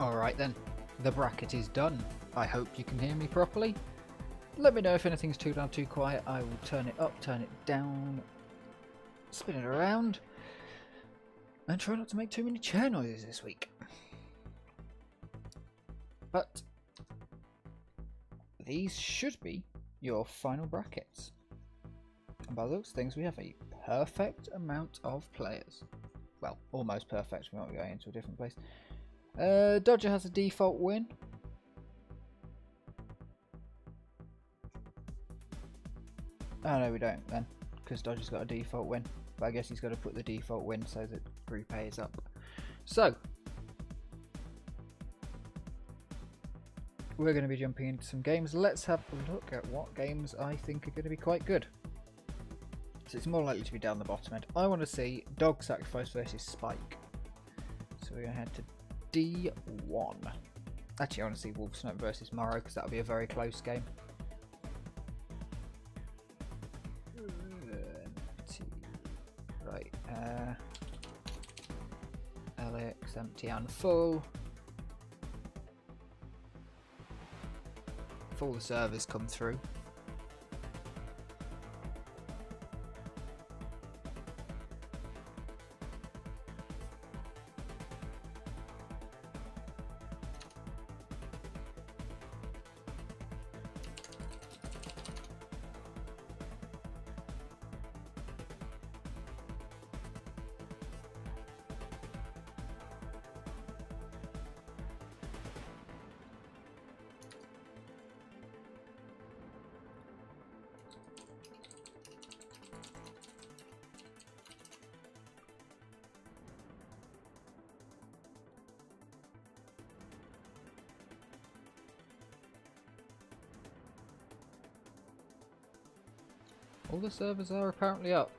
Alright then, the bracket is done. I hope you can hear me properly. Let me know if anything's too loud, too quiet. I will turn it up, turn it down, spin it around, and try not to make too many chair noises this week. But these should be your final brackets. And by those things, we have a perfect amount of players. Well, almost perfect. We might be going into a different place. Uh, Dodger has a default win. Oh no, we don't then, because Dodger's got a default win. But I guess he's got to put the default win so that Group A is up. So, we're going to be jumping into some games. Let's have a look at what games I think are going to be quite good. So it's more likely to be down the bottom end. I want to see Dog Sacrifice versus Spike. So we're going to head to D1. Actually, I want to see Wolf Snipe versus Morrow because that'll be a very close game. Right, uh, Alex, empty and full. Full the servers come through. Servers are apparently up.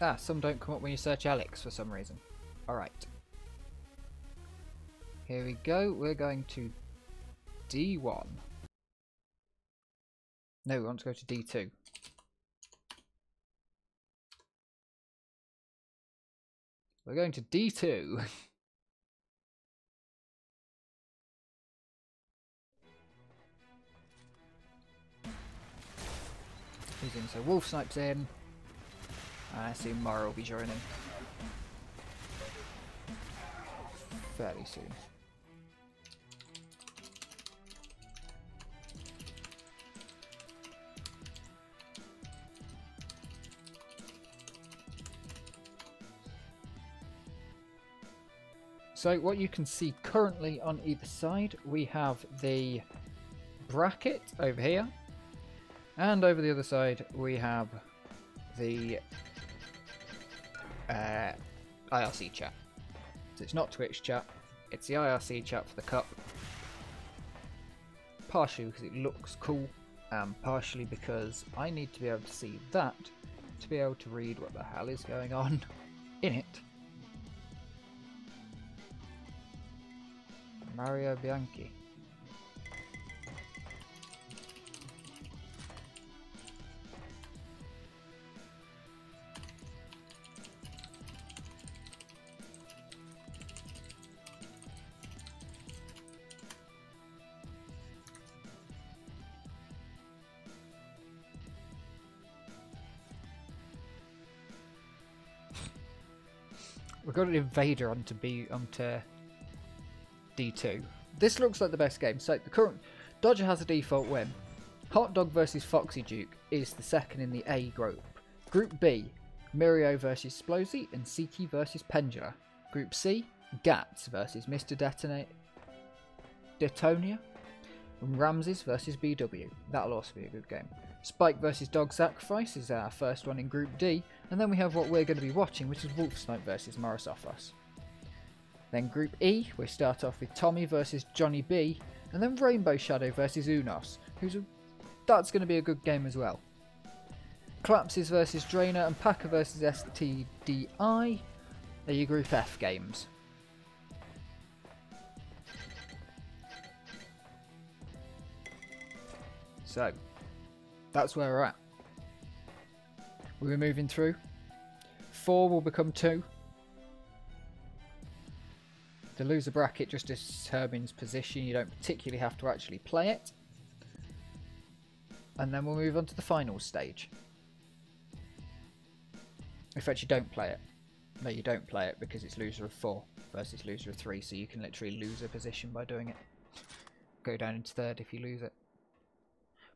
Ah, some don't come up when you search Alex for some reason. Alright. Here we go. We're going to D1. No, we want to go to D2. We're going to D2. He's in, so Wolf Snipes in. I assume Mara will be joining fairly soon. So what you can see currently on either side, we have the bracket over here. And over the other side, we have the uh, IRC chat. So it's not Twitch chat, it's the IRC chat for the cup. Partially because it looks cool, and partially because I need to be able to see that to be able to read what the hell is going on in it. Mario Bianchi. We've got an invader onto B onto D2. This looks like the best game. So the current Dodger has a default win. Hot Dog versus Foxy Duke is the second in the A group. Group B, Mirio versus Splosy and Siki versus Pendula. Group C, Gats versus Mr. Detonate Detonia and Ramses versus BW. That'll also be a good game. Spike versus Dog Sacrifice is our first one in Group D, and then we have what we're going to be watching, which is Wolfsnipe versus Morosophos. Then Group E, we start off with Tommy versus Johnny B, and then Rainbow Shadow versus Unos, who's a, that's going to be a good game as well. Collapses versus Drainer and Packer versus STDI are your Group F games. So, that's where we're at. We're moving through. Four will become two. The loser bracket just determines position. You don't particularly have to actually play it. And then we'll move on to the final stage. In fact, you don't play it. No, you don't play it because it's loser of four versus loser of three, so you can literally lose a position by doing it. Go down into third if you lose it.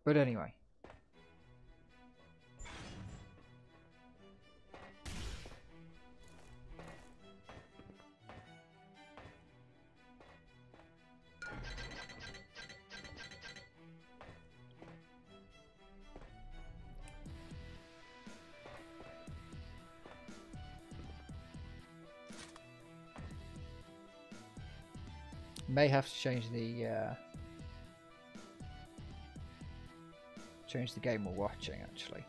But anyway. May have to change the uh, change the game we're watching actually.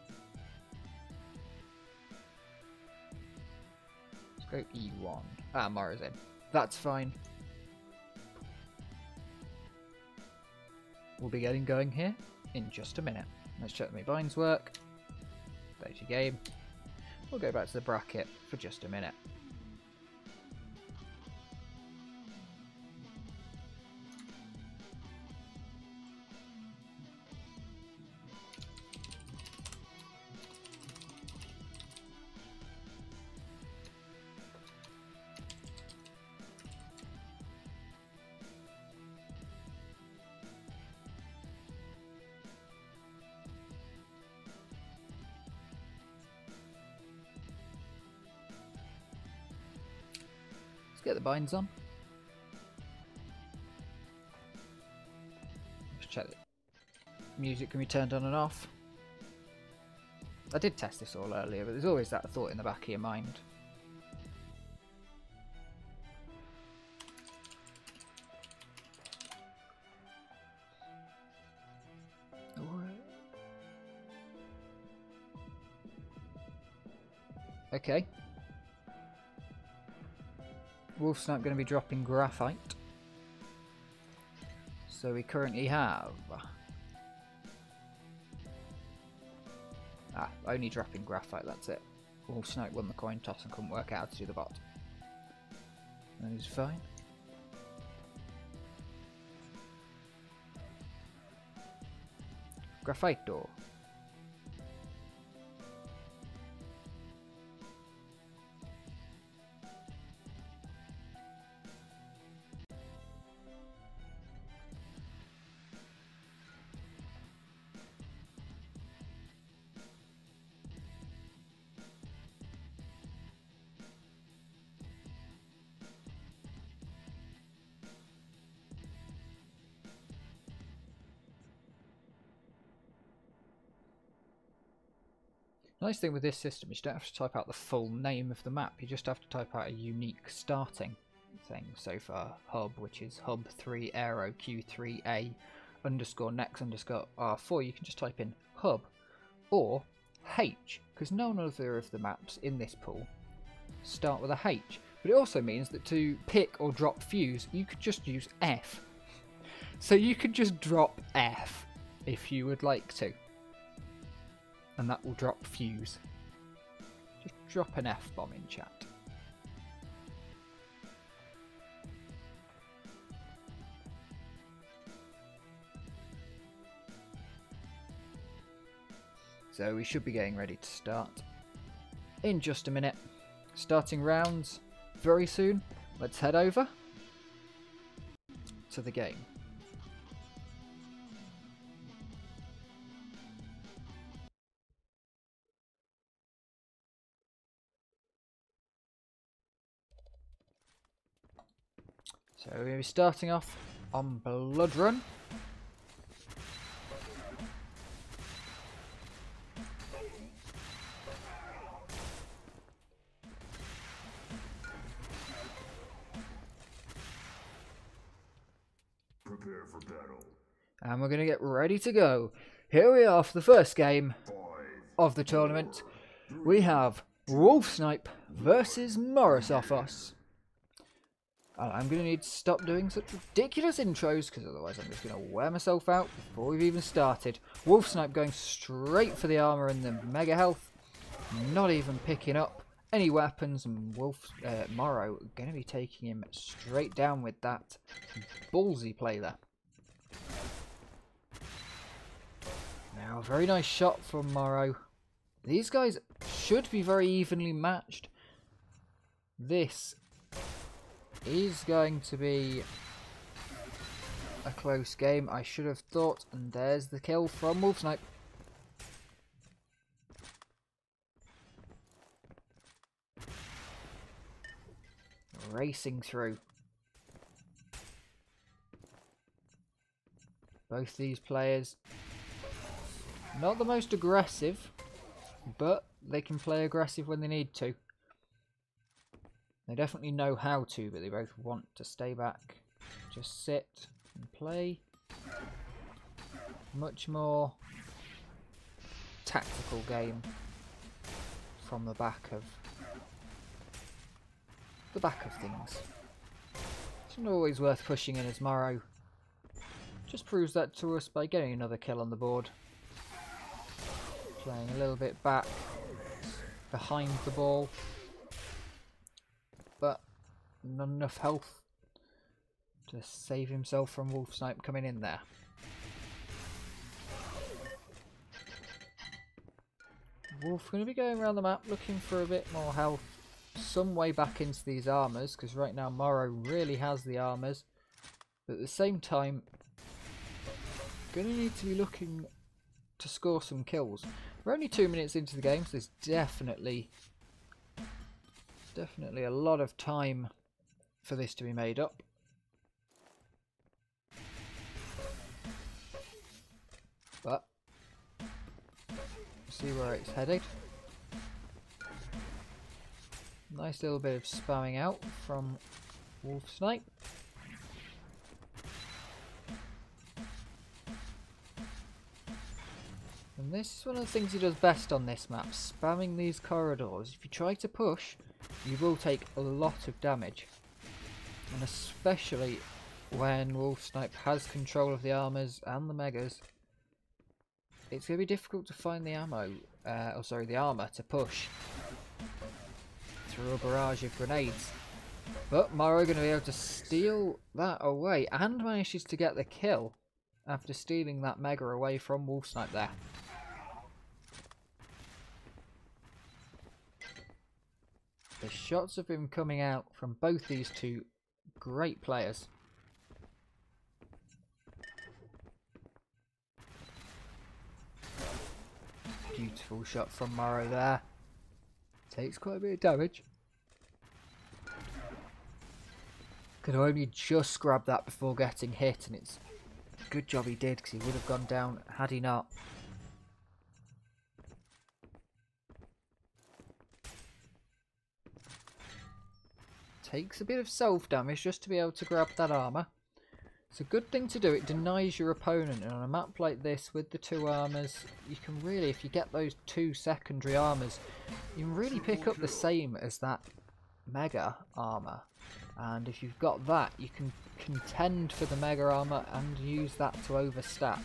Let's go E1. Ah, Mara's in. That's fine. We'll be getting going here in just a minute. Let's check my binds work. Your game. We'll go back to the bracket for just a minute. Get binds on. Let's check it. Music can be turned on and off. I did test this all earlier, but there's always that thought in the back of your mind. Okay. Wolfsnipe going to be dropping Graphite. So we currently have... Ah, only dropping Graphite, that's it. Wolfsnipe won the coin toss and couldn't work out to do the bot. That is fine. Graphite door. Nice thing with this system is you don't have to type out the full name of the map, you just have to type out a unique starting thing. So for hub, which is hub 3 aero q3a underscore next underscore r4, you can just type in hub or h, because none other of the maps in this pool start with a h. But it also means that to pick or drop fuse, you could just use F. So you could just drop F if you would like to and that will drop fuse. Just drop an F-bomb in chat. So we should be getting ready to start in just a minute. Starting rounds very soon. Let's head over to the game. We're going to be starting off on Blood Run. Prepare for battle. And we're going to get ready to go. Here we are for the first game Five, of the tournament. Four, three, we have Wolf Snipe versus Morosophos. I'm going to need to stop doing such ridiculous intros because otherwise I'm just going to wear myself out before we've even started. Wolf Snipe going straight for the armor and the mega health. Not even picking up any weapons and Wolf uh, Morrow going to be taking him straight down with that ballsy play there. Now, very nice shot from Morrow. These guys should be very evenly matched. This is going to be a close game, I should have thought. And there's the kill from Wolf Snipe. Racing through. Both these players not the most aggressive, but they can play aggressive when they need to. They definitely know how to, but they both want to stay back. Just sit and play. Much more tactical game from the back of the back of things. It's not always worth pushing in as Morrow. Just proves that to us by getting another kill on the board. Playing a little bit back behind the ball. Not enough health to save himself from Wolf Snipe coming in there. Wolf going to be going around the map looking for a bit more health. Some way back into these armours because right now Morrow really has the armours. But at the same time, going to need to be looking to score some kills. We're only two minutes into the game, so there's definitely, definitely a lot of time for this to be made up. But, see where it's headed. Nice little bit of spamming out from Wolf Snipe. And this is one of the things he does best on this map, spamming these corridors. If you try to push, you will take a lot of damage. And especially when Wolf Snipe has control of the armors and the megas, it's going to be difficult to find the ammo, uh, oh sorry, the armor to push through a barrage of grenades. But Morrow going to be able to steal that away and manages to get the kill after stealing that mega away from Wolf Snipe there. The shots of him coming out from both these two great players. Beautiful shot from Morrow there. Takes quite a bit of damage. Could only just grab that before getting hit and it's good job he did because he would have gone down had he not. Takes a bit of self damage just to be able to grab that armour. It's a good thing to do, it denies your opponent and on a map like this with the two armours, you can really, if you get those two secondary armours, you can really pick up the same as that mega armour. And if you've got that, you can contend for the mega armour and use that to overstack.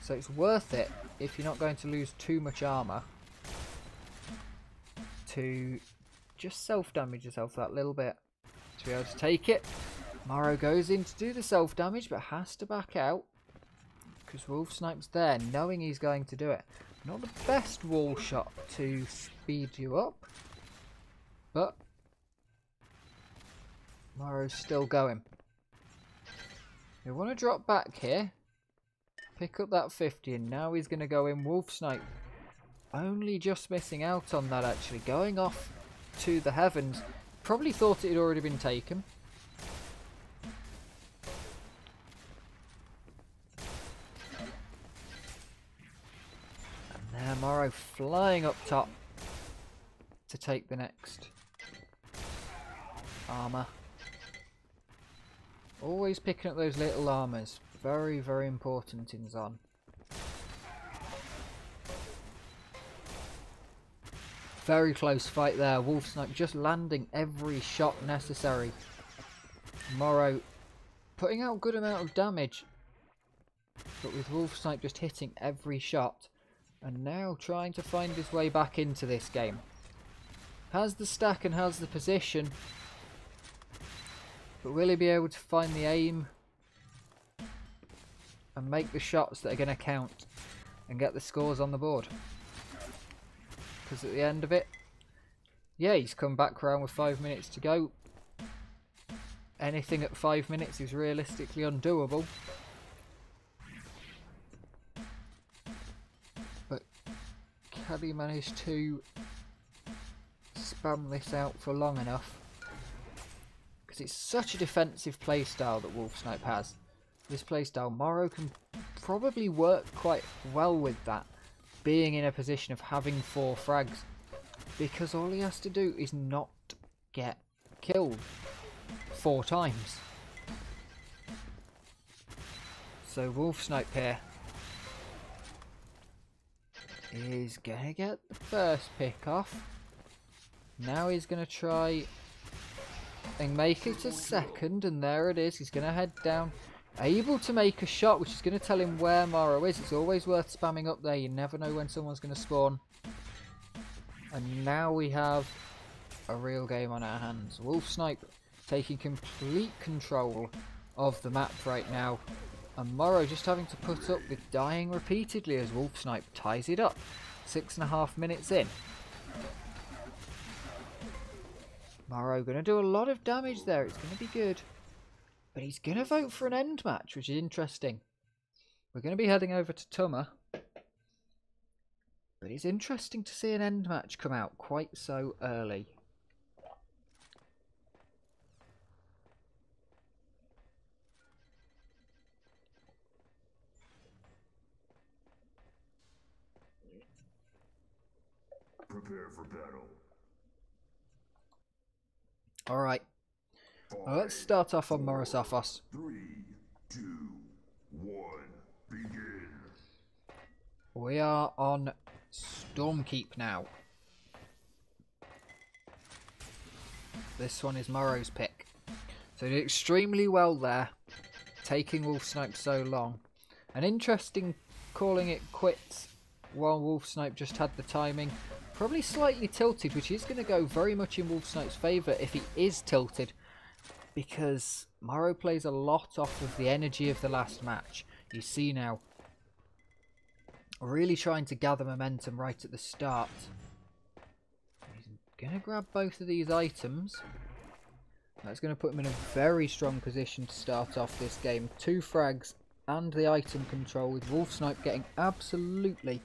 So it's worth it if you're not going to lose too much armour to just self-damage yourself that little bit to be able to take it. Morrow goes in to do the self-damage, but has to back out. Because Wolf Snipe's there, knowing he's going to do it. Not the best wall shot to speed you up. But Morrow's still going. We want to drop back here. Pick up that 50 and now he's going to go in Wolf Snipe. Only just missing out on that actually. Going off to the heavens. Probably thought it had already been taken. And there Morrow flying up top to take the next armour. Always picking up those little armors. Very, very important in Xon. Very close fight there. Wolf Snipe just landing every shot necessary. Morrow putting out a good amount of damage. But with Wolf Snipe just hitting every shot. And now trying to find his way back into this game. Has the stack and has the position. But will he be able to find the aim? And make the shots that are going to count. And get the scores on the board. Because at the end of it, yeah, he's come back around with five minutes to go. Anything at five minutes is realistically undoable. But can he manage to spam this out for long enough? Because it's such a defensive playstyle that Wolf Snipe has. This playstyle, Morrow can probably work quite well with that being in a position of having four frags because all he has to do is not get killed four times. So Wolf Snipe here is to get the first pick off. Now he's to try and make it a second and there it is. He's to head down Able to make a shot, which is going to tell him where Morrow is. It's always worth spamming up there. You never know when someone's going to spawn. And now we have a real game on our hands. Wolf Snipe taking complete control of the map right now. And Morrow just having to put up with dying repeatedly as Wolf Snipe ties it up. Six and a half minutes in. Morrow going to do a lot of damage there. It's going to be good. But he's going to vote for an end match, which is interesting. We're going to be heading over to Tuma. But it's interesting to see an end match come out quite so early. Prepare for battle. All right. Let's start off on Morosophos. Three, two, one, begin. We are on Stormkeep now. This one is Morrow's pick. So did extremely well there, taking Wolf Snipe so long. An interesting calling it quits while Wolf Snipe just had the timing. Probably slightly tilted, which is going to go very much in Wolf Snipe's favour if he is tilted because Morrow plays a lot off of the energy of the last match. You see now, really trying to gather momentum right at the start. He's going to grab both of these items. That's going to put him in a very strong position to start off this game. Two frags and the item control with Wolf Snipe getting absolutely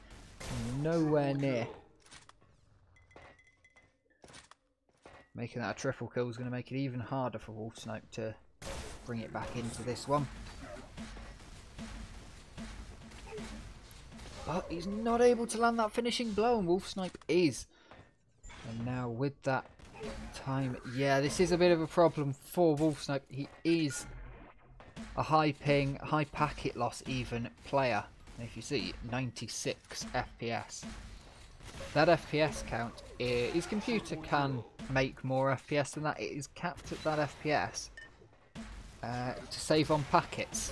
nowhere near. Making that a triple kill is going to make it even harder for Wolf Snipe to bring it back into this one. But he's not able to land that finishing blow, and Wolf Snipe is. And now with that time, yeah, this is a bit of a problem for Wolf Snipe. He is a high ping, high packet loss even player. And if you see, 96 FPS. That FPS count, his computer can make more FPS than that. It is capped at that FPS uh, to save on packets.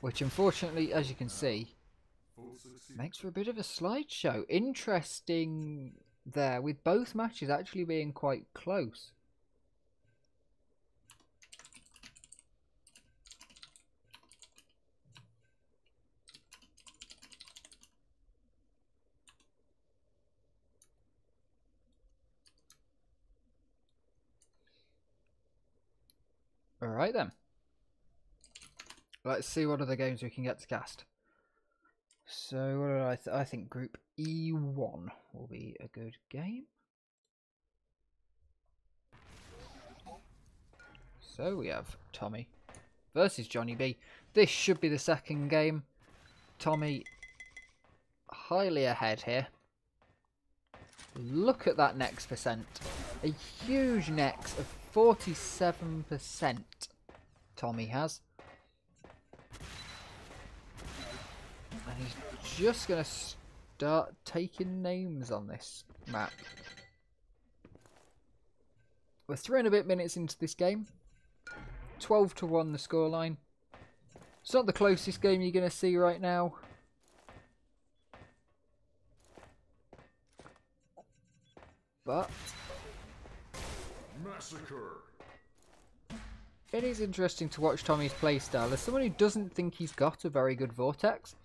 Which unfortunately, as you can see, makes for a bit of a slideshow. Interesting there, with both matches actually being quite close. Alright then. Let's see what other games we can get to cast. So, what did I, th I think Group E1 will be a good game. So we have Tommy versus Johnny B. This should be the second game. Tommy highly ahead here. Look at that next percent. A huge next of 47% Tommy has. And he's just going to start taking names on this map. We're three and a bit minutes into this game. 12 to 1 the scoreline. It's not the closest game you're going to see right now. But Massacre. It is interesting to watch Tommy's playstyle. As someone who doesn't think he's got a very good Vortex,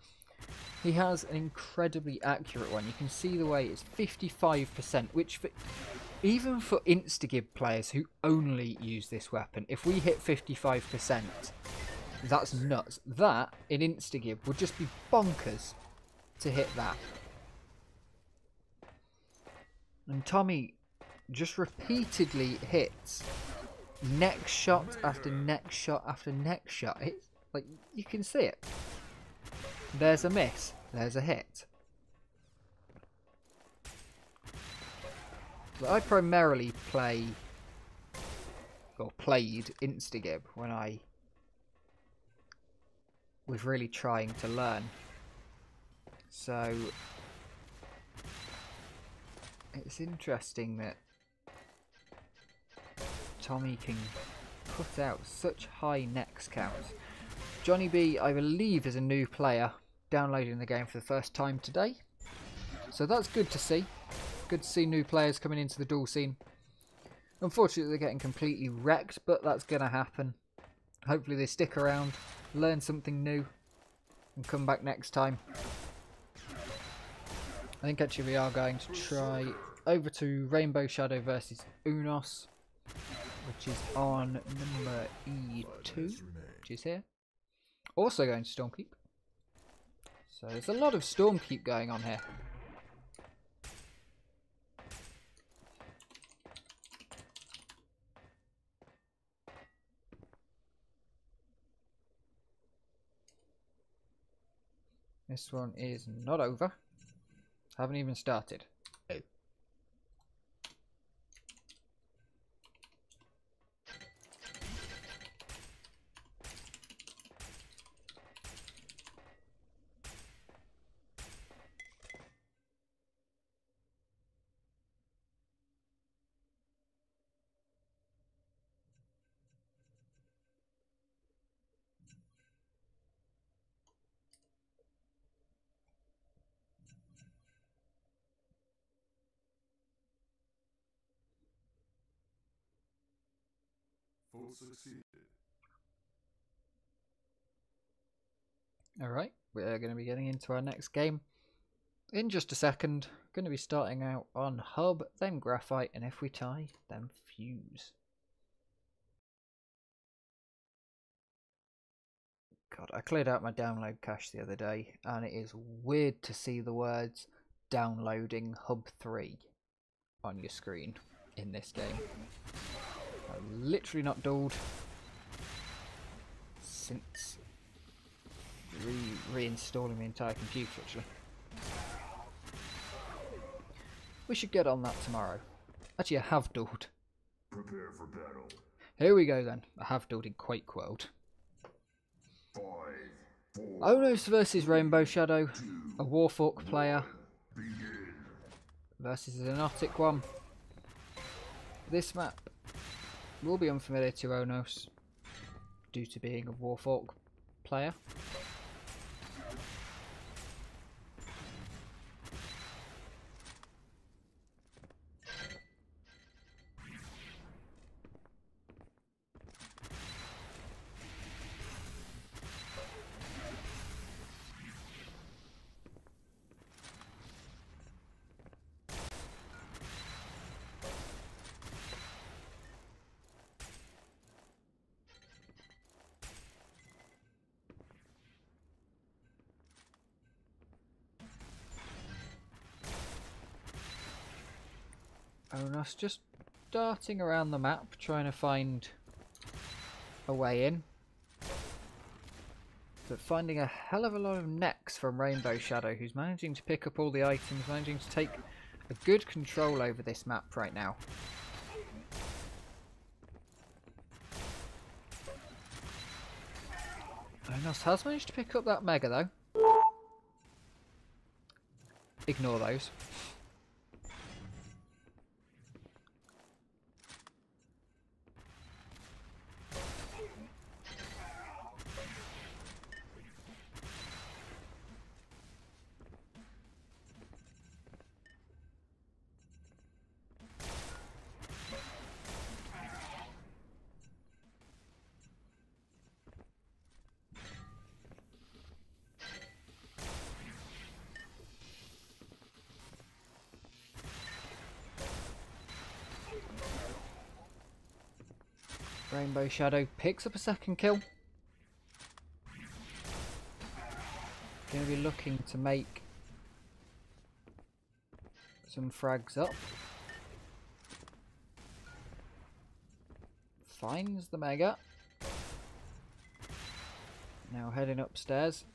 he has an incredibly accurate one. You can see the way it's 55%, which for, even for Instagib players who only use this weapon, if we hit 55%, that's nuts. That, in Instagib, would just be bonkers to hit that. And Tommy just repeatedly hits next shot after next shot after next shot. It's like you can see it. There's a miss. There's a hit. But I primarily play or played Instagib when I was really trying to learn. So it's interesting that Tommy can put out such high next counts. Johnny B, I believe, is a new player downloading the game for the first time today. So that's good to see. Good to see new players coming into the duel scene. Unfortunately, they're getting completely wrecked, but that's going to happen. Hopefully they stick around, learn something new, and come back next time. I think actually we are going to try over to Rainbow Shadow versus Onos which is on number E2, which is here. Also going to Stormkeep. So there's a lot of Stormkeep going on here. This one is not over. Haven't even started. Succeeded. Alright, we're going to be getting into our next game in just a second. Going to be starting out on Hub, then Graphite, and if we tie, then Fuse. God, I cleared out my download cache the other day, and it is weird to see the words downloading Hub 3 on your screen in this game. I've literally not dulled since re reinstalling the entire computer actually. We should get on that tomorrow. Actually, I have dulled. Prepare for battle. Here we go then. I have dulled in Quake World. Five, four, Onos versus Rainbow Shadow, two, a Warfork player versus a Xonotic one. This map will be unfamiliar to Onos due to being a Warfork player. just darting around the map trying to find a way in. But finding a hell of a lot of necks from Rainbow Shadow, who's managing to pick up all the items, managing to take a good control over this map right now. Onos has managed to pick up that Mega though. Ignore those. Rainbow Shadow picks up a second kill. Going to be looking to make some frags up. Finds the Mega. Now heading upstairs.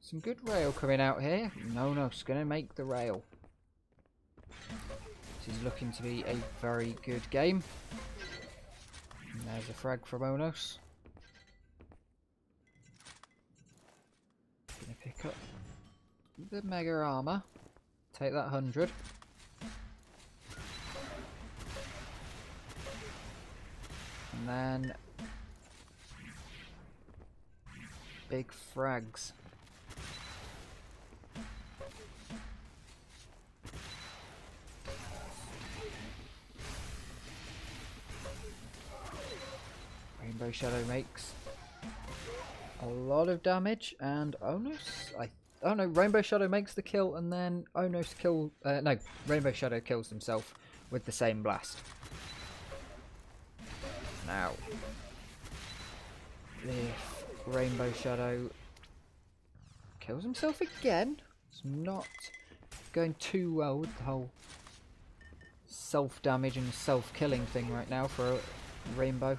Some good rail coming out here. No, no, it's going to make the rail is looking to be a very good game. And there's a frag from Onos. Gonna pick up the Mega Armor. Take that 100. And then... Big frags. Rainbow Shadow makes a lot of damage, and Onos, I oh no, Rainbow Shadow makes the kill, and then Onos kill, uh, no, Rainbow Shadow kills himself with the same blast. Now, if Rainbow Shadow kills himself again, it's not going too well with the whole self-damage and self-killing thing right now for Rainbow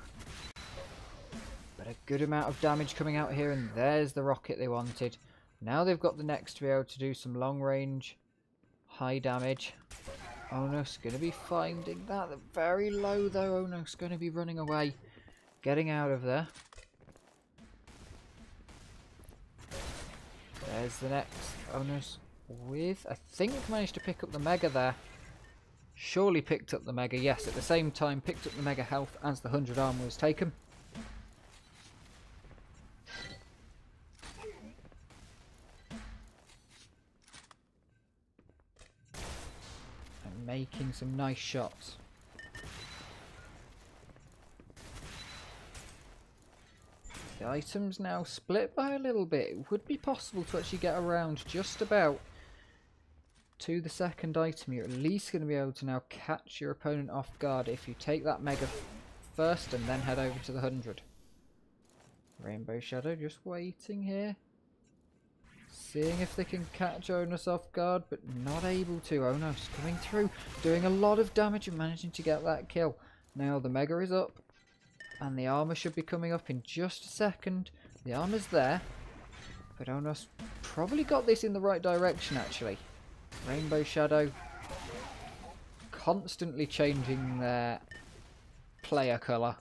a good amount of damage coming out here, and there's the rocket they wanted. Now they've got the next to be able to do some long range, high damage. Onos going to be finding that very low though. Onos going to be running away, getting out of there. There's the next Onos with, I think, managed to pick up the Mega there. Surely picked up the Mega, yes, at the same time picked up the Mega health as the 100 armor was taken. Making some nice shots. The item's now split by a little bit. It would be possible to actually get around just about to the second item. You're at least going to be able to now catch your opponent off guard if you take that Mega first and then head over to the 100. Rainbow Shadow just waiting here. Seeing if they can catch Onos off guard, but not able to. Onos coming through, doing a lot of damage and managing to get that kill. Now the Mega is up, and the armor should be coming up in just a second. The armor's there, but Onos probably got this in the right direction actually. Rainbow Shadow constantly changing their player colour,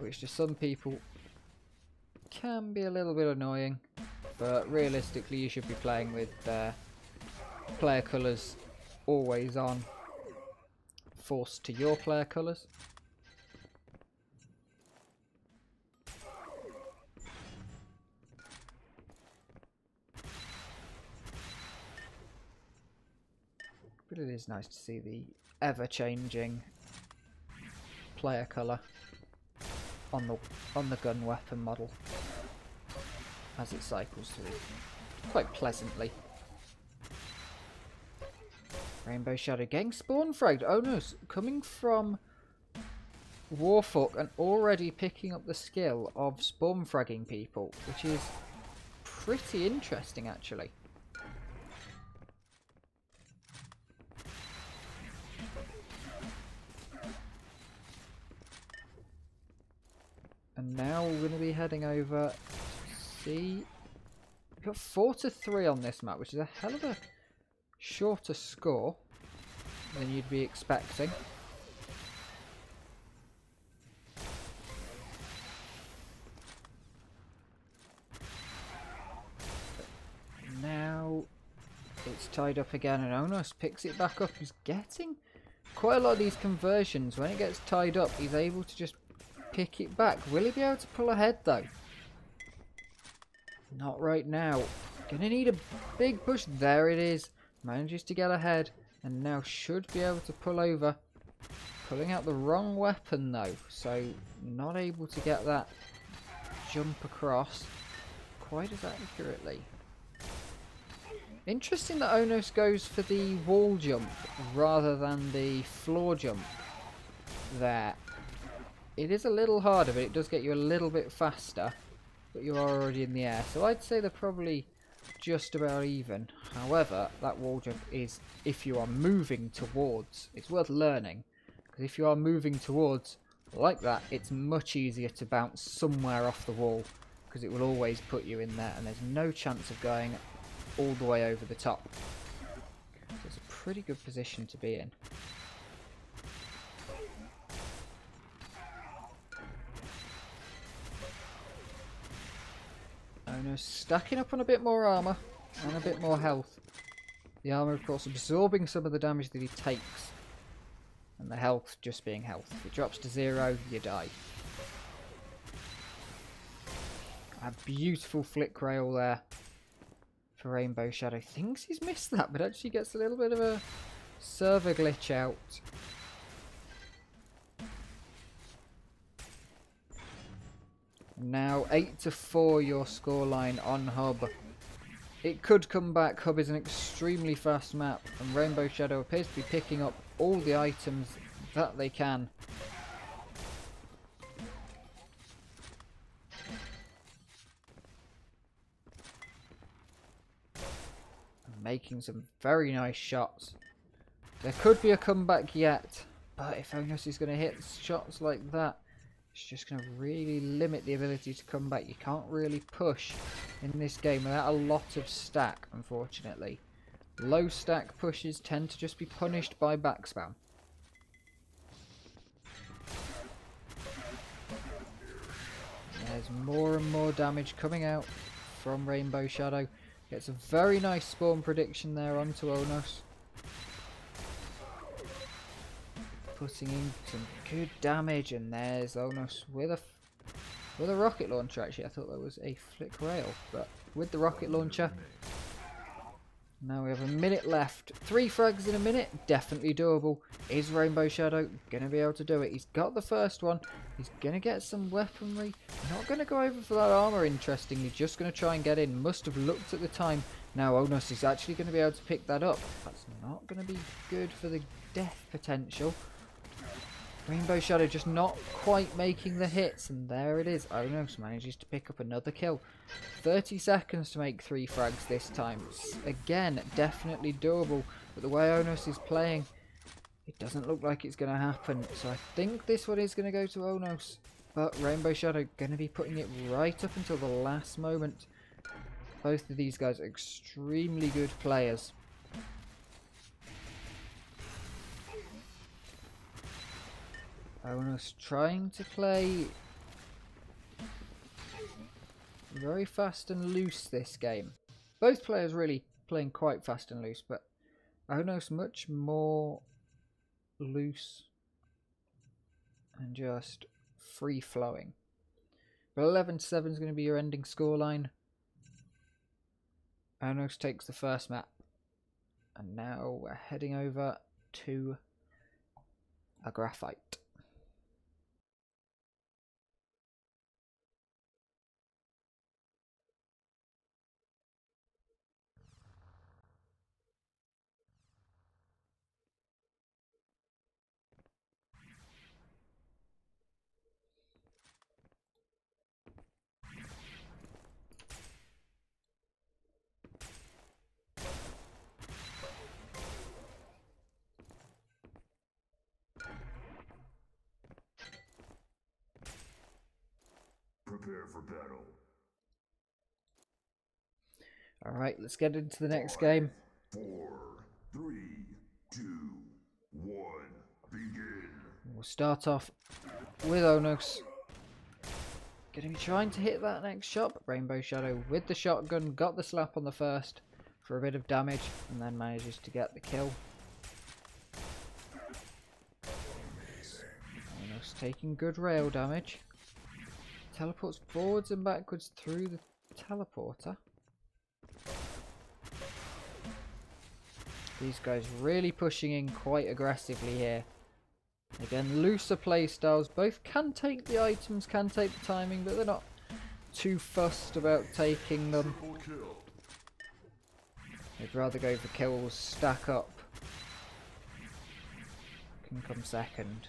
which to some people can be a little bit annoying but realistically you should be playing with uh, player colours always on, forced to your player colours. But it is nice to see the ever-changing player colour on the on the gun weapon model as it cycles through. Quite pleasantly. Rainbow Shadow Gang spawn fragged. Oh no, coming from Warfork and already picking up the skill of spawn fragging people, which is pretty interesting actually. And now we're going to be heading over see. We've got 4 to 3 on this map, which is a hell of a shorter score than you'd be expecting. But now it's tied up again and Onos picks it back up. He's getting quite a lot of these conversions. When it gets tied up, he's able to just pick it back. Will he be able to pull ahead though? Not right now. Gonna need a big push. There it is. Manages to get ahead and now should be able to pull over. Pulling out the wrong weapon though, so not able to get that jump across quite as accurately. Interesting that Onos goes for the wall jump rather than the floor jump there. It is a little harder, but it does get you a little bit faster. But you are already in the air. So I'd say they're probably just about even. However, that wall jump is if you are moving towards. It's worth learning. Because if you are moving towards like that, it's much easier to bounce somewhere off the wall. Because it will always put you in there. And there's no chance of going all the way over the top. So it's a pretty good position to be in. Oh no, stacking up on a bit more armour and a bit more health. The armour, of course, absorbing some of the damage that he takes. And the health just being health. If it drops to zero, you die. A beautiful flick rail there for Rainbow Shadow. Thinks he's missed that, but actually gets a little bit of a server glitch out. Now 8 to 4 your scoreline on Hub. It could come back. Hub is an extremely fast map and Rainbow Shadow appears to be picking up all the items that they can. making some very nice shots. There could be a comeback yet, but if Onos is going to hit shots like that, it's just going to really limit the ability to come back. You can't really push in this game without a lot of stack, unfortunately. Low stack pushes tend to just be punished by backspam. There's more and more damage coming out from Rainbow Shadow. Gets a very nice spawn prediction there onto Onos. Putting in some good damage and there's Onos with a with a rocket launcher actually. I thought that was a flick rail, but with the rocket launcher now we have a minute left. Three frags in a minute, definitely doable. Is Rainbow Shadow going to be able to do it? He's got the first one. He's going to get some weaponry. Not going to go over for that armor, interestingly. Just going to try and get in. Must have looked at the time. Now Onos is actually going to be able to pick that up. That's not going to be good for the death potential. Rainbow Shadow just not quite making the hits, and there it is. Onos manages to pick up another kill. 30 seconds to make three frags this time. again, definitely doable, but the way Onos is playing, it doesn't look like it's going to happen. So I think this one is going to go to Onos, but Rainbow Shadow going to be putting it right up until the last moment. Both of these guys are extremely good players. I was trying to play very fast and loose this game. Both players really playing quite fast and loose, but Onos much more loose and just free flowing. But 11 7 is going to be your ending scoreline. Onos takes the first map. And now we're heading over to a graphite. Prepare for battle. Alright, let's get into the next Five, game. Four, three, two, one, begin. We'll start off with Onos. Gonna be trying to hit that next shot, but Rainbow Shadow with the shotgun, got the slap on the first. for a bit of damage and then manages to get the kill. Onos taking good rail damage. Teleports forwards and backwards through the teleporter. These guys really pushing in quite aggressively here. Again, looser playstyles. Both can take the items, can take the timing, but they're not too fussed about taking them. They'd rather go for kills, stack up. Can come second.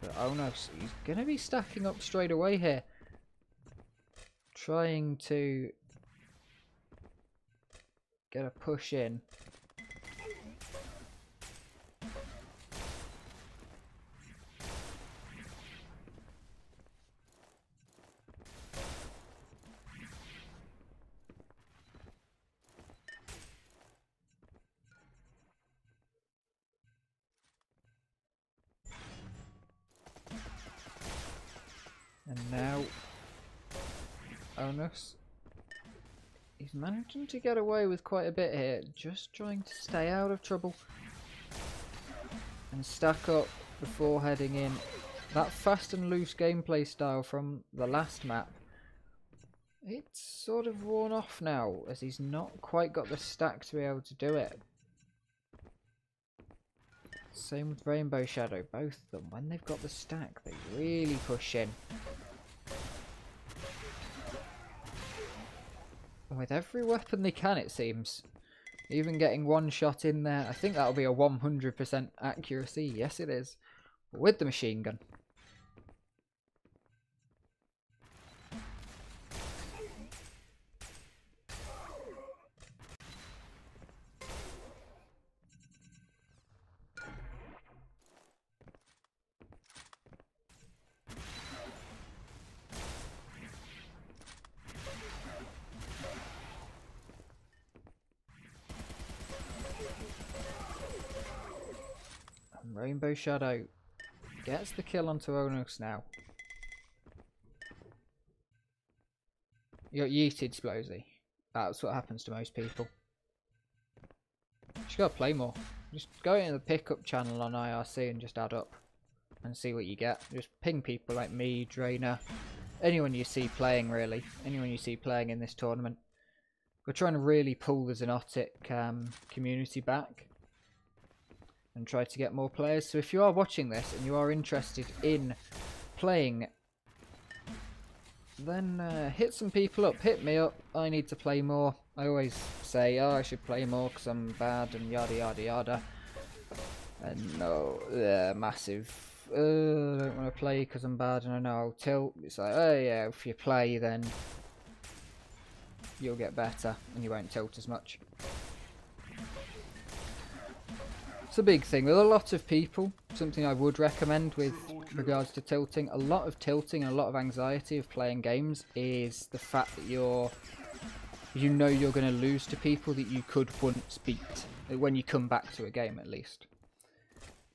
But oh no, he's going to be stacking up straight away here. Trying to get a push in. And now, Onos, he's managing to get away with quite a bit here, just trying to stay out of trouble and stack up before heading in. That fast and loose gameplay style from the last map, it's sort of worn off now, as he's not quite got the stack to be able to do it. Same with Rainbow Shadow, both of them. When they've got the stack, they really push in. With every weapon they can, it seems. Even getting one shot in there. I think that'll be a 100% accuracy. Yes, it is. With the machine gun. Rainbow Shadow gets the kill onto Onos now. You got yeeted, Splosy. That's what happens to most people. Just gotta play more. Just go into the pickup channel on IRC and just add up and see what you get. Just ping people like me, Drainer, anyone you see playing really, anyone you see playing in this tournament. We're trying to really pull the Xonotic um, community back and try to get more players. So if you are watching this and you are interested in playing, then uh, hit some people up, hit me up. I need to play more. I always say, oh, I should play more because I'm bad and yada yada yada. And no, yeah, massive. Uh, I don't want to play because I'm bad and I know I'll tilt. It's like, oh yeah, if you play then you'll get better and you won't tilt as much. It's a big thing with a lot of people. Something I would recommend with regards to tilting. A lot of tilting and a lot of anxiety of playing games is the fact that you're you know you're going to lose to people that you could once beat uh, when you come back to a game at least.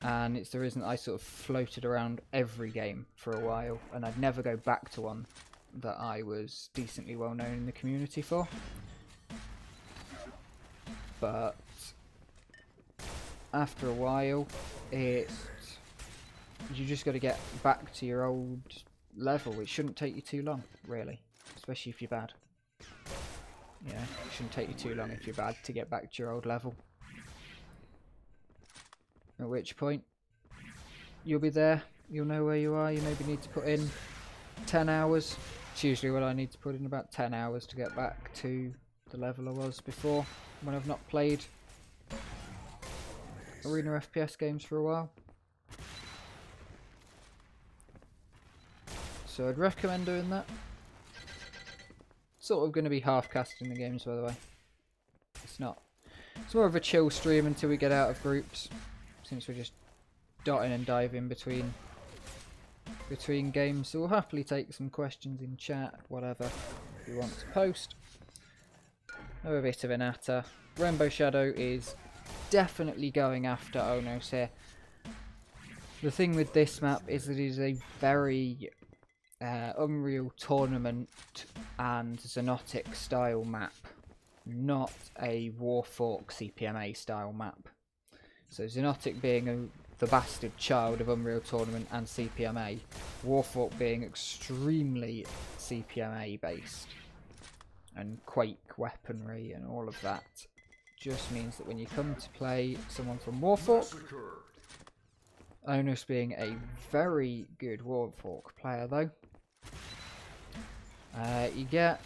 And it's the reason I sort of floated around every game for a while and I'd never go back to one that I was decently well known in the community for. But after a while, it's you just got to get back to your old level. It shouldn't take you too long, really, especially if you're bad. Yeah, it shouldn't take you too long if you're bad to get back to your old level. At which point, you'll be there. You'll know where you are. You maybe need to put in 10 hours. It's usually what I need to put in about 10 hours to get back to the level I was before when I've not played Arena FPS games for a while. So I'd recommend doing that. Sort of going to be half casting the games by the way. It's not. It's more of a chill stream until we get out of groups. Since we're just dotting and diving between between games. So we'll happily take some questions in chat, whatever, if you want to post. A bit of an atta. Rainbow Shadow is definitely going after Onos here. The thing with this map is that it is a very uh, Unreal Tournament and Xonotic style map. not a Warfork CPMA style map. So Xonotic being a, the bastard child of Unreal Tournament and CPMA, Warfork being extremely CPMA based, and Quake weaponry and all of that, just means that when you come to play someone from Warfork, Onos being a very good Warfork player though, uh, you get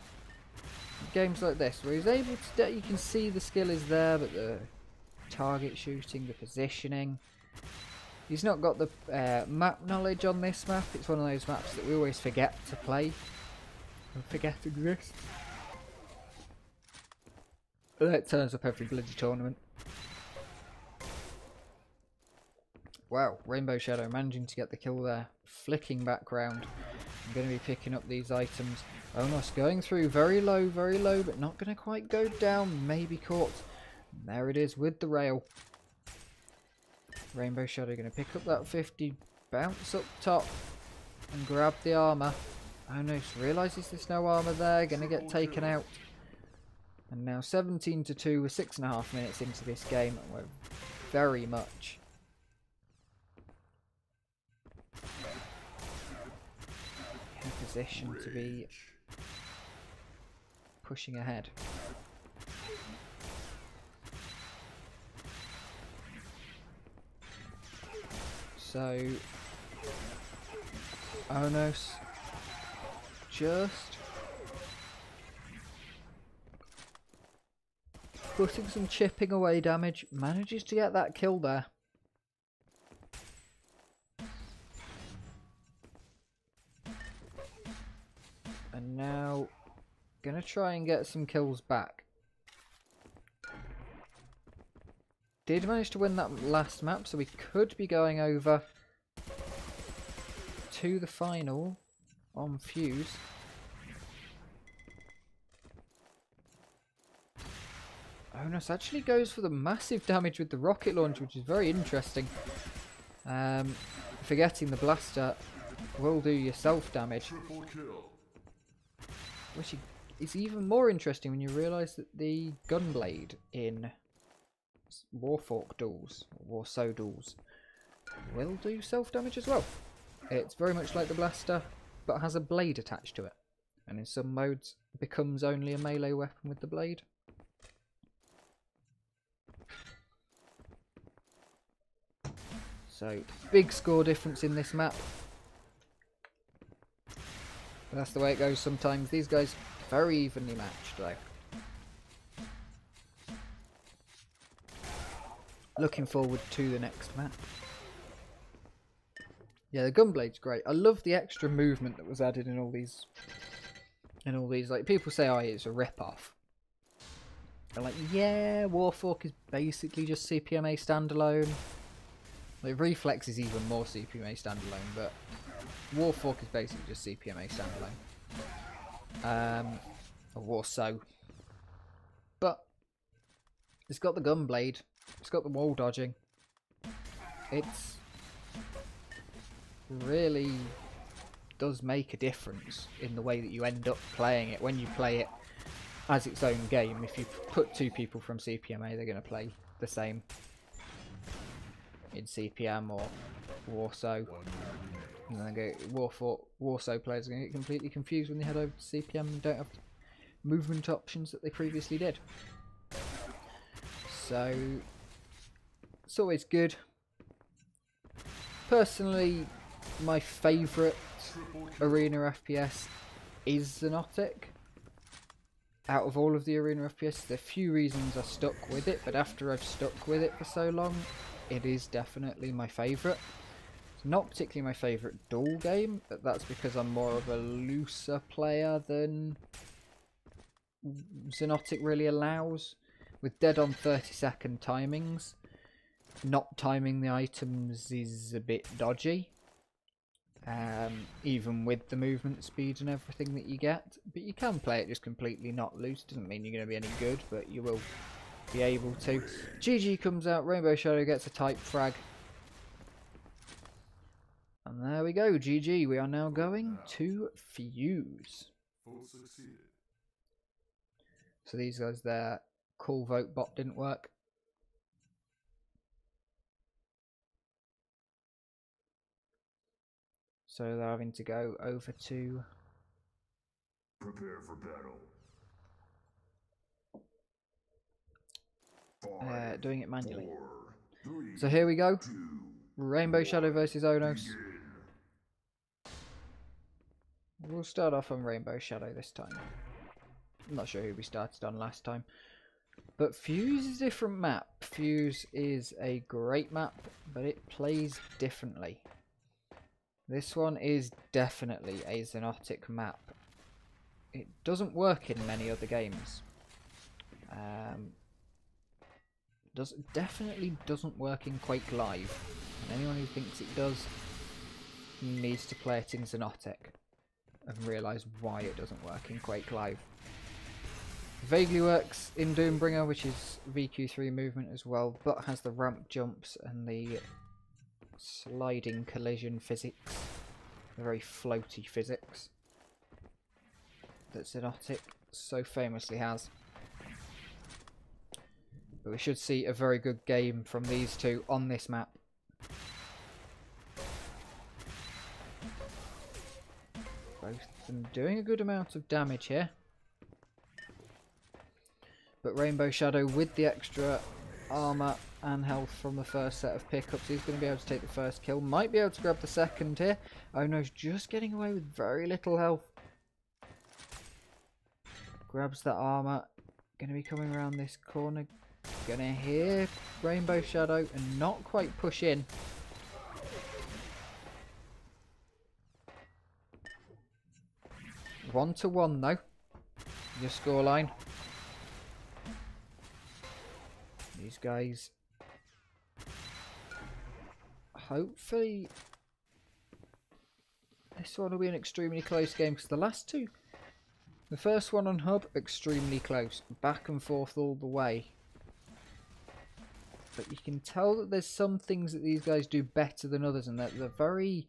games like this where he's able to, you can see the skill is there, but the target shooting, the positioning. He's not got the uh, map knowledge on this map. It's one of those maps that we always forget to play. And forget exists. It turns up every bloody tournament. Wow, Rainbow Shadow managing to get the kill there. Flicking background. I'm going to be picking up these items. Almost going through very low, very low, but not going to quite go down. Maybe caught. There it is with the rail. Rainbow Shadow going to pick up that 50, bounce up top, and grab the armour. No, realises there's no armour there, going to get taken out. And now 17 to 2, we're six and a half minutes into this game, and we're very much in position to be pushing ahead. So, Onos just putting some chipping away damage, manages to get that kill there. And now, gonna try and get some kills back. did manage to win that last map, so we could be going over to the final on Fuse. Onos actually goes for the massive damage with the rocket launch, which is very interesting. Um, forgetting the blaster will do yourself damage. Which is even more interesting when you realise that the gunblade in Warfork duels, Warsow duels, will do self-damage as well. It's very much like the blaster, but has a blade attached to it. And in some modes, becomes only a melee weapon with the blade. So, big score difference in this map. But that's the way it goes sometimes. These guys, very evenly matched though. looking forward to the next map. Yeah, the Gunblade's great. I love the extra movement that was added in all these. In all these, like people say, "Oh, it's a rip-off." They're like, "Yeah, Warfork is basically just CPMA standalone." Like Reflex is even more CPMA standalone, but Warfork is basically just CPMA standalone. Um, or Warsow. But it's got the Gunblade, it's got the wall dodging. It's really does make a difference in the way that you end up playing it when you play it as its own game. If you put two people from CPMA, they're going to play the same in CPM or Warsow. And then go Warfor Warsow players are going to get completely confused when they head over to CPM and don't have movement options that they previously did. So it's always good. Personally, my favourite arena FPS is Xonotic. Out of all of the arena FPS, there are few reasons I stuck with it, but after I've stuck with it for so long, it is definitely my favourite. It's not particularly my favourite duel game, but that's because I'm more of a looser player than Xonotic really allows. With dead on 30 second timings, not timing the items is a bit dodgy. Um, even with the movement speed and everything that you get. But you can play it just completely not loose. Doesn't mean you're going to be any good, but you will be able to. GG comes out, Rainbow Shadow gets a type frag. And there we go, GG. We are now going to Fuse. So these guys their call vote bot didn't work. So they're having to go over to Prepare for battle. Uh, doing it manually. So here we go. Rainbow Shadow versus Onos. We'll start off on Rainbow Shadow this time. I'm not sure who we started on last time. But Fuse is a different map. Fuse is a great map, but it plays differently. This one is definitely a Xonotic map. It doesn't work in many other games. Um, does definitely doesn't work in Quake Live. And anyone who thinks it does needs to play it in Xonotic and realise why it doesn't work in Quake Live. Vaguely works in Doombringer, which is VQ3 movement as well, but has the ramp jumps and the sliding collision physics, the very floaty physics that Xonotic so famously has. But we should see a very good game from these two on this map. Both of them doing a good amount of damage here. But Rainbow Shadow with the extra armour and health from the first set of pickups, he's going to be able to take the first kill. Might be able to grab the second here. Onos just getting away with very little health. Grabs the armour. Going to be coming around this corner. To hear Rainbow Shadow and not quite push in. One to one though. Your scoreline. These guys. Hopefully, this one will be an extremely close game because the last two, the first one on hub, extremely close, back and forth all the way. But you can tell that there's some things that these guys do better than others, and that they're very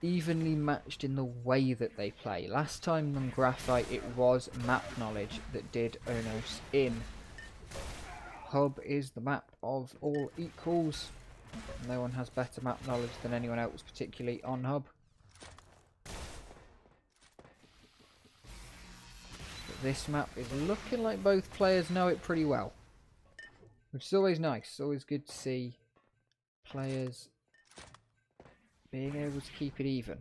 evenly matched in the way that they play. Last time on Graphite, it was map knowledge that did Onos in. Hub is the map of all equals. No one has better map knowledge than anyone else, particularly on Hub. But this map is looking like both players know it pretty well. Which is always nice. It's always good to see players being able to keep it even.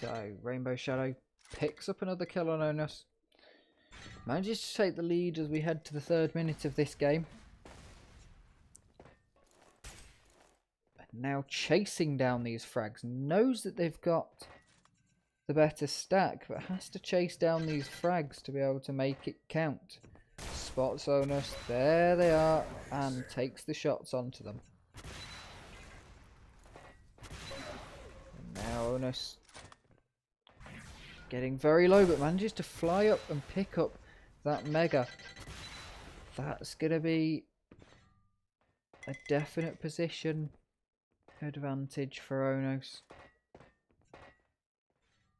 So, Rainbow Shadow picks up another kill on Onos. Manages to take the lead as we head to the third minute of this game. Now chasing down these frags. Knows that they've got the better stack, but has to chase down these frags to be able to make it count. Spots Onos, there they are, and takes the shots onto them. And now Onos getting very low, but manages to fly up and pick up that Mega. That's going to be a definite position advantage for Onos.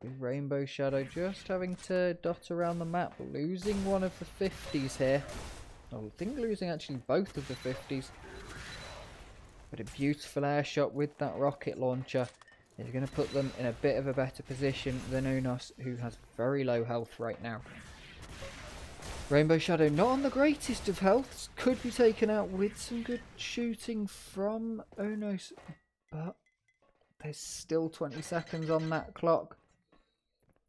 With Rainbow Shadow just having to dot around the map, losing one of the 50s here. I think losing actually both of the 50s. But a beautiful air shot with that rocket launcher is going to put them in a bit of a better position than Onos, who has very low health right now. Rainbow Shadow not on the greatest of healths, could be taken out with some good shooting from Onos, but there's still 20 seconds on that clock.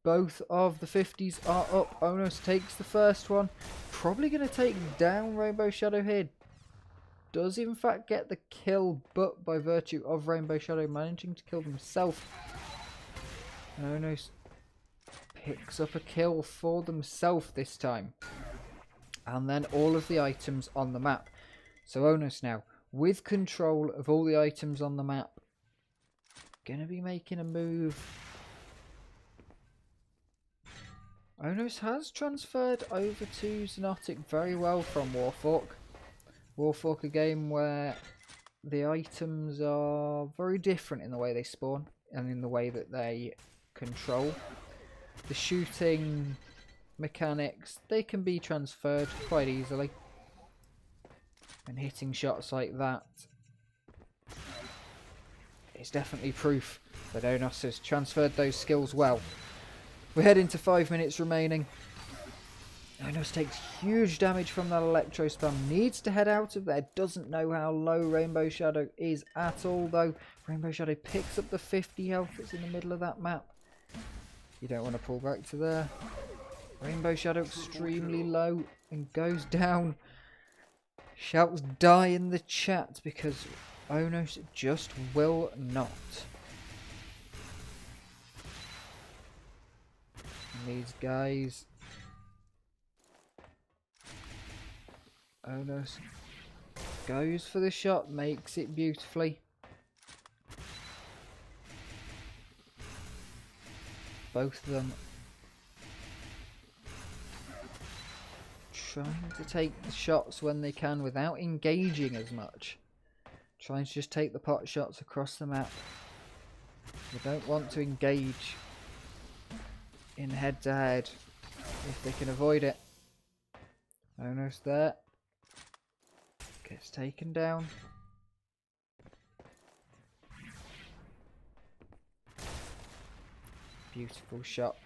Both of the 50s are up. Onos takes the first one. Probably going to take down Rainbow Shadow here. Does in fact get the kill, but by virtue of Rainbow Shadow managing to kill himself. Onos picks up a kill for themselves this time. And then all of the items on the map. So Onos now, with control of all the items on the map, going to be making a move Onos has transferred over to Xonotic very well from Warfork. Warfork, a game where the items are very different in the way they spawn and in the way that they control. The shooting mechanics, they can be transferred quite easily. And hitting shots like that is definitely proof that Onos has transferred those skills well. We head into five minutes remaining. Onos takes huge damage from that electro spam. Needs to head out of there. Doesn't know how low Rainbow Shadow is at all though. Rainbow Shadow picks up the 50 health that's in the middle of that map. You don't want to pull back to there. Rainbow Shadow extremely low and goes down. Shouts die in the chat because Onos just will not. And these guys. Onos goes for the shot, makes it beautifully. Both of them trying to take the shots when they can without engaging as much. Trying to just take the pot shots across the map. They don't want to engage in head to head if they can avoid it. Onos there. Gets taken down. Beautiful shot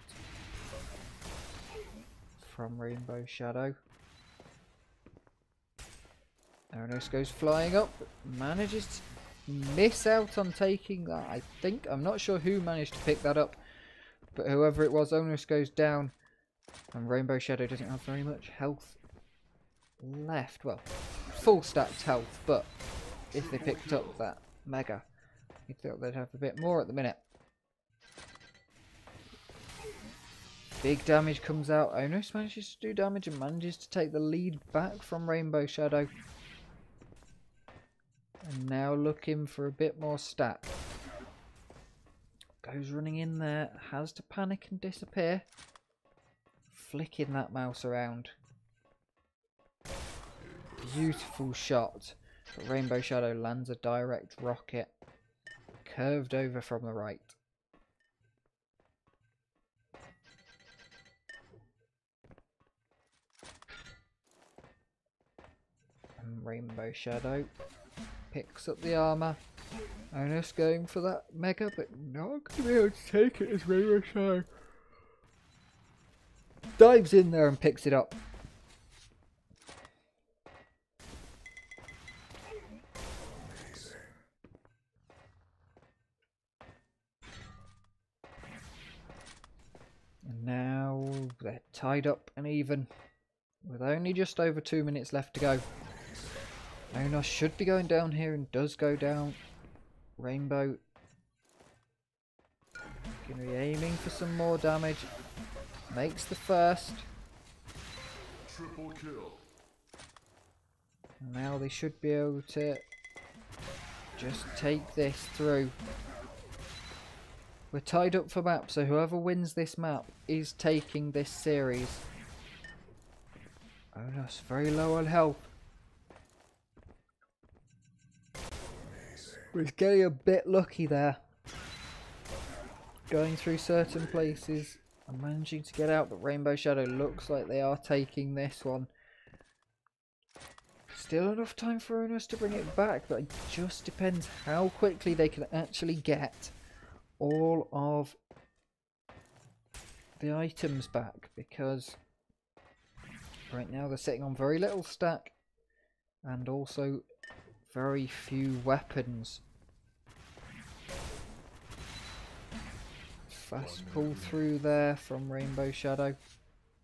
from Rainbow Shadow. Onos goes flying up, manages to miss out on taking that, I think. I'm not sure who managed to pick that up, but whoever it was, Onos goes down, and Rainbow Shadow doesn't have very much health left. Well, full stacked health, but if they picked up that Mega, you'd thought they'd have a bit more at the minute. Big damage comes out. Onos manages to do damage and manages to take the lead back from Rainbow Shadow. And now looking for a bit more stat. Goes running in there, has to panic and disappear. Flicking that mouse around. Beautiful shot. But Rainbow Shadow lands a direct rocket. Curved over from the right. Rainbow Shadow picks up the armour. Onos going for that mega, but not going to be able to take it as Rainbow Shadow. Dives in there and picks it up. And now they're tied up and even with only just over two minutes left to go. Onos should be going down here and does go down. Rainbow to be aiming for some more damage. Makes the first. Triple kill. Now they should be able to just take this through. We're tied up for map, so whoever wins this map is taking this series. Oh it's very low on health. We're getting a bit lucky there. Going through certain places and managing to get out, but Rainbow Shadow looks like they are taking this one. Still enough time for Onos to bring it back, but it just depends how quickly they can actually get all of the items back, because right now they're sitting on very little stack and also very few weapons. Fast pull through there from Rainbow Shadow.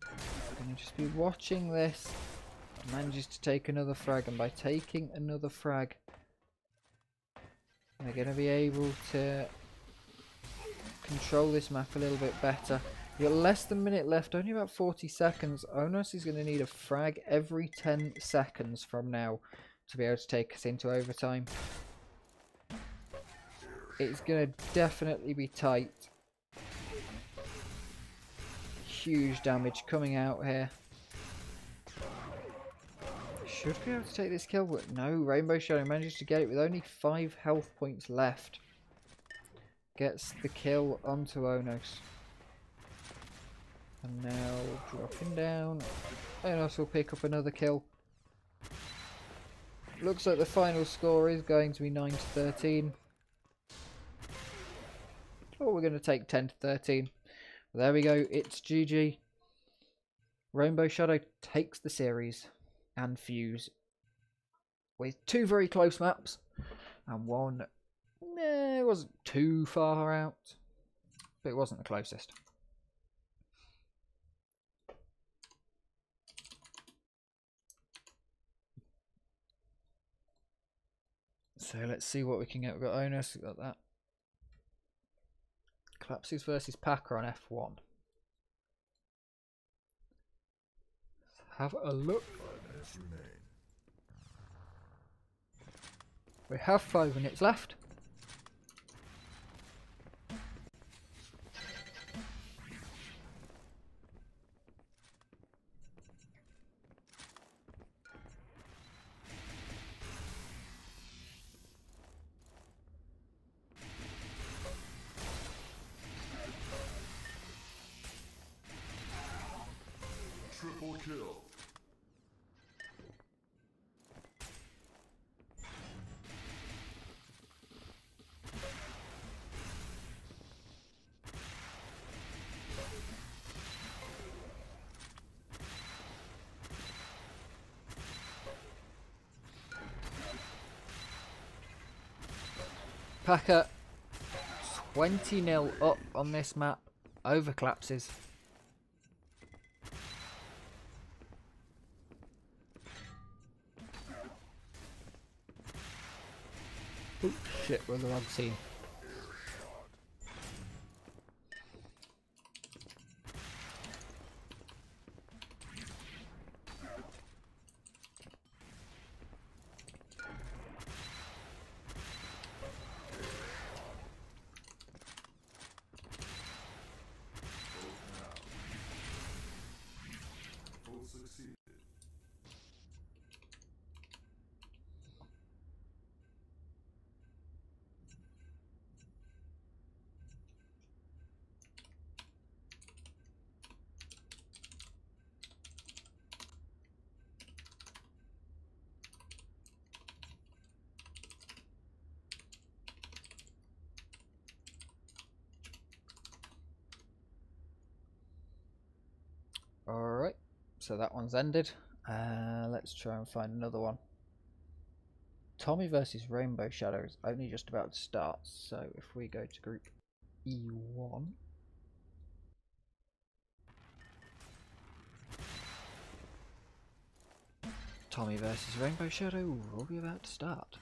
Gonna just be watching this. Manages to take another frag, and by taking another frag, they're gonna be able to control this map a little bit better. You've got less than a minute left, only about 40 seconds. Onos is going to need a frag every 10 seconds from now to be able to take us into overtime. It's going to definitely be tight. huge damage coming out here. Should be able to take this kill, but no. Rainbow Shadow manages to get it with only five health points left. Gets the kill onto Onos. And now dropping down. Onos will pick up another kill. Looks like the final score is going to be 9 to 13. Oh, we're going to take 10 to 13. There we go. It's GG. Rainbow Shadow takes the series and Fuse with two very close maps and one eh, it wasn't too far out, but it wasn't the closest. So let's see what we can get. We've got Onos, we've got that. Collapses versus Packer on F1. Have a look. We have five minutes left. Packer 20 0 up on this map over collapses. Oh shit, we're the wrong team. Both succeeded. Alright, so that one's ended. Uh, let's try and find another one. Tommy versus Rainbow Shadow is only just about to start, so if we go to group E1. Tommy versus Rainbow Shadow will be about to start.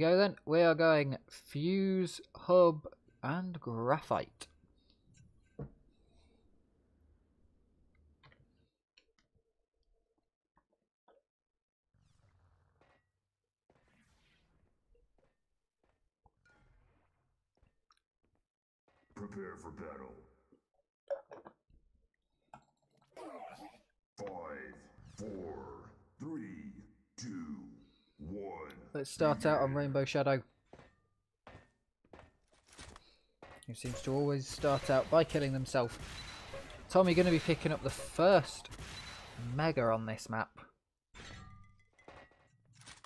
Go then. We are going Fuse, Hub, and Graphite. Prepare for battle. Five, four, three, two, one. Let's start out on Rainbow Shadow. Who seems to always start out by killing themselves. Tommy going to be picking up the first Mega on this map.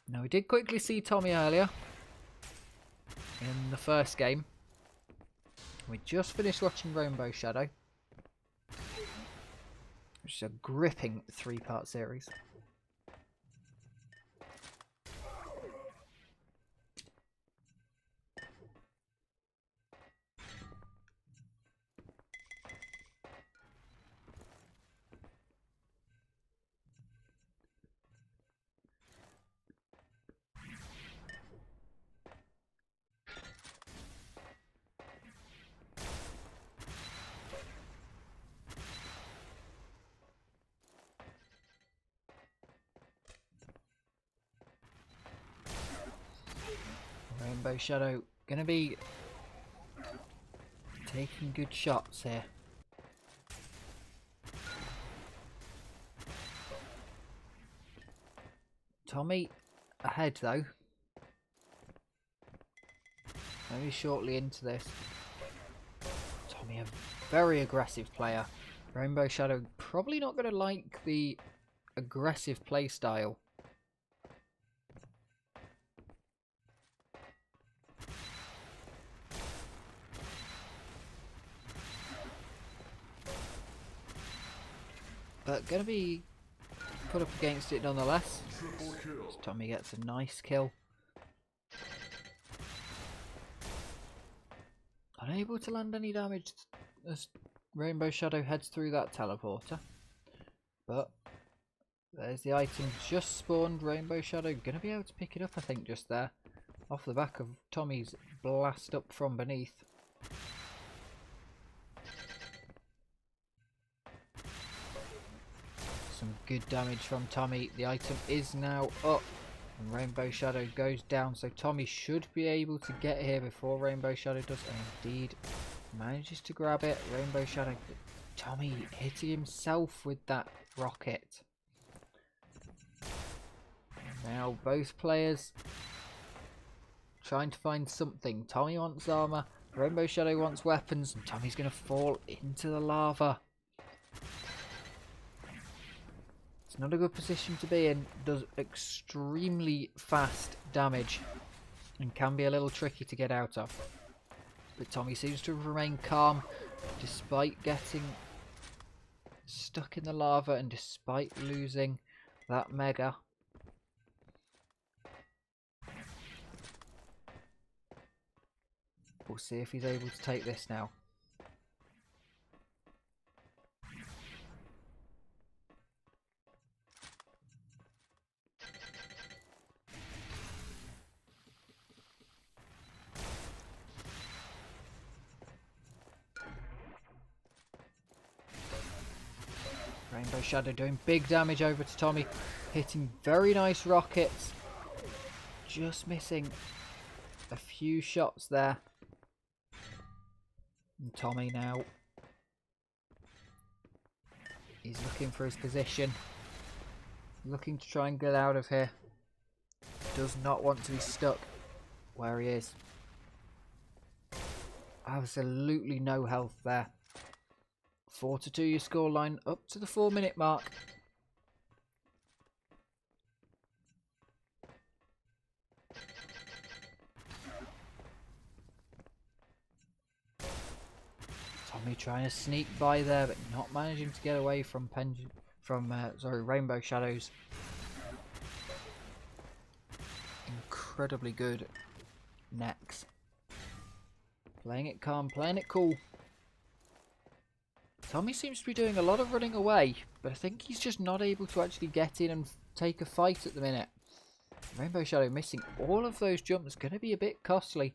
Now we did quickly see Tommy earlier in the first game. We just finished watching Rainbow Shadow. Which is a gripping three-part series. Shadow gonna be taking good shots here. Tommy ahead though. Very shortly into this. Tommy a very aggressive player. Rainbow Shadow probably not going to like the aggressive play style. But going to be put up against it nonetheless. Tommy gets a nice kill. Unable to land any damage as Rainbow Shadow heads through that teleporter. But there's the item just spawned. Rainbow Shadow going to be able to pick it up, I think, just there. Off the back of Tommy's blast up from beneath. Some good damage from Tommy. The item is now up. And Rainbow Shadow goes down. So Tommy should be able to get here before Rainbow Shadow does. And indeed manages to grab it. Rainbow Shadow. Tommy hitting himself with that rocket. Now both players trying to find something. Tommy wants armor. Rainbow Shadow wants weapons. And Tommy's going to fall into the lava. It's not a good position to be in. Does extremely fast damage. And can be a little tricky to get out of. But Tommy seems to remain calm. Despite getting stuck in the lava. And despite losing that mega. We'll see if he's able to take this now. Shadow doing big damage over to Tommy. Hitting very nice rockets. Just missing a few shots there. And Tommy now. He's looking for his position. Looking to try and get out of here. Does not want to be stuck where he is. Absolutely no health there. 4 to 2 your scoreline up to the 4 minute mark. Tommy trying to sneak by there but not managing to get away from Pen from uh, sorry Rainbow Shadows. Incredibly good next. Playing it calm, playing it cool. Tommy seems to be doing a lot of running away, but I think he's just not able to actually get in and take a fight at the minute. Rainbow Shadow missing all of those jumps, going to be a bit costly.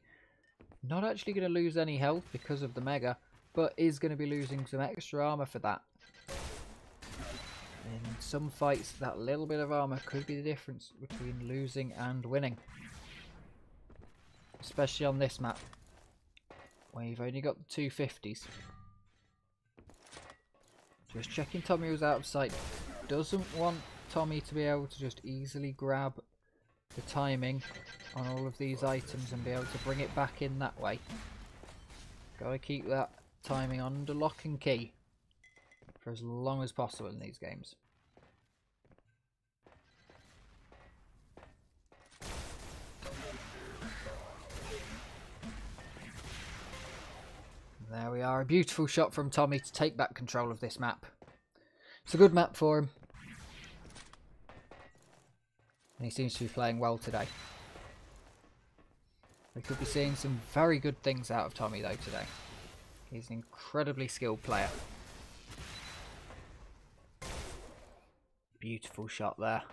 Not actually going to lose any health because of the Mega, but is going to be losing some extra armor for that. In some fights, that little bit of armor could be the difference between losing and winning. Especially on this map, where you've only got the 250s. Just checking Tommy was out of sight. doesn't want Tommy to be able to just easily grab the timing on all of these items and be able to bring it back in that way. Gotta keep that timing under lock and key for as long as possible in these games. There we are, a beautiful shot from Tommy to take back control of this map. It's a good map for him. And he seems to be playing well today. We could be seeing some very good things out of Tommy though today. He's an incredibly skilled player. Beautiful shot there.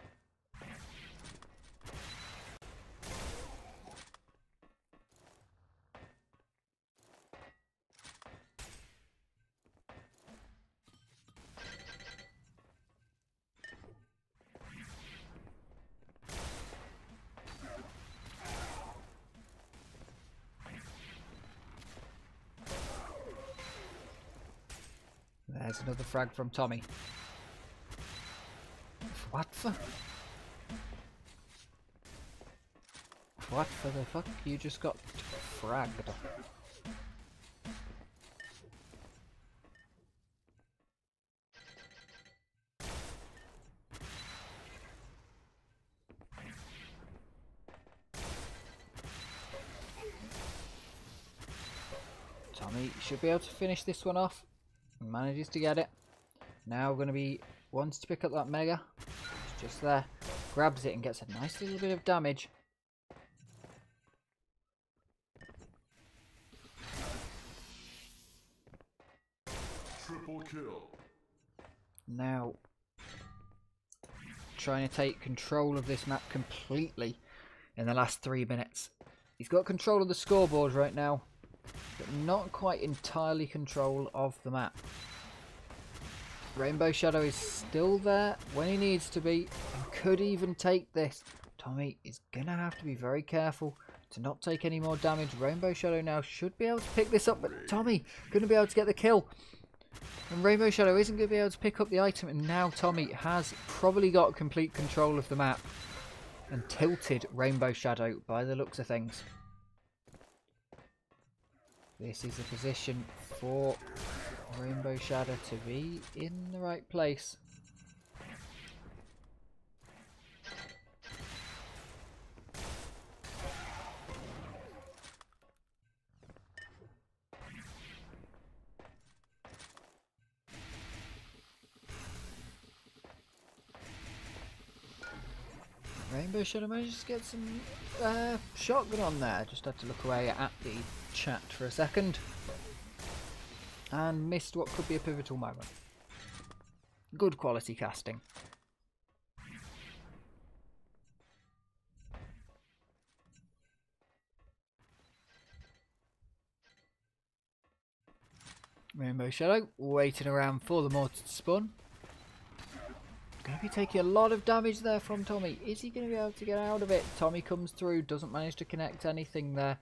There's another frag from Tommy. What for? What for the fuck? You just got fragged. Tommy should be able to finish this one off. Manages to get it. Now we're going to be wants to pick up that mega. It's just there. Grabs it and gets a nice little bit of damage. Triple kill. Now trying to take control of this map completely in the last three minutes. He's got control of the scoreboard right now, but not quite entirely control of the map. Rainbow Shadow is still there when he needs to be and could even take this. Tommy is going to have to be very careful to not take any more damage. Rainbow Shadow now should be able to pick this up, but Tommy going to be able to get the kill. And Rainbow Shadow isn't going to be able to pick up the item, and now Tommy has probably got complete control of the map and tilted Rainbow Shadow by the looks of things. This is the position for Rainbow Shadow to be in the right place. Rainbow Shadow managed to get some uh, shotgun on there. Just had to look away at the chat for a second. And missed what could be a pivotal moment. Good quality casting. Rainbow Shadow waiting around for the mortar to spawn. Going to be taking a lot of damage there from Tommy. Is he going to be able to get out of it? Tommy comes through, doesn't manage to connect anything there.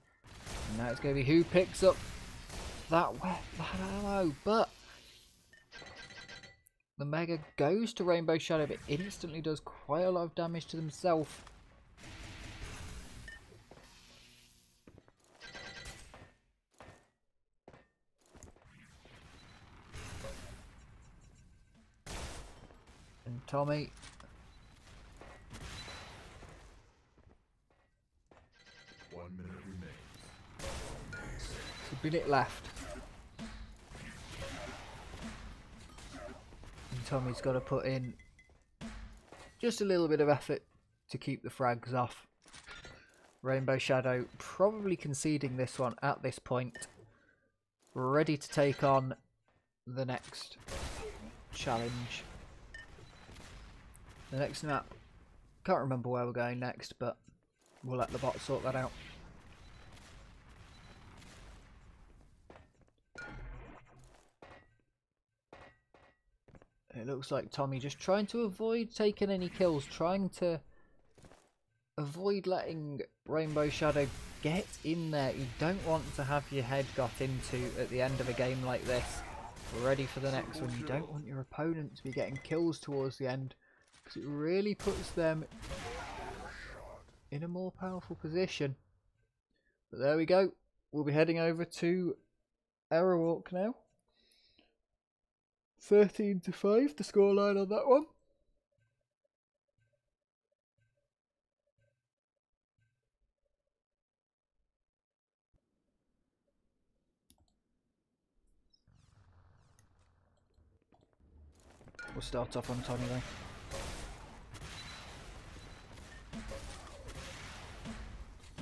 Now it's going to be who picks up that, that ammo. But the Mega goes to Rainbow Shadow, but instantly does quite a lot of damage to themselves. And Tommy One minute remains. It's a minute left. Tommy's got to put in just a little bit of effort to keep the frags off. Rainbow Shadow probably conceding this one at this point. Ready to take on the next challenge. The next map. Can't remember where we're going next, but we'll let the bot sort that out. It looks like Tommy just trying to avoid taking any kills, trying to avoid letting Rainbow Shadow get in there. You don't want to have your head got into at the end of a game like this ready for the next one. You don't want your opponent to be getting kills towards the end because it really puts them in a more powerful position. But there we go. We'll be heading over to Arrowwalk now. 13 to 5, the scoreline on that one. We'll start off on Tommy though.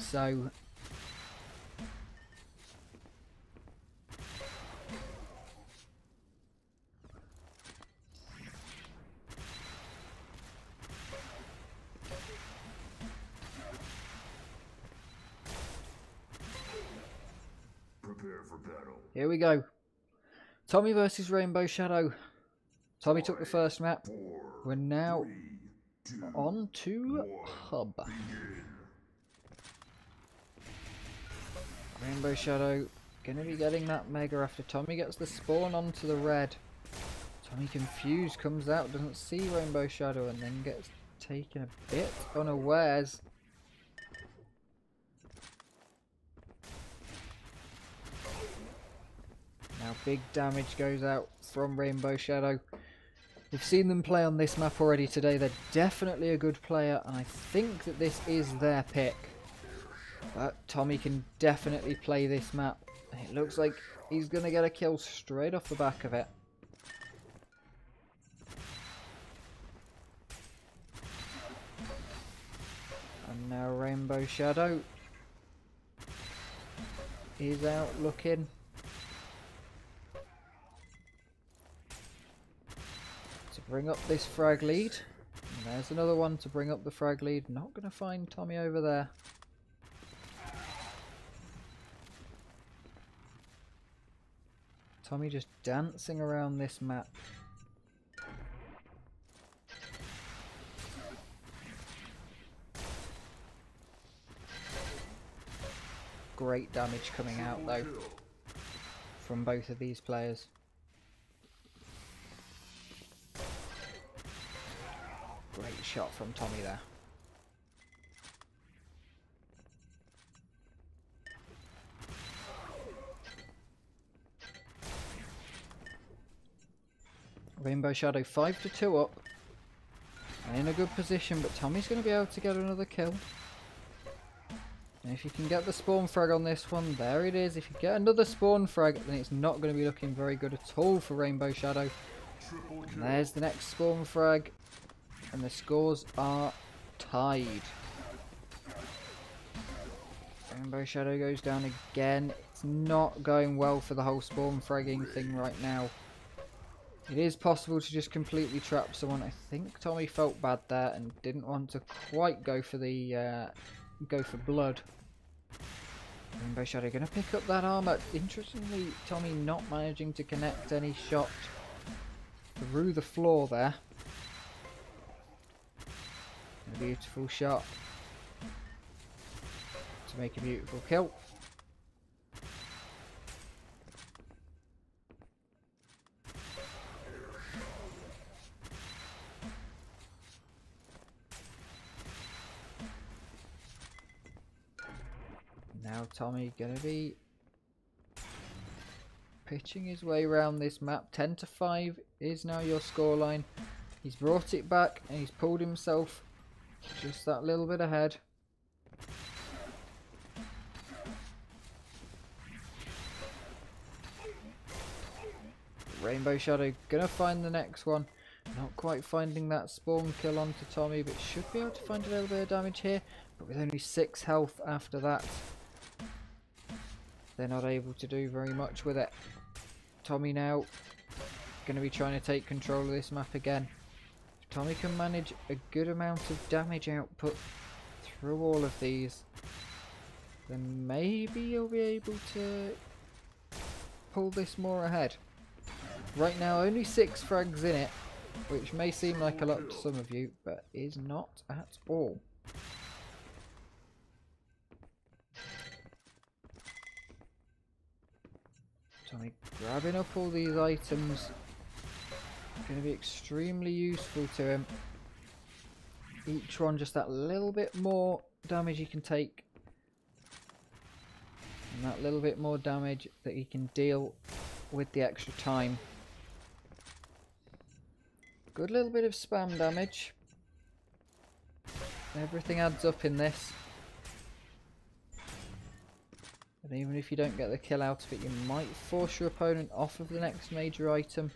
So Prepare for battle. Here we go. Tommy versus Rainbow Shadow. Tommy took the first map. We're now on to Hub. Rainbow Shadow gonna be getting that Mega after Tommy gets the spawn onto the red. Tommy confused comes out, doesn't see Rainbow Shadow and then gets taken a bit unawares. Now big damage goes out from Rainbow Shadow. We've seen them play on this map already today. They're definitely a good player and I think that this is their pick. But Tommy can definitely play this map. It looks like he's going to get a kill straight off the back of it. And now Rainbow Shadow is out looking. Bring up this frag lead. And there's another one to bring up the frag lead. Not going to find Tommy over there. Tommy just dancing around this map. Great damage coming out though from both of these players. Great shot from Tommy there. Rainbow Shadow 5 to 2 up. And in a good position, but Tommy's going to be able to get another kill. And if you can get the spawn frag on this one, there it is. If you get another spawn frag, then it's not going to be looking very good at all for Rainbow Shadow. There's the next spawn frag. And the scores are tied. Rainbow Shadow goes down again. It's not going well for the whole spawn fragging thing right now. It is possible to just completely trap someone. I think Tommy felt bad there and didn't want to quite go for the uh, go for blood. Rainbow Shadow gonna pick up that armor. Interestingly, Tommy not managing to connect any shot through the floor there. Beautiful shot to make a beautiful kill. Now Tommy gonna be pitching his way around this map. 10 to 5 is now your scoreline. He's brought it back and he's pulled himself just that little bit ahead. Rainbow Shadow gonna find the next one. Not quite finding that spawn kill onto Tommy, but should be able to find a little bit of damage here. But with only 6 health after that, they're not able to do very much with it. Tommy now going to be trying to take control of this map again. Tommy can manage a good amount of damage output through all of these, then maybe he'll be able to pull this more ahead. Right now, only six frags in it, which may seem like a lot to some of you, but is not at all. Tommy grabbing up all these items. Going to be extremely useful to him. Each one just that little bit more damage he can take. And that little bit more damage that he can deal with the extra time. Good little bit of spam damage. Everything adds up in this. And even if you don't get the kill out of it, you might force your opponent off of the next major item.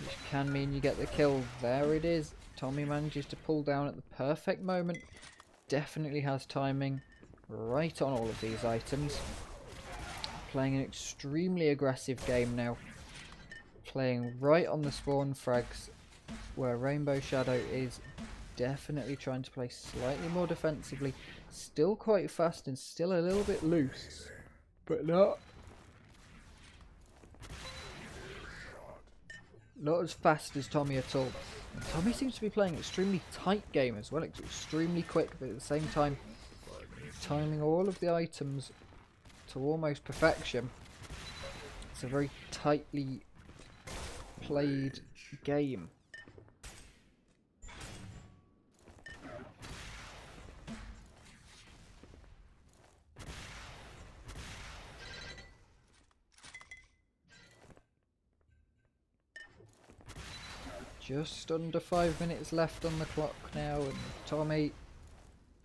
Which can mean you get the kill. There it is. Tommy manages to pull down at the perfect moment. Definitely has timing right on all of these items. Playing an extremely aggressive game now. Playing right on the spawn frags where Rainbow Shadow is definitely trying to play slightly more defensively. Still quite fast and still a little bit loose. But not not as fast as Tommy at all. Tommy seems to be playing extremely tight game as well. It's extremely quick, but at the same time, timing all of the items to almost perfection. It's a very tightly played game. Just under five minutes left on the clock now, and Tommy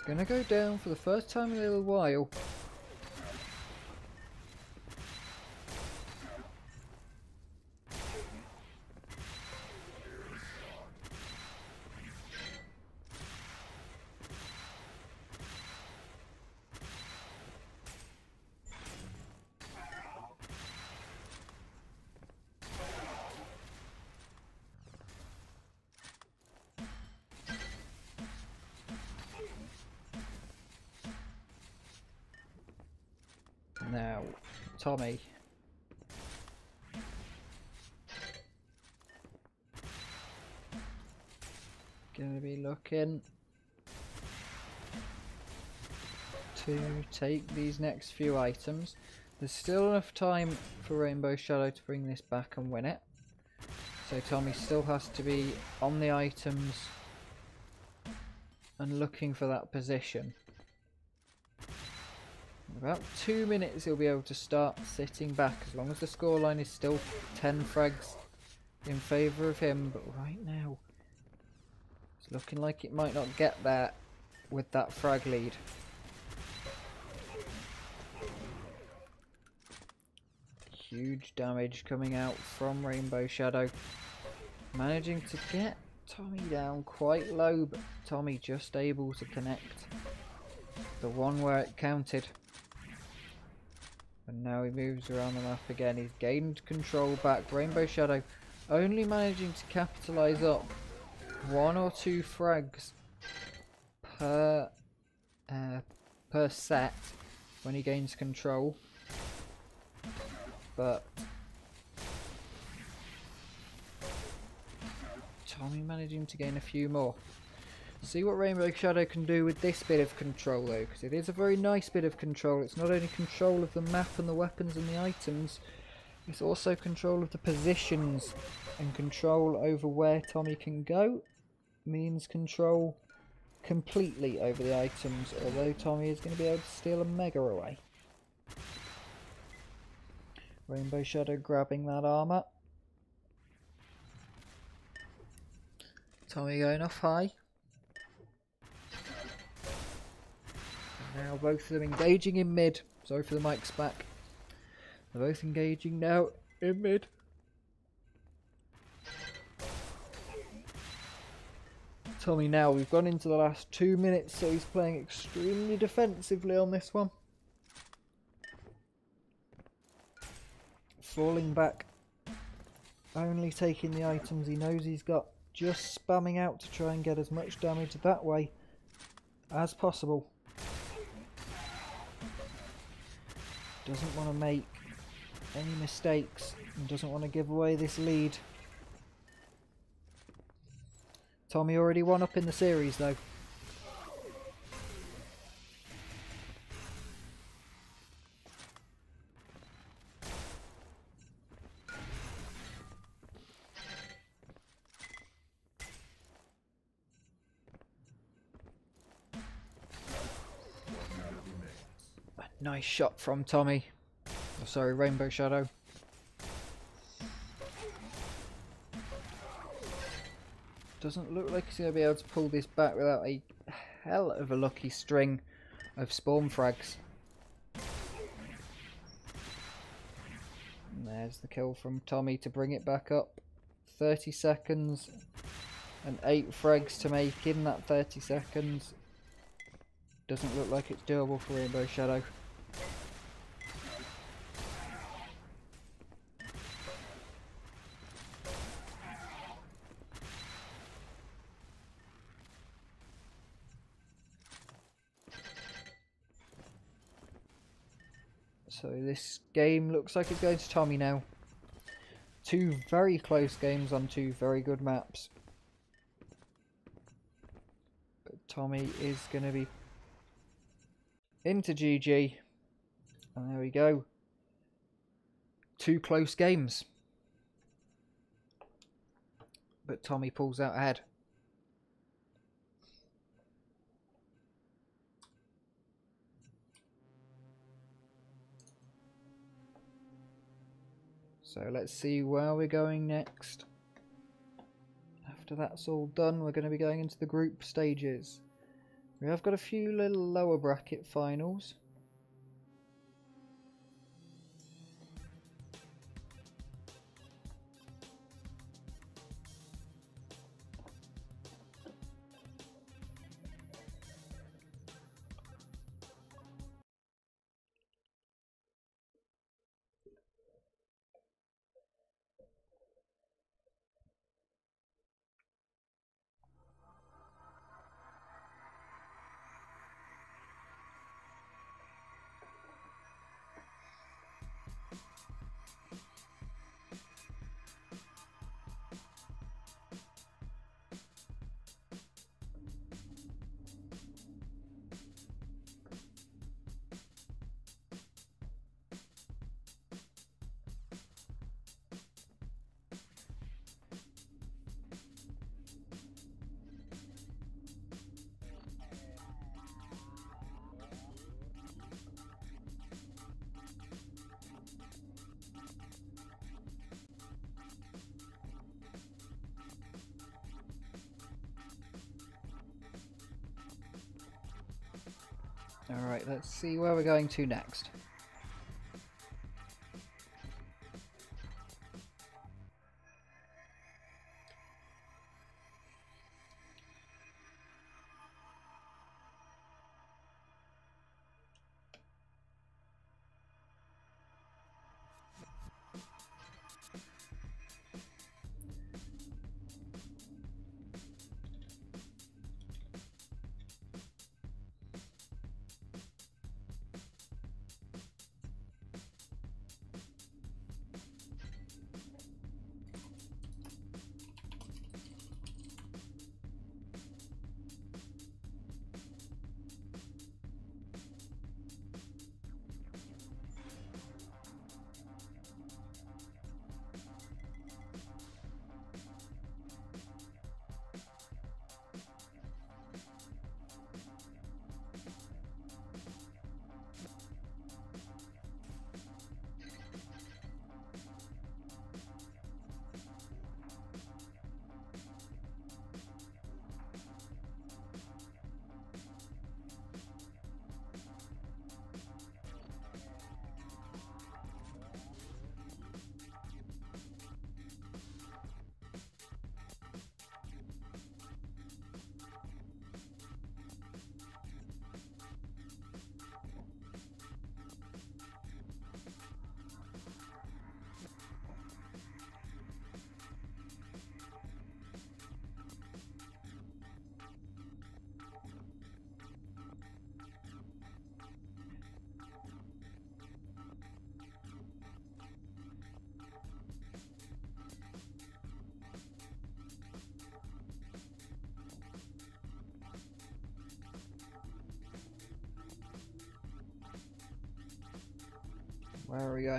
gonna go down for the first time in a little while. Now, Tommy. Looking to take these next few items. There's still enough time for Rainbow Shadow to bring this back and win it. So Tommy still has to be on the items and looking for that position. In about two minutes he'll be able to start sitting back as long as the scoreline is still 10 frags in favour of him. But right now looking like it might not get there with that frag lead. Huge damage coming out from Rainbow Shadow. Managing to get Tommy down quite low, but Tommy just able to connect the one where it counted. And now he moves around the map again. He's gained control back. Rainbow Shadow only managing to capitalise up one or two frags per uh, per set when he gains control. But Tommy managing to gain a few more. See what Rainbow Shadow can do with this bit of control though, because it is a very nice bit of control. It's not only control of the map and the weapons and the items, it's also control of the positions and control over where Tommy can go means control completely over the items, although Tommy is going to be able to steal a Mega away. Rainbow Shadow grabbing that armour. Tommy going off high. And now both of them engaging in mid. Sorry for the mics back. Both engaging now in mid. Tommy now, we've gone into the last two minutes, so he's playing extremely defensively on this one. Falling back, only taking the items he knows he's got, just spamming out to try and get as much damage that way as possible. Doesn't want to make any mistakes and doesn't want to give away this lead. Tommy already won up in the series though. Nice shot from Tommy. Oh, sorry, Rainbow Shadow. Doesn't look like he's going to be able to pull this back without a hell of a lucky string of spawn frags. And there's the kill from Tommy to bring it back up. 30 seconds and 8 frags to make in that 30 seconds. Doesn't look like it's doable for Rainbow Shadow. So this game looks like it's going to Tommy now. Two very close games on two very good maps. But Tommy is going to be into GG. And there we go. Two close games. But Tommy pulls out ahead. So let's see where we're going next. After that's all done, we're going to be going into the group stages. We have got a few little lower bracket finals. Let's see where we're going to next.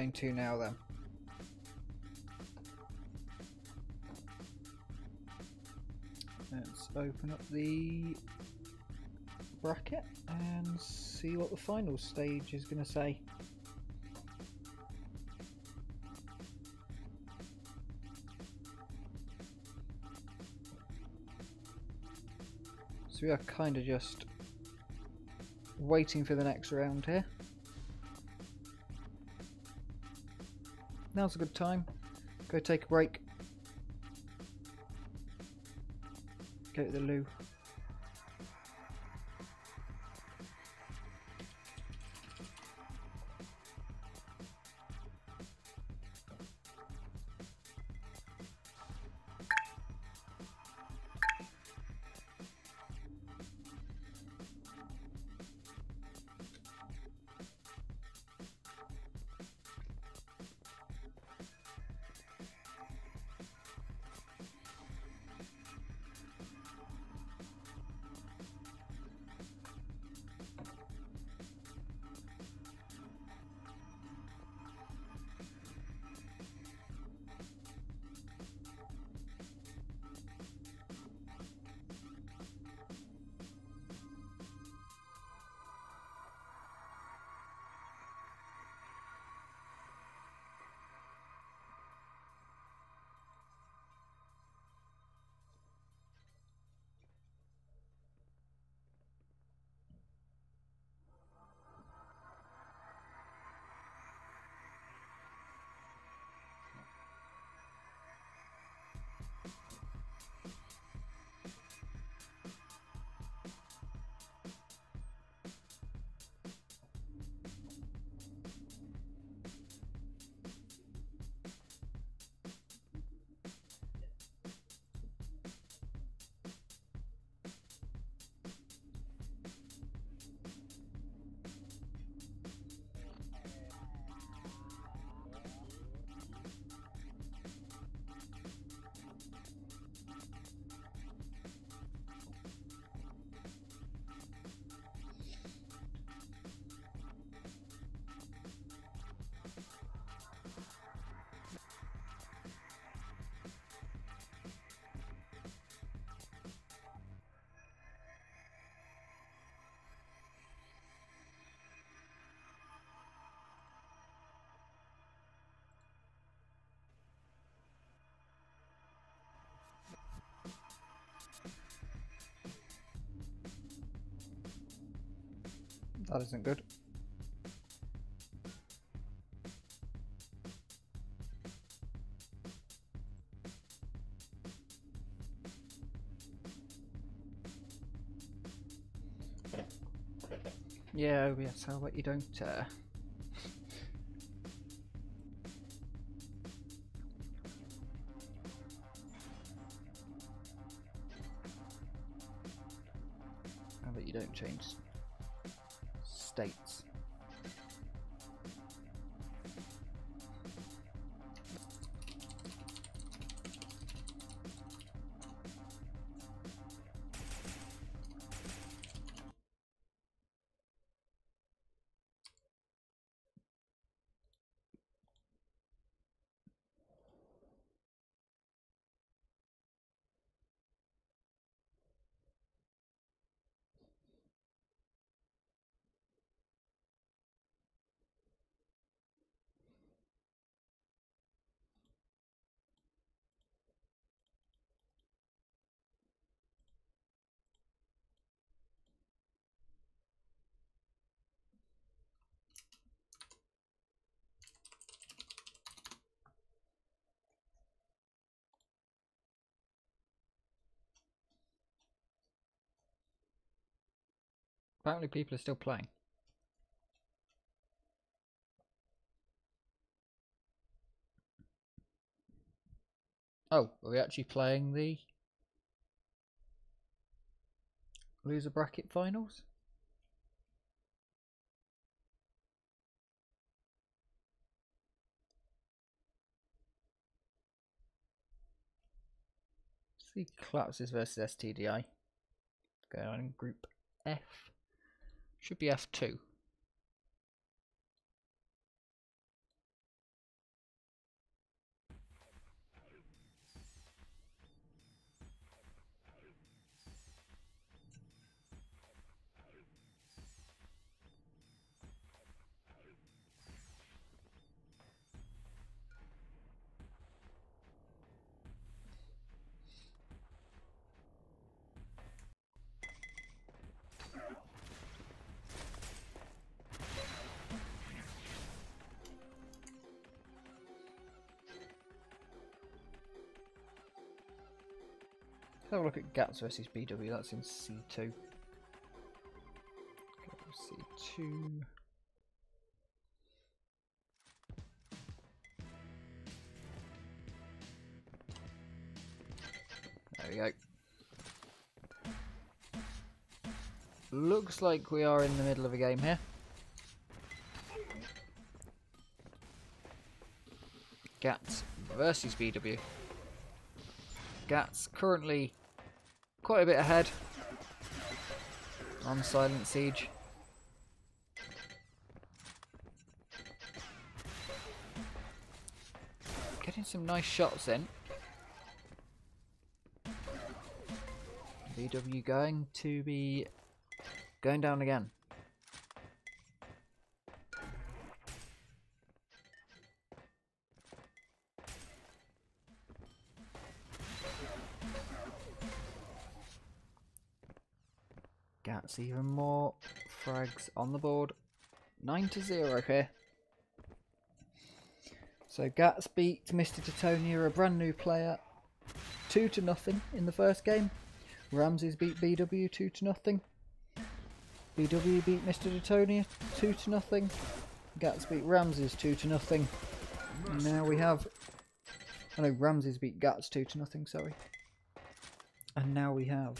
Going to now then? Let's open up the bracket and see what the final stage is going to say. So we are kind of just waiting for the next round here. Now's a good time. Go take a break. Go to the loo. That isn't good. Yeah, yes, how about you don't, uh... Apparently people are still playing. Oh, are we actually playing the loser bracket finals? See Collapses versus STDI. Going on in group F. Should be F2. Look at Gats versus BW. That's in C2. Go C2. There we go. Looks like we are in the middle of a game here. Gats versus BW. Gats currently quite a bit ahead on Silent Siege. Getting some nice shots in. BW going to be going down again. Gats even more frags on the board. 9 to 0 here. So Gats beat Mr. Titonia, a brand new player, 2 to nothing in the first game. Ramses beat BW 2 to nothing. BW beat Mr. Titonia 2 to nothing. Gats beat Ramses 2 to nothing. And now we have oh I know Ramses beat Gats 2 to nothing, sorry. And now we have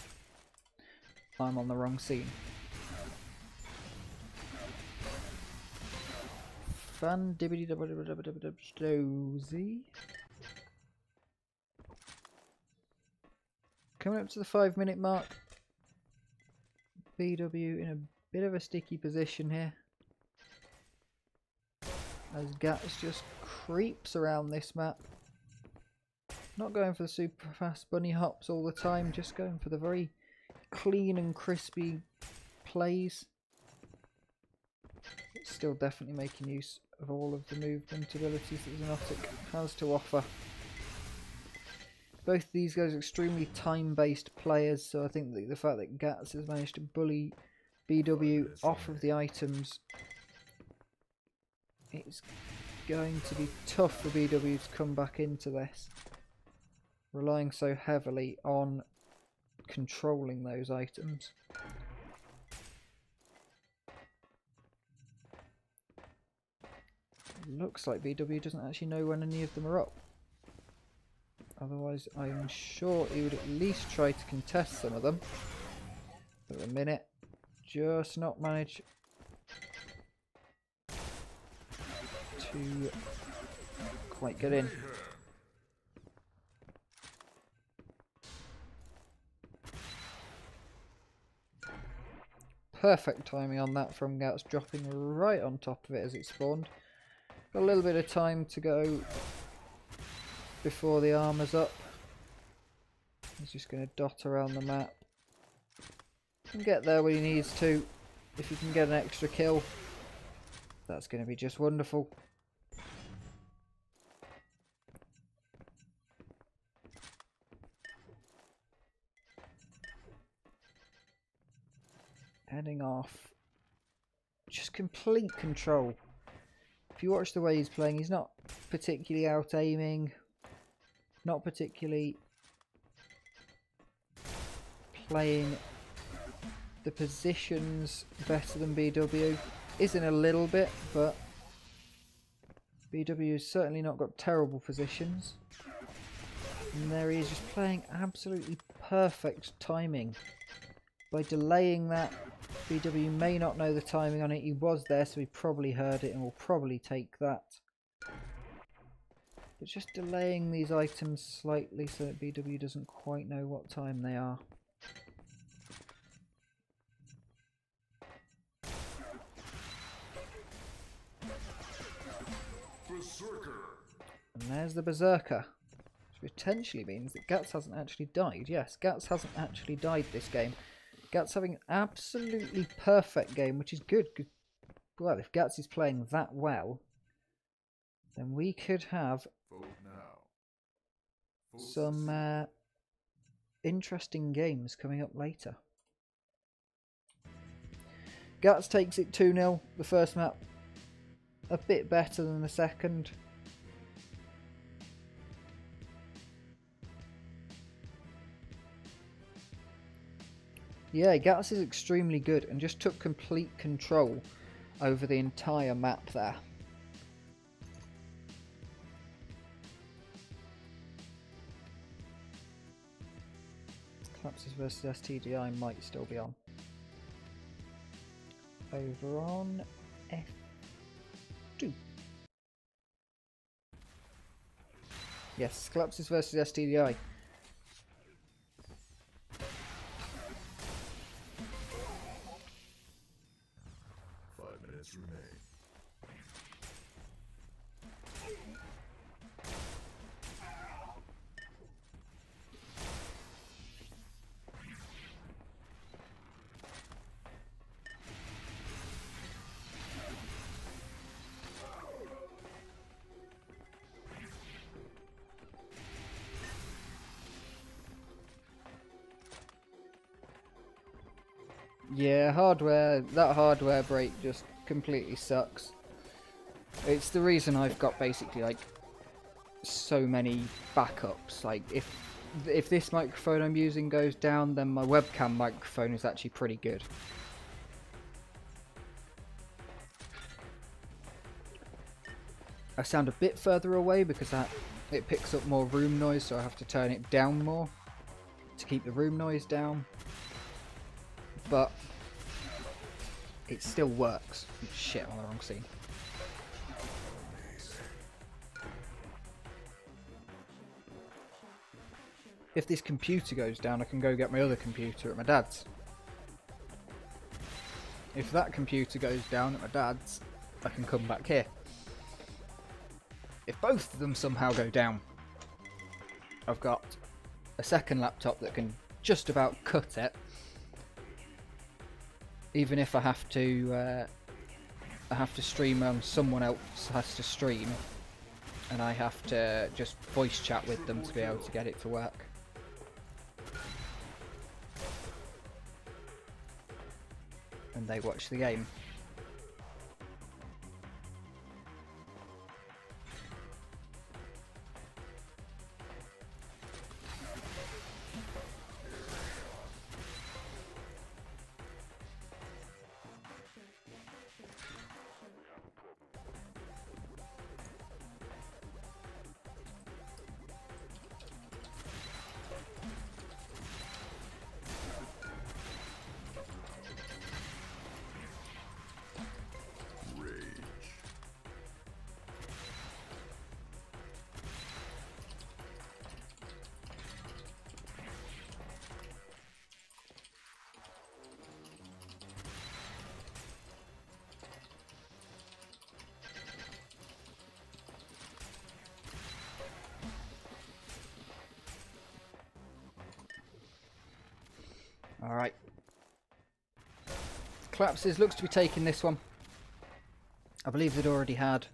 I'm on the wrong scene. Fun dibbity dozy. Coming up to the five minute mark. BW in a bit of a sticky position here. As Gats just creeps around this map. Not going for the super fast bunny hops all the time, just going for the very clean and crispy plays. It's still definitely making use of all of the movement abilities that Xonotic has to offer. Both these guys are extremely time-based players, so I think that the fact that Gats has managed to bully BW off of the items, it's going to be tough for BW to come back into this, relying so heavily on controlling those items. Looks like BW doesn't actually know when any of them are up. Otherwise, I'm sure he would at least try to contest some of them. For a minute, just not manage to quite get in. Perfect timing on that from Gats dropping right on top of it as it spawned. Got a little bit of time to go before the armor's up. He's just going to dot around the map. And get there when he needs to. If he can get an extra kill, that's going to be just wonderful. Heading off. Just complete control. If you watch the way he's playing, he's not particularly out aiming. Not particularly playing the positions better than BW. Isn't a little bit, but BW has certainly not got terrible positions. And there he is just playing absolutely perfect timing. By delaying that BW may not know the timing on it. He was there, so he probably heard it and will probably take that. But just delaying these items slightly so that BW doesn't quite know what time they are. Berserker. And there's the Berserker. Which potentially means that Gats hasn't actually died. Yes, Gats hasn't actually died this game. Gats having an absolutely perfect game, which is good. good. Well, if Gats is playing that well, then we could have. Some uh, interesting games coming up later. Gats takes it 2 0. The first map a bit better than the second. Yeah, Gats is extremely good and just took complete control over the entire map there. Collapses versus STDI might still be on. Over on F2. Yes, Collapses versus STDI. Hardware, that hardware break just completely sucks. It's the reason I've got basically like so many backups. Like if if this microphone I'm using goes down, then my webcam microphone is actually pretty good. I sound a bit further away because that it picks up more room noise, so I have to turn it down more to keep the room noise down but it still works. Shit, I'm on the wrong scene. If this computer goes down, I can go get my other computer at my dad's. If that computer goes down at my dad's, I can come back here. If both of them somehow go down, I've got a second laptop that can just about cut it even if I have to uh, I have to stream on someone else has to stream and I have to just voice chat with them to be able to get it to work. And they watch the game. Collapses looks to be taking this one. I believe they'd already had.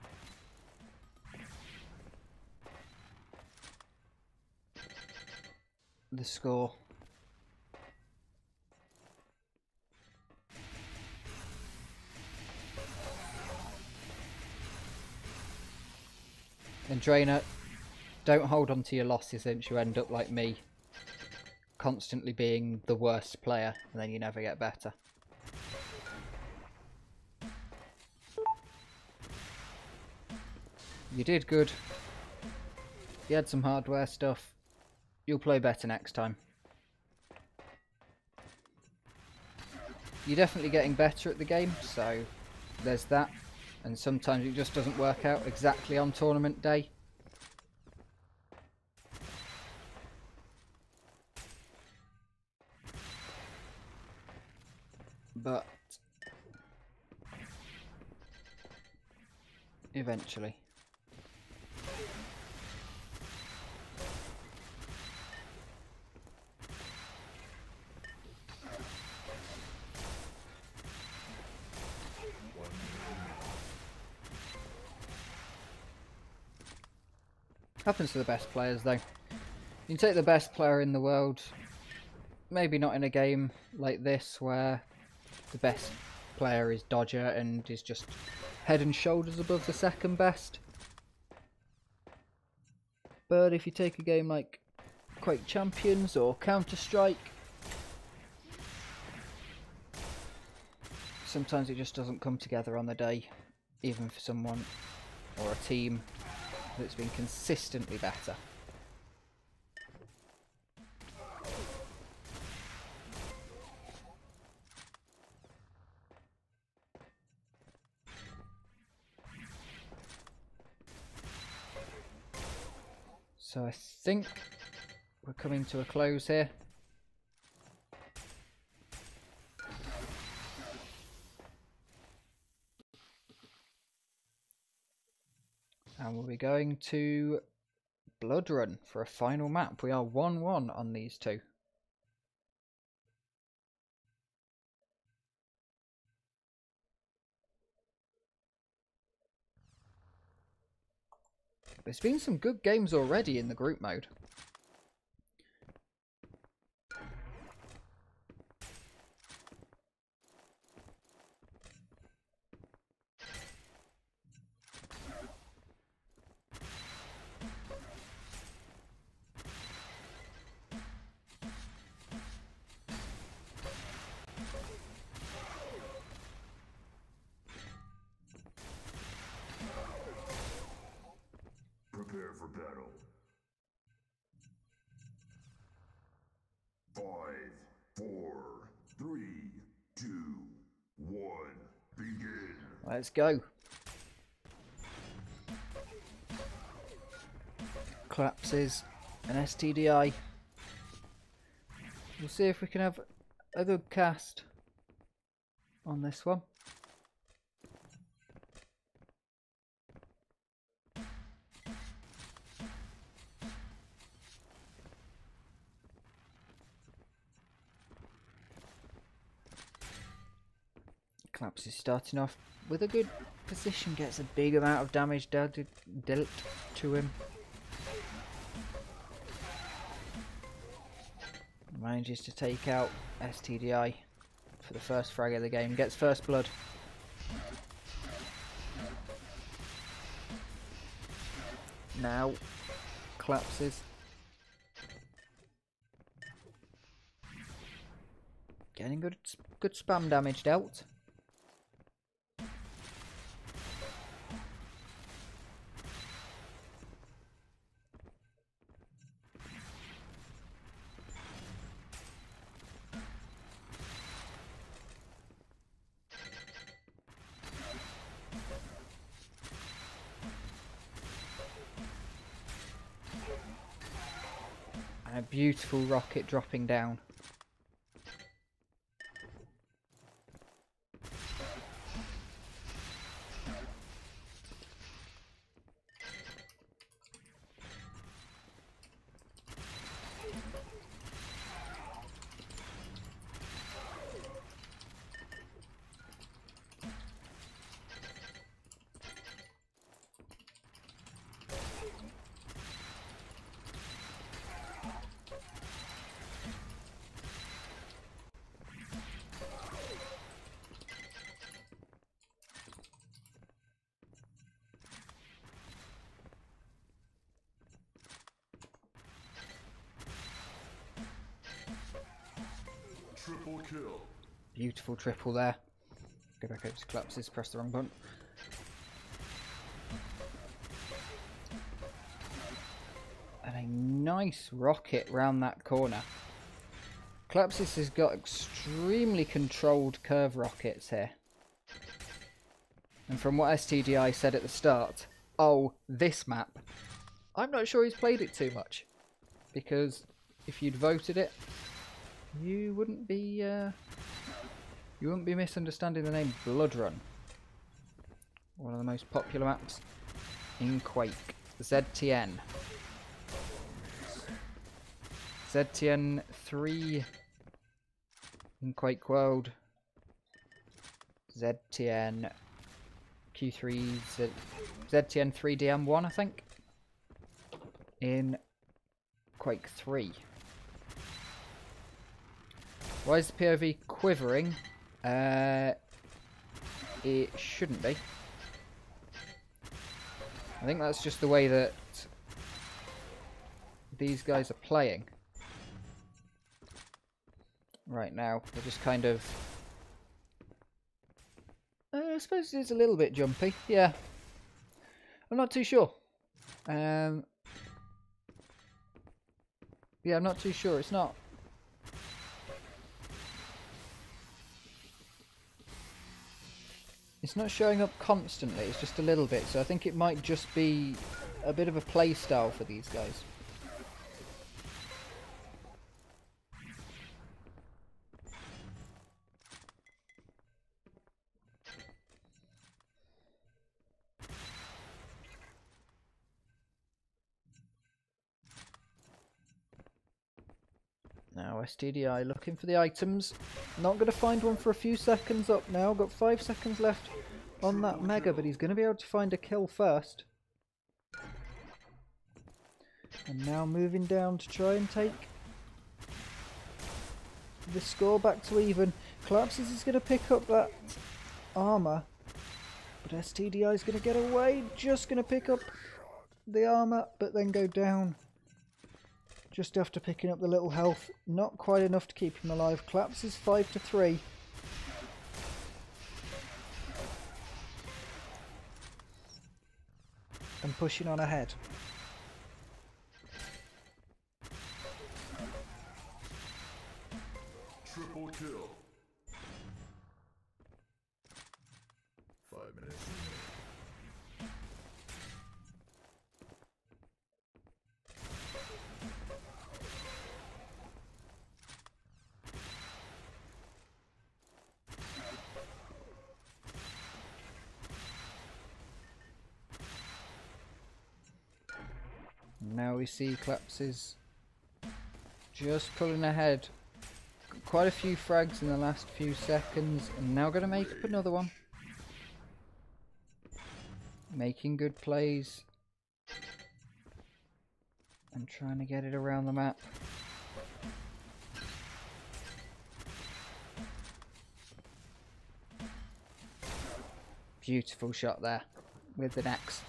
The score. And Drainer, don't hold on to your losses since you end up like me. Constantly being the worst player and then you never get better. You did good. You had some hardware stuff. You'll play better next time. You're definitely getting better at the game, so there's that. And sometimes it just doesn't work out exactly on tournament day. But eventually. Happens to the best players though. You can take the best player in the world, maybe not in a game like this where the best player is Dodger and is just head and shoulders above the second best. But if you take a game like Quake Champions or Counter Strike, sometimes it just doesn't come together on the day, even for someone or a team that's been consistently better. So I think we're coming to a close here. And we'll be going to Blood Run for a final map. We are 1-1 on these two. There's been some good games already in the group mode. Prepare for battle. Five, four, three, two, one. Begin. Let's go. Collapses an STDI. We'll see if we can have a good cast on this one. Collapse is starting off with a good position, gets a big amount of damage dealt, to him. Manages to take out STDI for the first frag of the game, gets first blood. Now, collapses. Getting good, good spam damage dealt. A beautiful rocket dropping down. Triple there. Go back up to collapses, press the wrong button. And a nice rocket round that corner. Collapses has got extremely controlled curve rockets here. And from what STDI said at the start, oh, this map, I'm not sure he's played it too much. Because if you'd voted it, you wouldn't be uh, you wouldn't be misunderstanding the name Blood Run. One of the most popular maps in Quake. ZTN. ZTN 3 in Quake World. ZTN Q3 Z ZTN 3DM1 I think. In Quake 3. Why is the POV quivering? Uh, it shouldn't be. I think that's just the way that these guys are playing. Right now, they're just kind of Uh, I suppose it's a little bit jumpy. Yeah. I'm not too sure. Um, yeah, I'm not too sure. It's not. It's not showing up constantly. It's just a little bit. So I think it might just be a bit of a play style for these guys. Now STDI looking for the items. Not going to find one for a few seconds up now. Got five seconds left on that Mega, but he's going to be able to find a kill first. And now moving down to try and take the score back to even. Collapses is going to pick up that armour. But STDI is going to get away. Just going to pick up the armour, but then go down. Just after picking up the little health. Not quite enough to keep him alive. Claps Collapses 5 to 3. And pushing on ahead. Triple kill. Five minutes. We see Collapses just pulling ahead. Quite a few frags in the last few seconds, and now going to make up another one. Making good plays. And trying to get it around the map. Beautiful shot there with an axe.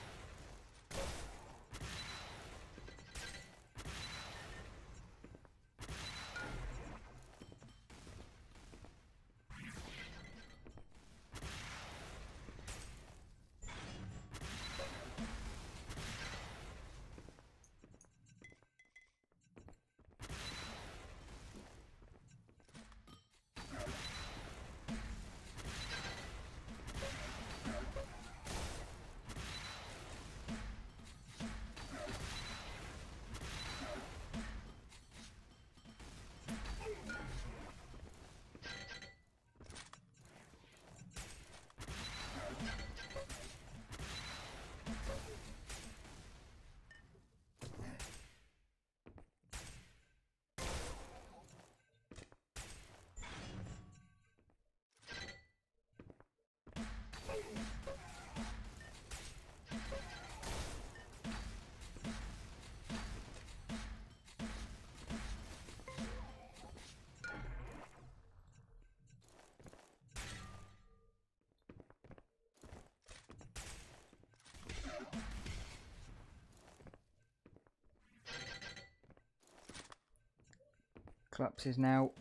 Collapse is now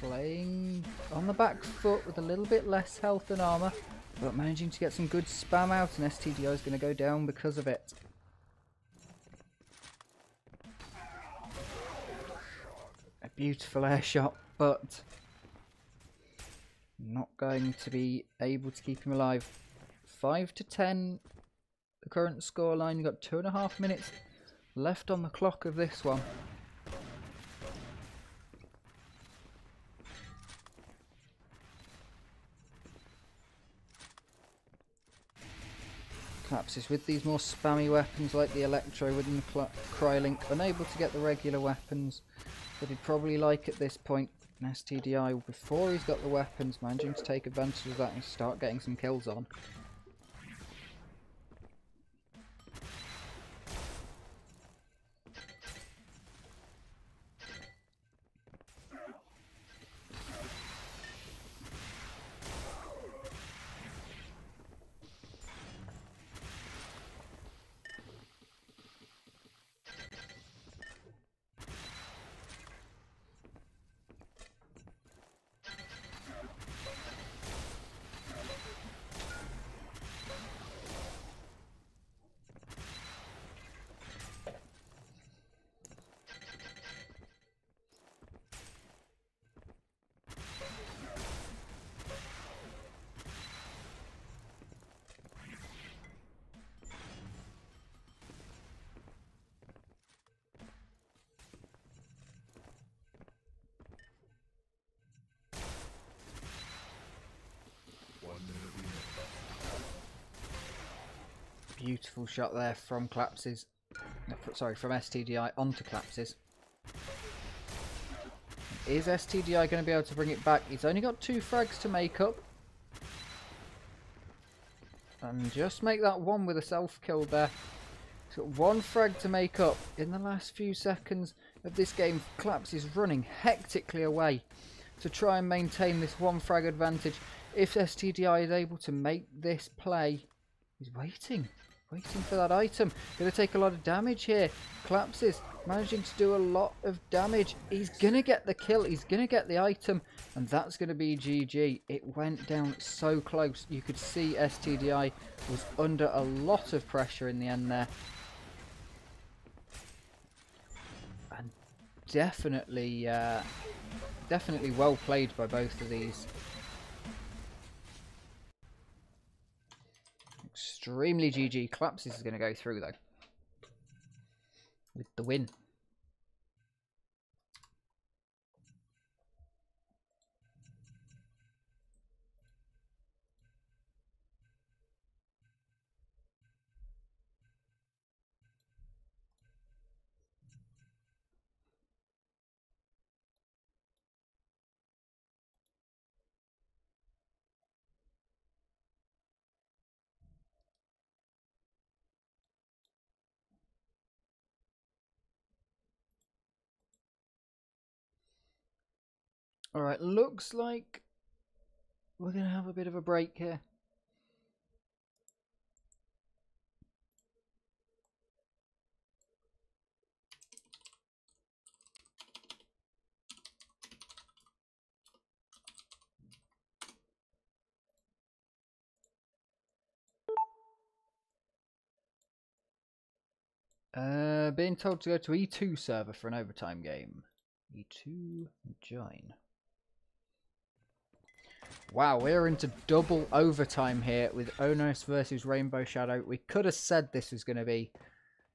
playing on the back foot with a little bit less health and armour, but managing to get some good spam out, and STDI is going to go down because of it. A beautiful air shot, but not going to be able to keep him alive. 5 to 10, the current scoreline. You've got two and a half minutes left on the clock of this one. Collapses with these more spammy weapons like the Electro within the Crylink, unable to get the regular weapons that he'd probably like at this point. And STDI, before he's got the weapons, managing to take advantage of that and start getting some kills on. Beautiful shot there from Clapses. no, Sorry, from STDI onto Clapses. Is STDI going to be able to bring it back? He's only got two frags to make up. And just make that one with a self kill there. He's got one frag to make up. In the last few seconds of this game, Claps is running hectically away to try and maintain this one frag advantage. If STDI is able to make this play, he's waiting. Waiting for that item. Going to take a lot of damage here. Collapses. Managing to do a lot of damage. He's going to get the kill. He's going to get the item. And that's going to be GG. It went down so close. You could see STDI was under a lot of pressure in the end there. And definitely, uh, definitely well played by both of these. Extremely GG. Collapses is going to go through though. With the win. Alright, looks like we're going to have a bit of a break here. Uh, being told to go to E2 server for an overtime game. E2 join. Wow, we're into double overtime here with Onos versus Rainbow Shadow. We could have said this was going to be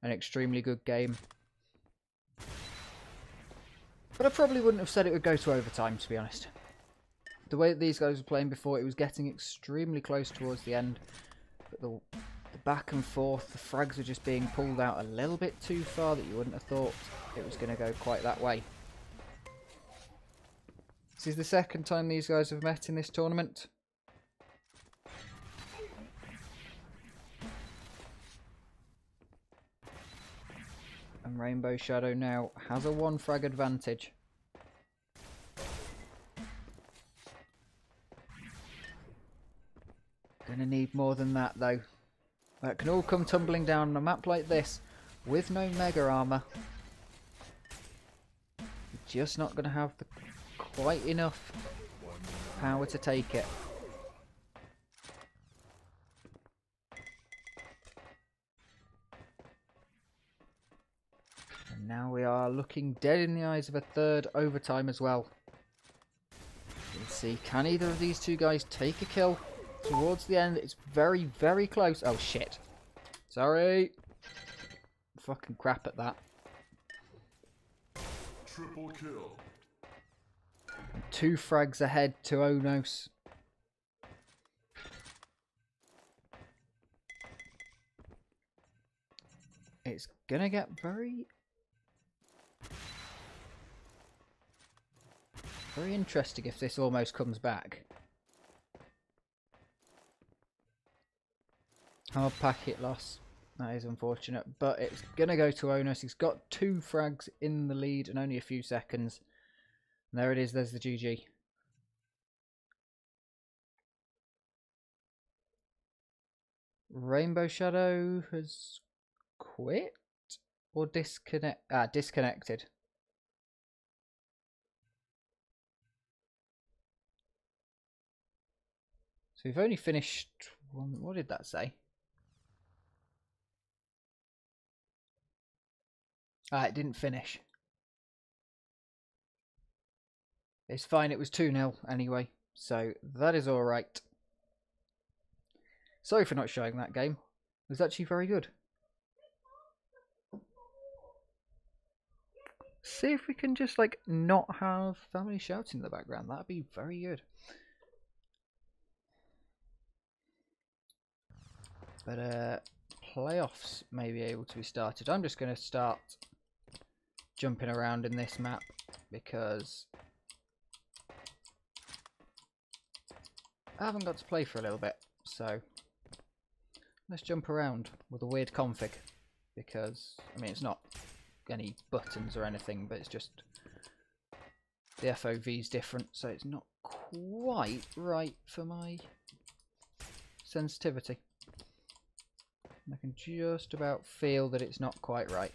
an extremely good game. But I probably wouldn't have said it would go to overtime, to be honest. The way that these guys were playing before, it was getting extremely close towards the end. But the, the back and forth, the frags were just being pulled out a little bit too far that you wouldn't have thought it was going to go quite that way. This is the second time these guys have met in this tournament. And Rainbow Shadow now has a one frag advantage. Gonna need more than that though. That can all come tumbling down on a map like this with no mega armor. Just not gonna have the quite enough power to take it. And now we are looking dead in the eyes of a third overtime as well. Let's see, can either of these two guys take a kill? Towards the end, it's very, very close. Oh, shit. Sorry. Fucking crap at that. Triple kill. Two frags ahead to Onos. It's gonna get very... Very interesting if this almost comes back. Hard packet loss. That is unfortunate, but it's gonna go to Onos. He's got two frags in the lead and only a few seconds. And there it is, there's the GG. Rainbow Shadow has quit or disconnect ah disconnected. So we've only finished one what did that say? Ah, it didn't finish. It's fine, it was 2 0 anyway, so that is alright. Sorry for not showing that game. It was actually very good. See if we can just like not have family shouting in the background. That'd be very good. But uh playoffs may be able to be started. I'm just going to start jumping around in this map because I haven't got to play for a little bit. So let's jump around with a weird config because, I mean, it's not any buttons or anything, but it's just the FOV is different, so it's not quite right for my sensitivity. I can just about feel that it's not quite right.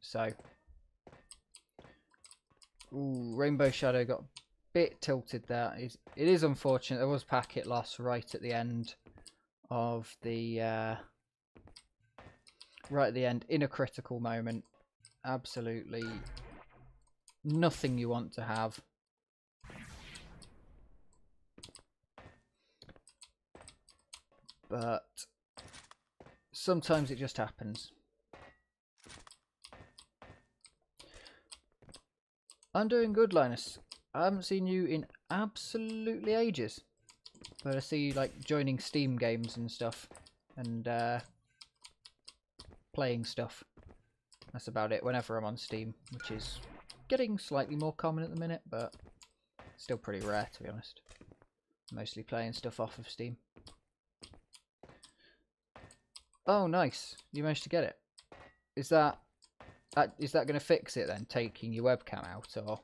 So, ooh, Rainbow Shadow got bit tilted there. It is unfortunate. There was packet loss right at the end of the uh, right at the end in a critical moment. Absolutely nothing you want to have. But sometimes it just happens. I'm doing good, Linus. I haven't seen you in absolutely ages. But I see you like joining Steam games and stuff. And uh, playing stuff. That's about it whenever I'm on Steam, which is getting slightly more common at the minute, but still pretty rare to be honest. Mostly playing stuff off of Steam. Oh, nice. You managed to get it. Is that, that is that going to fix it then, taking your webcam out, or...?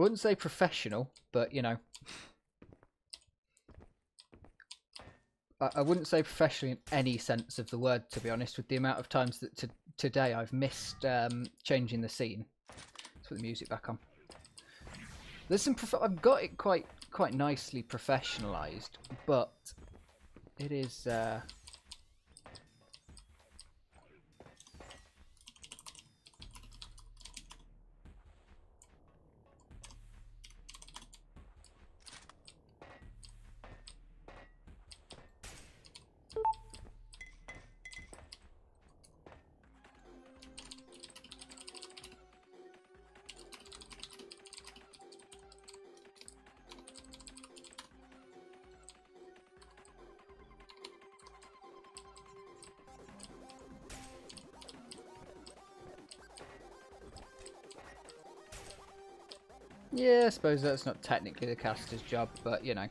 I wouldn't say professional, but you know. I, wouldn't say professional in any sense of the word, to be honest, with the amount of times that to, today I've missed um, changing the scene. Let's put the music back on. There's some. I've got it quite quite nicely professionalized, but it is. Uh, suppose that's not technically the caster's job, but you know.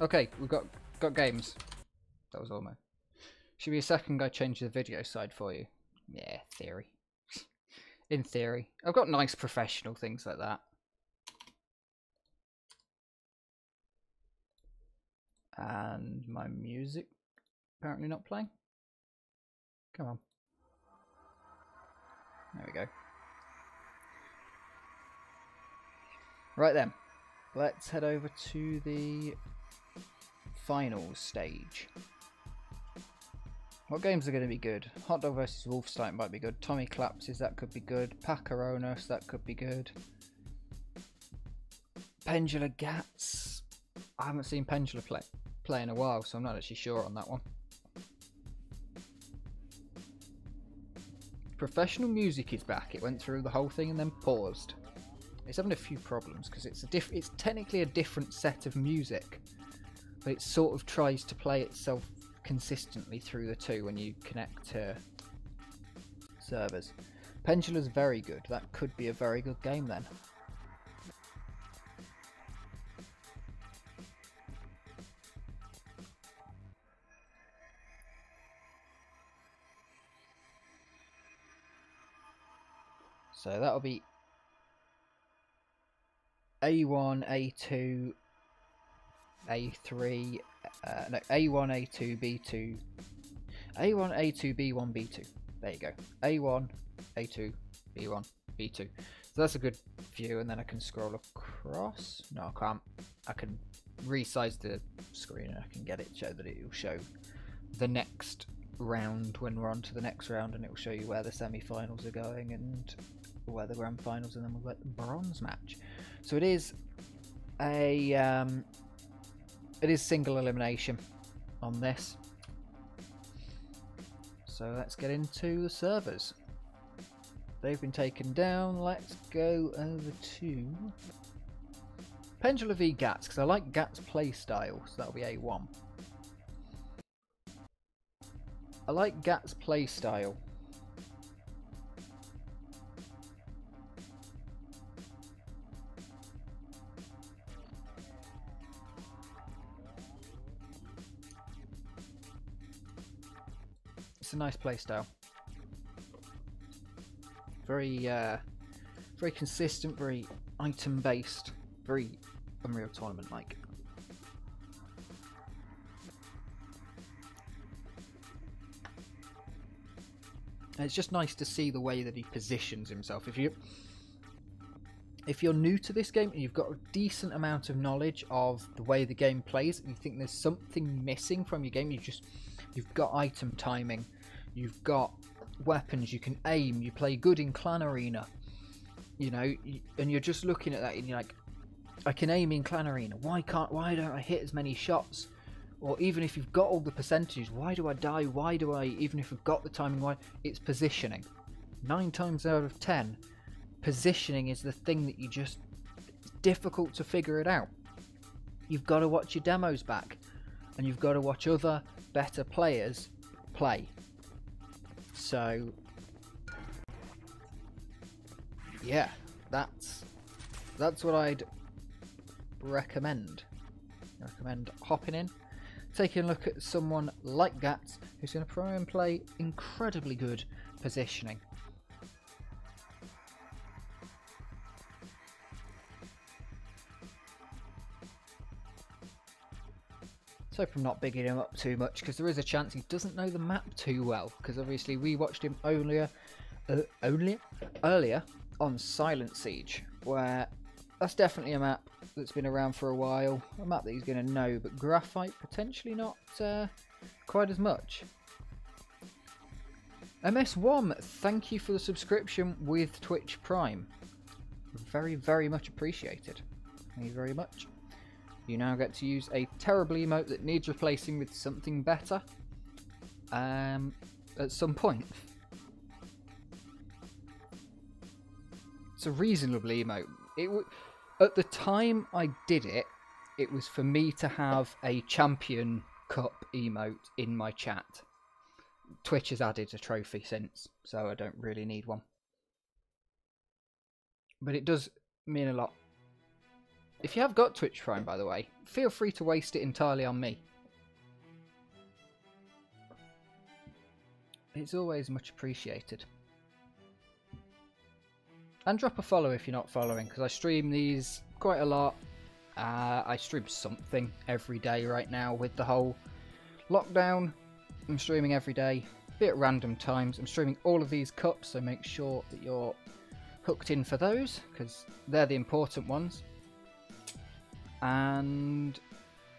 Okay, we've got got games. That was almost. Should be a second I change the video side for you. Yeah, theory. In theory. I've got nice professional things like that. And my music apparently not playing. Come on. There we go. Right then, let's head over to the final stage. What games are going to be good? Hot Dog vs Wolfenstein might be good. Tommy Collapses, that could be good. Pakaronos, that could be good. Pendula Gats. I haven't seen Pendula play, play in a while, so I'm not actually sure on that one. Professional music is back. It went through the whole thing and then paused. It's having a few problems because it's a diff it's technically a different set of music, but it sort of tries to play itself consistently through the two when you connect to servers. Pendula's very good. That could be a very good game then. So that'll be A1, A2, A3, uh, no, A1, A2, B2, A1, A2, B1, B2. There you go. A1, A2, B1, B2. So that's a good view, and then I can scroll across. No, I can't. I can resize the screen and I can get it so that it will show the next round when we're on to the next round, and it will show you where the semi-finals are going and where the grand finals, and then we'll get the bronze match. So it is a um, it is single elimination on this. So let's get into the servers. They've been taken down. Let's go over to Pendula v Gats because I like Gats' play style, so that'll be A1. I like Gats' play a nice playstyle. Very, uh, very consistent, very item based, very Unreal Tournament like. And it's just nice to see the way that he positions himself. If you if you're new to this game and you've got a decent amount of knowledge of the way the game plays and you think there's something missing from your game, you just you've got item timing, you've got weapons, you can aim, you play good in clan arena, you know, and you're just looking at that and you're like, I can aim in clan arena. Why can't? Why don't I hit as many shots? Or even if you've got all the percentages, why do I die? Why do I? Even if I've got the timing, why? It's positioning. Nine times out of ten, positioning is the thing that you just it's difficult to figure it out. You've got to watch your demos back, and you've got to watch other better players play. So, yeah, that's that's what I'd recommend. Recommend hopping in, taking a look at someone like Gats, who's going to try and play incredibly good positioning. So I'm not bigging him up too much because there is a chance he doesn't know the map too well because obviously we watched him earlier, uh, earlier, earlier on Silent Siege where that's definitely a map that's been around for a while, a map that he's going to know, but Graphite potentially not uh, quite as much. MS1, thank you for the subscription with Twitch Prime. Very, very much appreciated. Thank you very much. You now get to use a terrible emote that needs replacing with something better um, at some point. It's a reasonable emote. It at the time I did it, it was for me to have a champion cup emote in my chat. Twitch has added a trophy since, so I don't really need one. But it does mean a lot if you have got Twitch Prime, by the way, feel free to waste it entirely on me. It's always much appreciated. And drop a follow if you're not following, because I stream these quite a lot. Uh, I stream something every day right now with the whole lockdown. I'm streaming every day, a bit random times. I'm streaming all of these cups, so make sure that you're hooked in for those, because they're the important ones and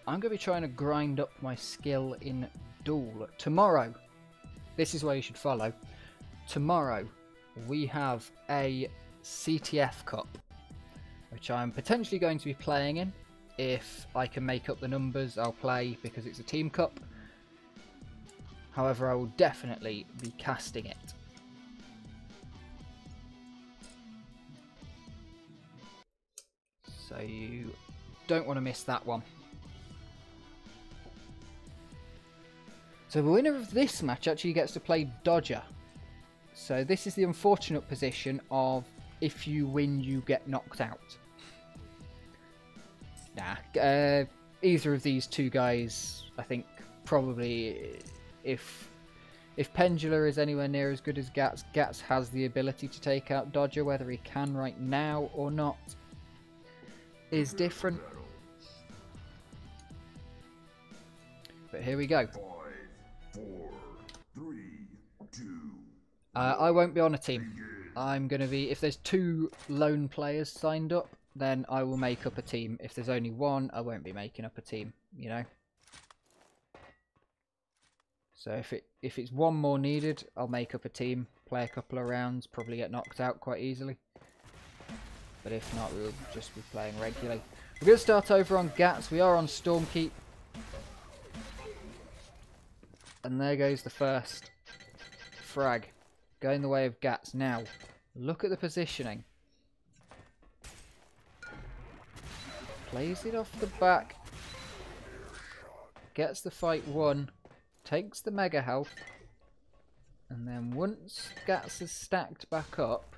I'm going to be trying to grind up my skill in Duel. Tomorrow, this is where you should follow. Tomorrow, we have a CTF Cup, which I'm potentially going to be playing in. If I can make up the numbers, I'll play because it's a team cup. However, I will definitely be casting it. So you don't want to miss that one. So the winner of this match actually gets to play Dodger. So this is the unfortunate position of if you win, you get knocked out. Nah, uh, either of these two guys, I think probably if if Pendula is anywhere near as good as Gats, Gats has the ability to take out Dodger. Whether he can right now or not is different. But here we go. Five, four, three, two, uh, I won't be on a team. I'm going to be... If there's two lone players signed up, then I will make up a team. If there's only one, I won't be making up a team, you know? So if it if it's one more needed, I'll make up a team, play a couple of rounds, probably get knocked out quite easily. But if not, we'll just be playing regularly. We're going to start over on Gats. We are on Stormkeep. And there goes the first frag. Going the way of Gats. Now, look at the positioning. Plays it off the back. Gets the fight won. Takes the mega health. And then once Gats is stacked back up,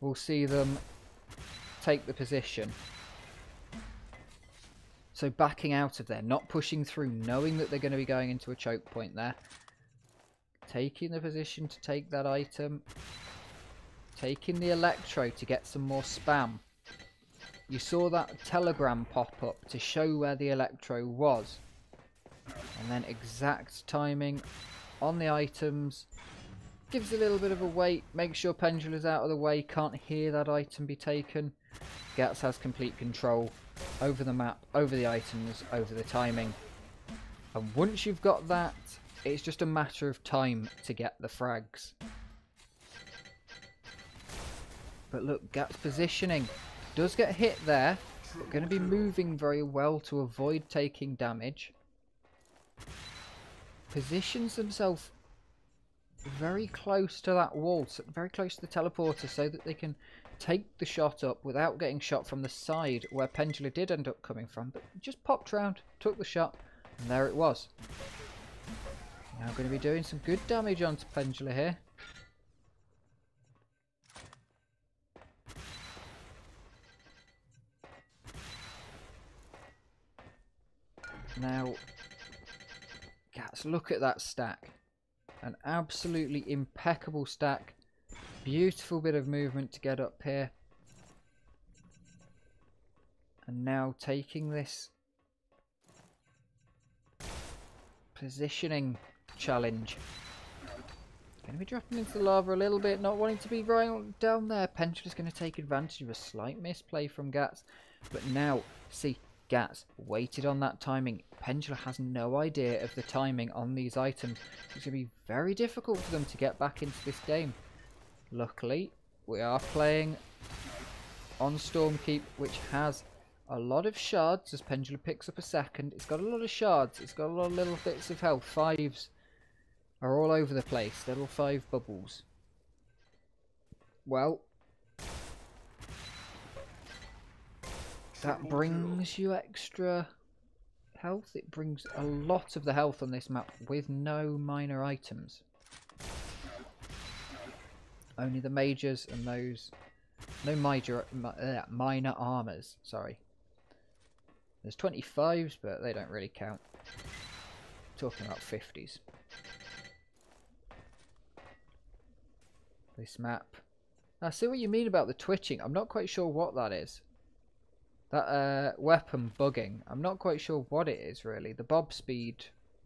we'll see them take the position. So backing out of there, not pushing through, knowing that they're going to be going into a choke point there. Taking the position to take that item. Taking the Electro to get some more spam. You saw that telegram pop up to show where the Electro was. And then exact timing on the items. Gives a little bit of a wait. Make sure Pendula's out of the way. Can't hear that item be taken. Gats has complete control over the map, over the items, over the timing. And once you've got that, it's just a matter of time to get the frags. But look, Gats positioning. Does get hit there, but going to be moving very well to avoid taking damage. Positions themselves very close to that wall, very close to the teleporter so that they can take the shot up without getting shot from the side where Pendula did end up coming from. But just popped round, took the shot, and there it was. Now going to be doing some good damage onto Pendula here. Now, Gats, look at that stack. An absolutely impeccable stack. Beautiful bit of movement to get up here. And now taking this positioning challenge. Going to be dropping into the lava a little bit, not wanting to be right down there. Pendula's going to take advantage of a slight misplay from Gats. But now, see, Gats waited on that timing. Pendula has no idea of the timing on these items. It's going to be very difficult for them to get back into this game. Luckily, we are playing on Stormkeep, which has a lot of shards as Pendula picks up a second. It's got a lot of shards. It's got a lot of little bits of health. Fives are all over the place. Little five bubbles. Well, that brings you extra health. It brings a lot of the health on this map with no minor items. Only the majors and those... No major, uh, minor armors, sorry. There's 25s, but they don't really count. Talking about 50s. This map. I see what you mean about the twitching. I'm not quite sure what that is. That uh, weapon bugging. I'm not quite sure what it is, really. The bob speed.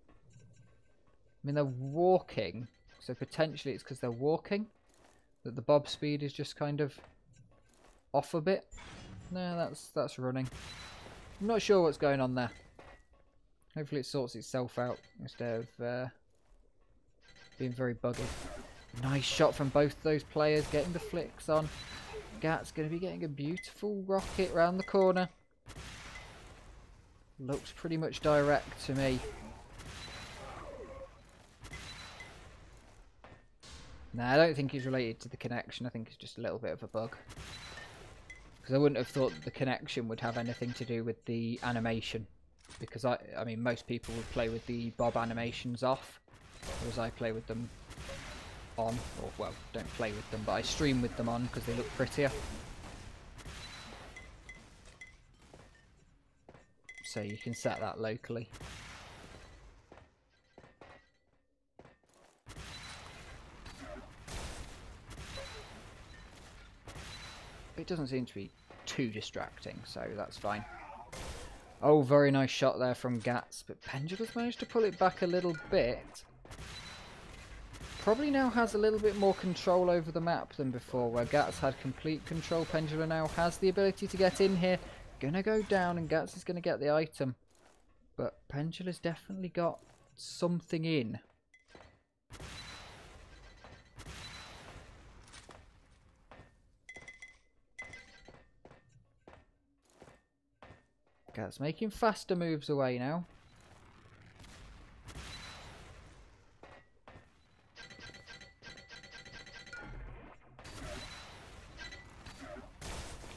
I mean, they're walking. So potentially it's because they're walking. That the bob speed is just kind of off a bit. No, that's that's running. I'm not sure what's going on there. Hopefully it sorts itself out instead of uh, being very buggy. Nice shot from both those players, getting the flicks on. Gat's going to be getting a beautiful rocket round the corner. Looks pretty much direct to me. No, I don't think he's related to the connection. I think it's just a little bit of a bug. Because I wouldn't have thought the connection would have anything to do with the animation. Because, I, I mean, most people would play with the bob animations off. Whereas I play with them on. Or, well, don't play with them, but I stream with them on because they look prettier. So you can set that locally. It doesn't seem to be too distracting, so that's fine. Oh, very nice shot there from Gats, but Pendula's managed to pull it back a little bit probably now has a little bit more control over the map than before, where Gats had complete control. Pendula now has the ability to get in here. Gonna go down and Gats is gonna get the item. But Pendula's definitely got something in Gats making faster moves away now.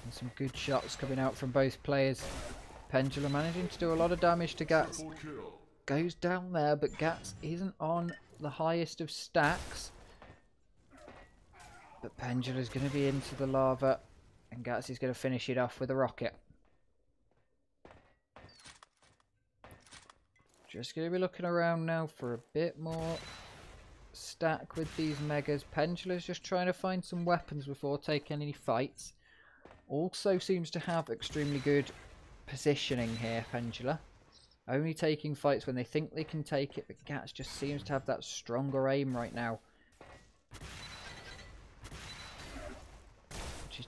And some good shots coming out from both players. Pendula managing to do a lot of damage to Gats. Goes down there, but Gats isn't on the highest of stacks. But Pendula's going to be into the lava, and Gats is going to finish it off with a rocket. Just going to be looking around now for a bit more stack with these megas. Pendula's just trying to find some weapons before taking any fights. Also seems to have extremely good positioning here, Pendula. Only taking fights when they think they can take it, but Gats just seems to have that stronger aim right now.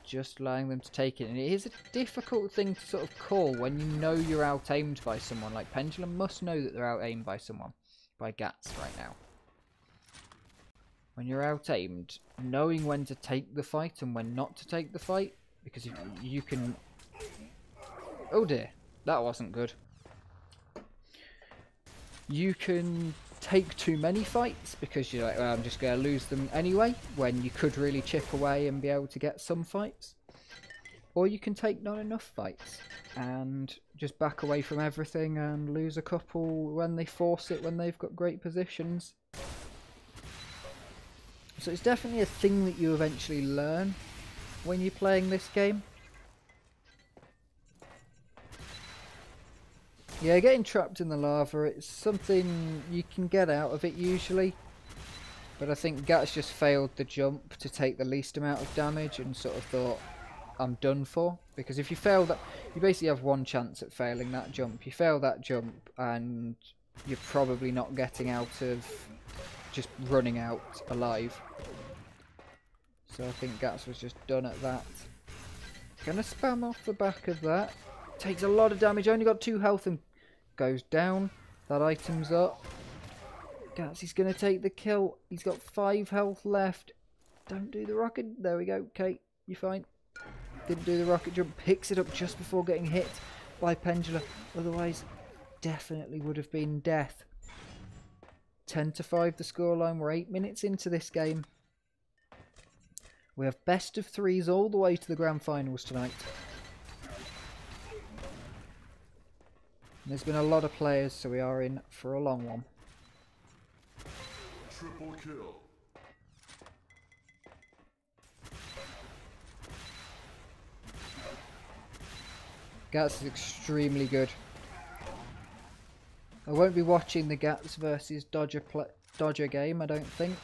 Just allowing them to take it. And it is a difficult thing to sort of call when you know you're out-aimed by someone. Like, Pendula must know that they're out-aimed by someone. By Gats right now. When you're out-aimed, knowing when to take the fight and when not to take the fight. Because you, you can... Oh dear, that wasn't good you can take too many fights because you're like, well, I'm just going to lose them anyway, when you could really chip away and be able to get some fights. Or you can take not enough fights and just back away from everything and lose a couple when they force it when they've got great positions. So it's definitely a thing that you eventually learn when you're playing this game. Yeah, getting trapped in the lava, it's something you can get out of it usually. But I think Gats just failed the jump to take the least amount of damage and sort of thought, I'm done for. Because if you fail that, you basically have one chance at failing that jump. You fail that jump and you're probably not getting out of just running out alive. So I think Gats was just done at that. Gonna spam off the back of that. Takes a lot of damage, only got two health and goes down. That item's up. Gats, he's going to take the kill. He's got five health left. Don't do the rocket. There we go. Kate, you fine. Didn't do the rocket jump. Picks it up just before getting hit by Pendula. Otherwise, definitely would have been death. 10 to 5 the scoreline. We're 8 minutes into this game. We have best of threes all the way to the grand finals tonight. There's been a lot of players, so we are in for a long one. Triple kill. Gats is extremely good. I won't be watching the Gats versus Dodger Dodger game, I don't think,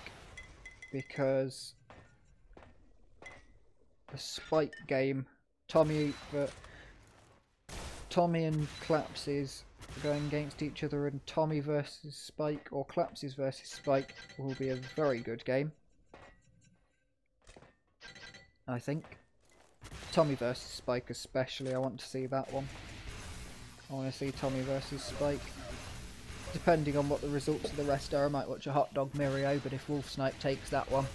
because the Spike game, Tommy but Tommy and Clapsies going against each other and Tommy versus Spike or Clapsies versus Spike will be a very good game. I think. Tommy versus Spike especially, I want to see that one. I want to see Tommy versus Spike. Depending on what the results of the rest are, I might watch a Hot Dog Mirio, but if Wolf Snipe takes that one,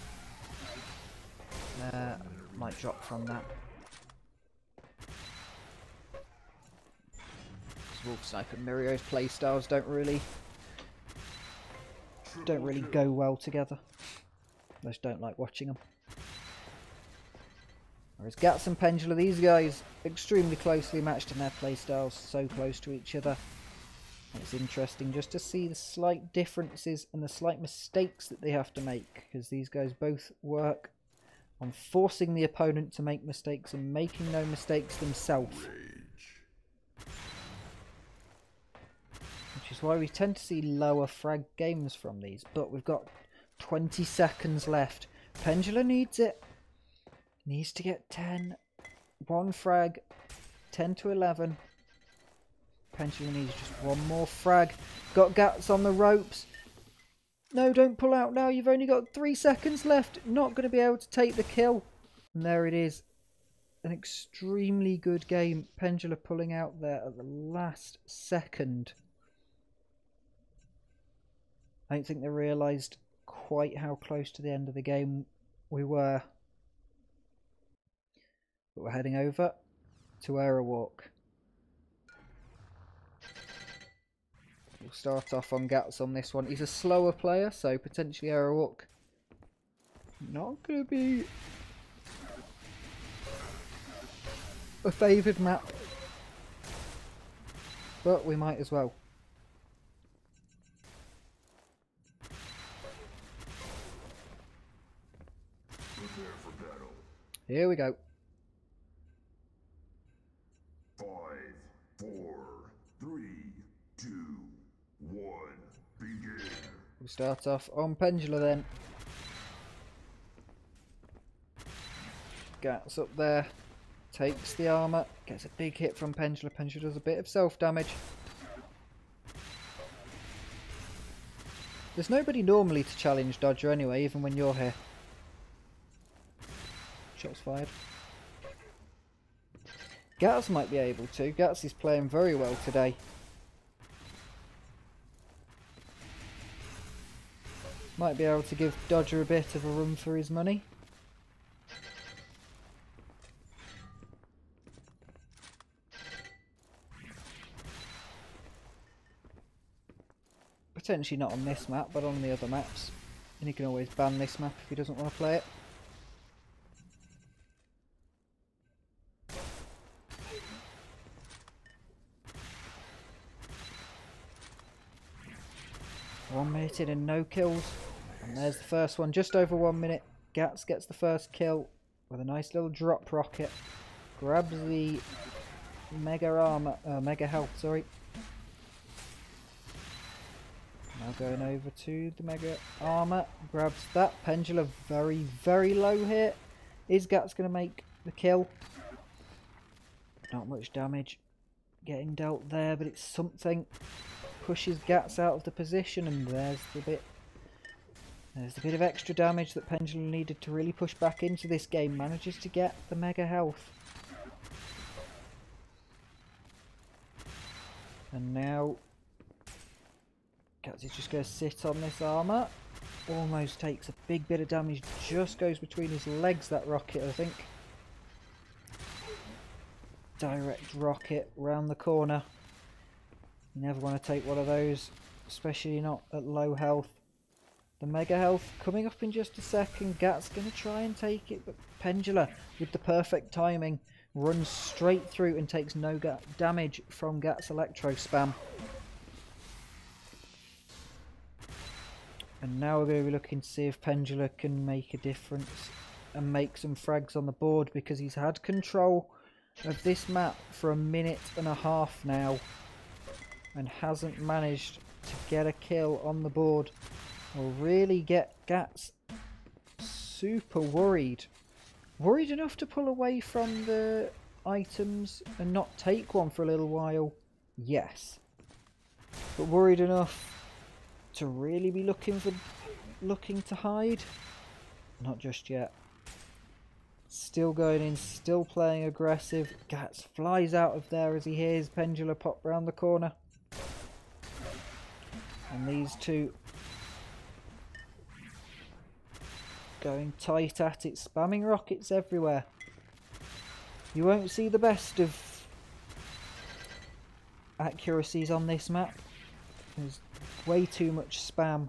uh, might drop from that. Wolf Snipe and Mirio's playstyles don't really don't really go well together. I just don't like watching them. Whereas Gats and Pendula, these guys extremely closely matched in their playstyles, so close to each other. It's interesting just to see the slight differences and the slight mistakes that they have to make, because these guys both work on forcing the opponent to make mistakes and making no mistakes themselves. Is why we tend to see lower frag games from these. But we've got 20 seconds left. Pendula needs it. Needs to get 10. One frag. 10 to 11. Pendula needs just one more frag. Got Gats on the ropes. No, don't pull out now. You've only got three seconds left. Not going to be able to take the kill. And there it is. An extremely good game. Pendula pulling out there at the last second. I don't think they realised quite how close to the end of the game we were. But we're heading over to Aerowalk. We'll start off on Gats on this one. He's a slower player, so potentially Aerowalk. Not going to be a favoured map. But we might as well. Prepare for battle. Here we go. Five, four, three, two, one. Begin. We'll start off on Pendula then. Gats up there. Takes the armour. Gets a big hit from Pendula. Pendula does a bit of self damage. There's nobody normally to challenge Dodger anyway, even when you're here. Shots fired. Gats might be able to. Gats is playing very well today. Might be able to give Dodger a bit of a run for his money. Potentially not on this map, but on the other maps. And he can always ban this map if he doesn't want to play it. In and no kills. And there's the first one, just over one minute. Gats gets the first kill with a nice little drop rocket. Grabs the mega armor, uh, mega health, sorry. Now going over to the mega armor, grabs that. Pendula very, very low here. Is Gats going to make the kill? Not much damage getting dealt there, but it's something. Pushes Gats out of the position, and there's the bit. There's the bit of extra damage that Pendulum needed to really push back into this game. Manages to get the mega health. And now Gats is just going to sit on this armour. Almost takes a big bit of damage. Just goes between his legs, that rocket, I think. Direct rocket round the corner. You never want to take one of those, especially not at low health. The mega health coming up in just a second. Gat's going to try and take it, but Pendula, with the perfect timing, runs straight through and takes no damage from Gat's electro spam. And now we're going to be looking to see if Pendula can make a difference and make some frags on the board because he's had control of this map for a minute and a half now and hasn't managed to get a kill on the board or really get Gats super worried. Worried enough to pull away from the items and not take one for a little while? Yes. But worried enough to really be looking for looking to hide? Not just yet. Still going in, still playing aggressive. Gats flies out of there as he hears Pendula pop round the corner. And these two going tight at it, spamming rockets everywhere. You won't see the best of accuracies on this map. There's way too much spam.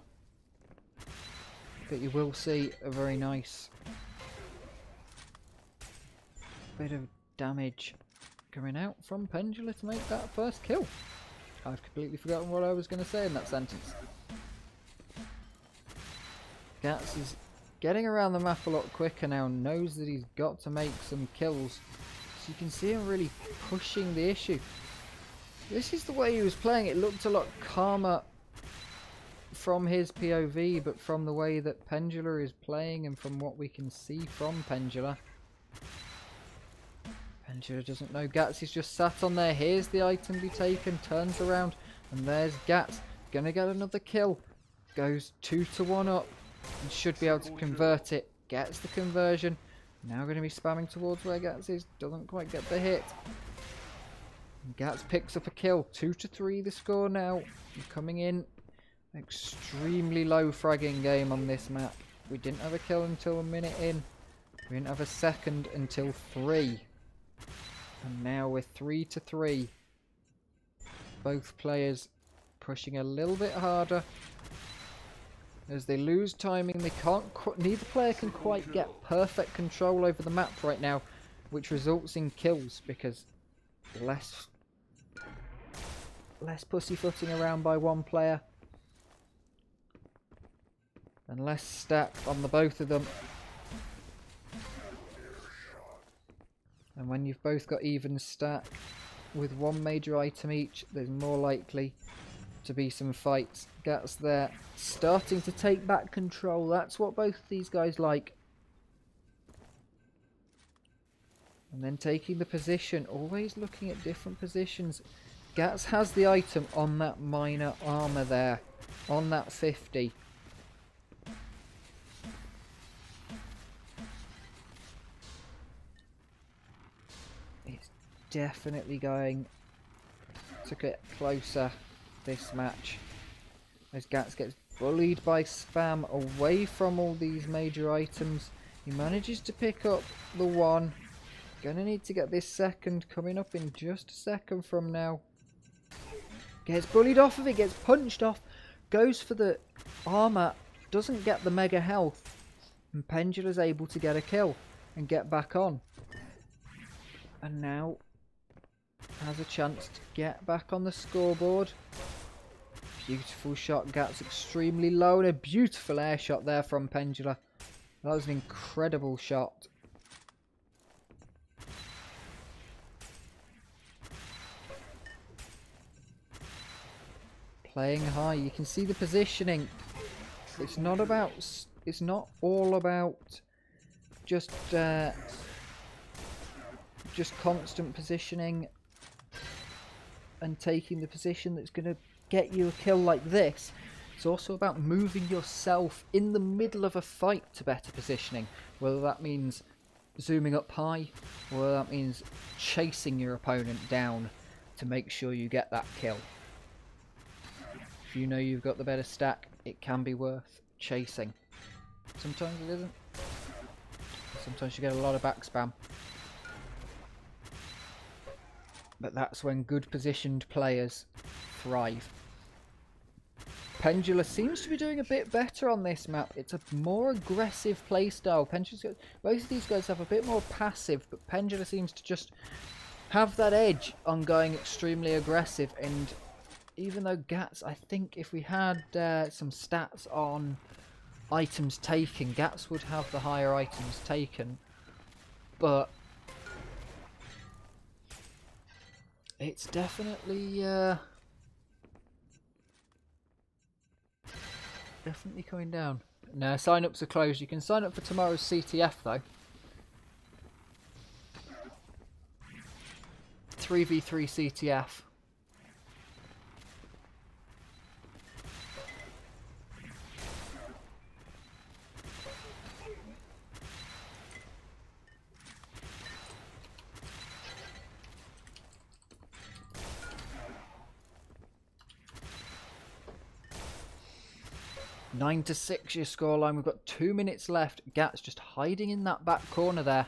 But you will see a very nice bit of damage coming out from Pendula to make that first kill. I've completely forgotten what I was going to say in that sentence. Gats is getting around the map a lot quicker now, knows that he's got to make some kills. So you can see him really pushing the issue. This is the way he was playing. It looked a lot calmer from his POV, but from the way that Pendula is playing and from what we can see from Pendula. Pendula doesn't know. Gats is just sat on there. Here's the item be taken. Turns around. And there's Gats. Gonna get another kill. Goes 2 to 1 up. And should be able to convert it. Gets the conversion. Now going to be spamming towards where Gats is. Doesn't quite get the hit. Gats picks up a kill. 2 to 3 the score now. Coming in. Extremely low fragging game on this map. We didn't have a kill until a minute in. We didn't have a second until 3. And now we're 3 to 3. Both players pushing a little bit harder. As they lose timing, they can't. Neither player can quite get perfect control over the map right now, which results in kills because less less pussyfooting around by one player and less stack on the both of them. And when you've both got even stack with one major item each, there's more likely to be some fights. Gats there starting to take back control. That's what both these guys like. And then taking the position, always looking at different positions. Gats has the item on that minor armor there, on that 50. It's definitely going to get closer this match. As Gats gets bullied by Spam away from all these major items. He manages to pick up the one. Gonna need to get this second coming up in just a second from now. Gets bullied off of it, gets punched off, goes for the armor, doesn't get the mega health, and Pendula's able to get a kill and get back on. And now has a chance to get back on the scoreboard. Beautiful shot, Gats extremely low, and a beautiful air shot there from Pendula. That was an incredible shot. Playing high, you can see the positioning. It's not about. It's not all about just uh, just constant positioning and taking the position that's going to get you a kill like this. It's also about moving yourself in the middle of a fight to better positioning, whether that means zooming up high, whether that means chasing your opponent down to make sure you get that kill. If you know you've got the better stack, it can be worth chasing. Sometimes it isn't. Sometimes you get a lot of back spam. But that's when good positioned players thrive. Pendula seems to be doing a bit better on this map. It's a more aggressive playstyle. Pendula's both of these guys have a bit more passive, but Pendula seems to just have that edge on going extremely aggressive. And even though Gats, I think if we had uh, some stats on items taken, Gats would have the higher items taken. But it's definitely uh, definitely coming down. No, sign-ups are closed. You can sign up for tomorrow's CTF though. 3v3 CTF. Nine to six your scoreline. We've got two minutes left. Gat's just hiding in that back corner there.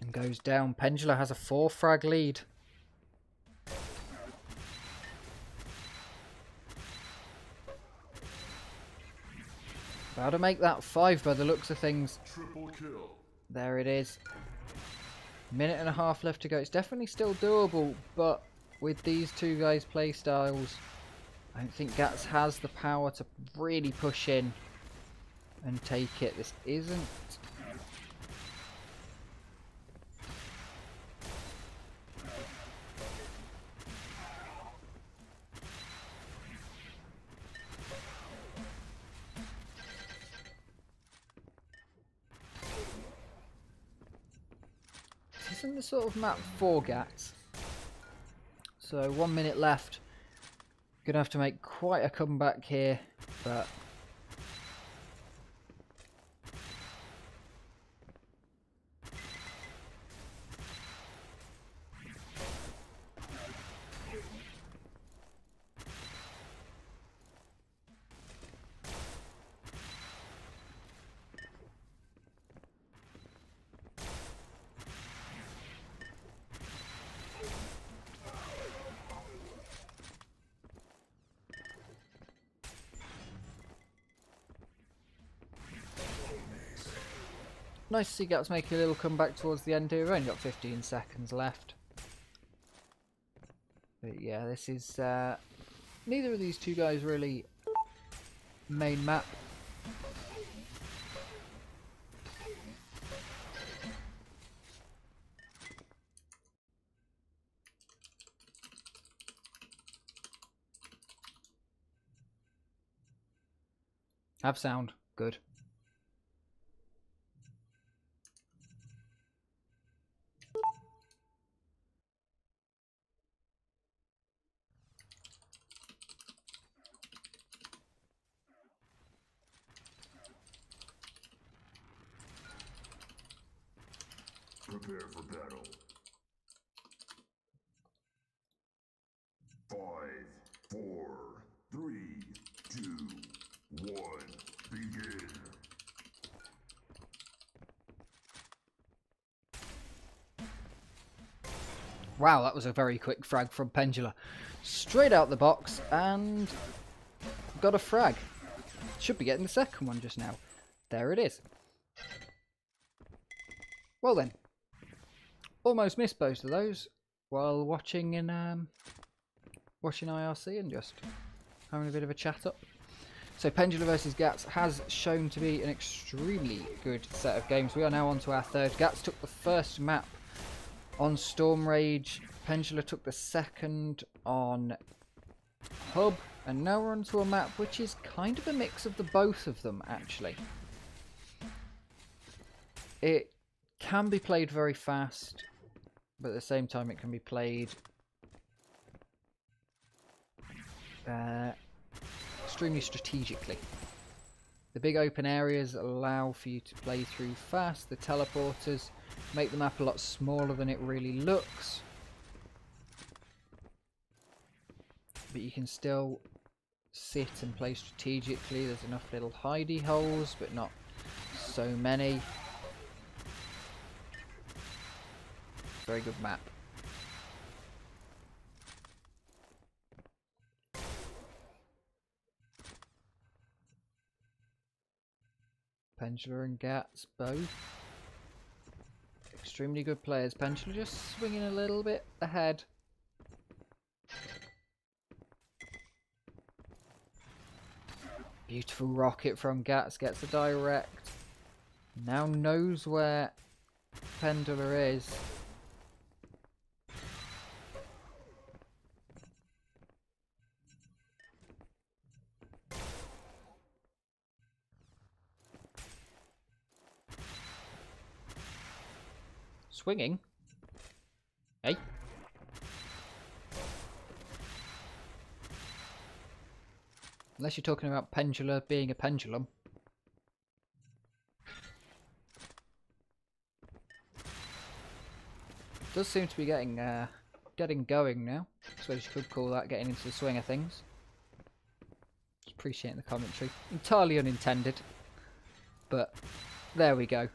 And goes down. Pendula has a four frag lead. About to make that five by the looks of things. Triple kill. There it is. Minute and a half left to go. It's definitely still doable, but with these two guys' playstyles, I don't think Gats has the power to really push in and take it. This isn't. Sort of map for Gats. So one minute left. Gonna have to make quite a comeback here, but Nice to see Gats make a little comeback towards the end here. We've only got 15 seconds left. But yeah, this is... Uh, neither of these two guys really main map. Have sound. Good. Prepare for battle. Five, four, three, two, one, begin. Wow, that was a very quick frag from Pendula. Straight out the box and got a frag. Should be getting the second one just now. There it is. Well then, almost missed both of those while watching in um, watching IRC and just having a bit of a chat up. So Pendula versus Gats has shown to be an extremely good set of games. We are now on to our third. Gats took the first map on Storm Rage. Pendula took the second on Hub. And now we're onto a map which is kind of a mix of the both of them, actually. It can be played very fast, but at the same time it can be played uh, extremely strategically. The big open areas allow for you to play through fast. The teleporters make the map a lot smaller than it really looks. But you can still sit and play strategically. There's enough little hidey holes, but not so many. Very good map. Pendula and Gats both. Extremely good players. Pendula just swinging a little bit ahead. Beautiful rocket from Gats gets a direct. Now knows where Pendula is. Swinging? Hey? Unless you're talking about pendula being a pendulum. Does seem to be getting uh, getting going now. I suppose you could call that getting into the swing of things. Appreciating the commentary. Entirely unintended. But there we go.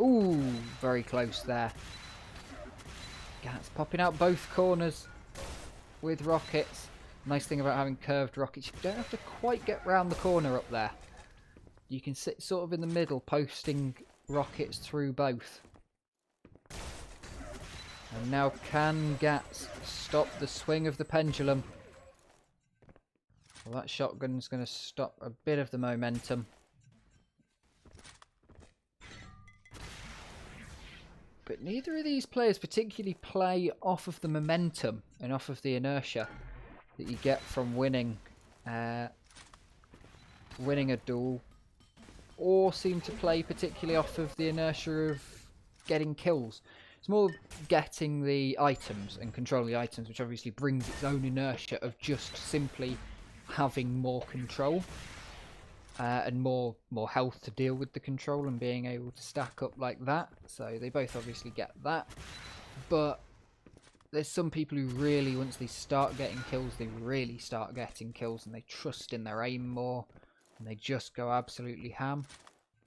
Ooh, very close there. Gats popping out both corners with rockets. Nice thing about having curved rockets, you don't have to quite get round the corner up there. You can sit sort of in the middle, posting rockets through both. And now can Gats stop the swing of the pendulum? Well, that shotgun's going to stop a bit of the momentum. But neither of these players particularly play off of the momentum and off of the inertia that you get from winning uh, winning a duel or seem to play particularly off of the inertia of getting kills. It's more getting the items and controlling the items, which obviously brings its own inertia of just simply having more control uh, and more more health to deal with the control and being able to stack up like that. So they both obviously get that, but there's some people who really, once they start getting kills, they really start getting kills and they trust in their aim more and they just go absolutely ham.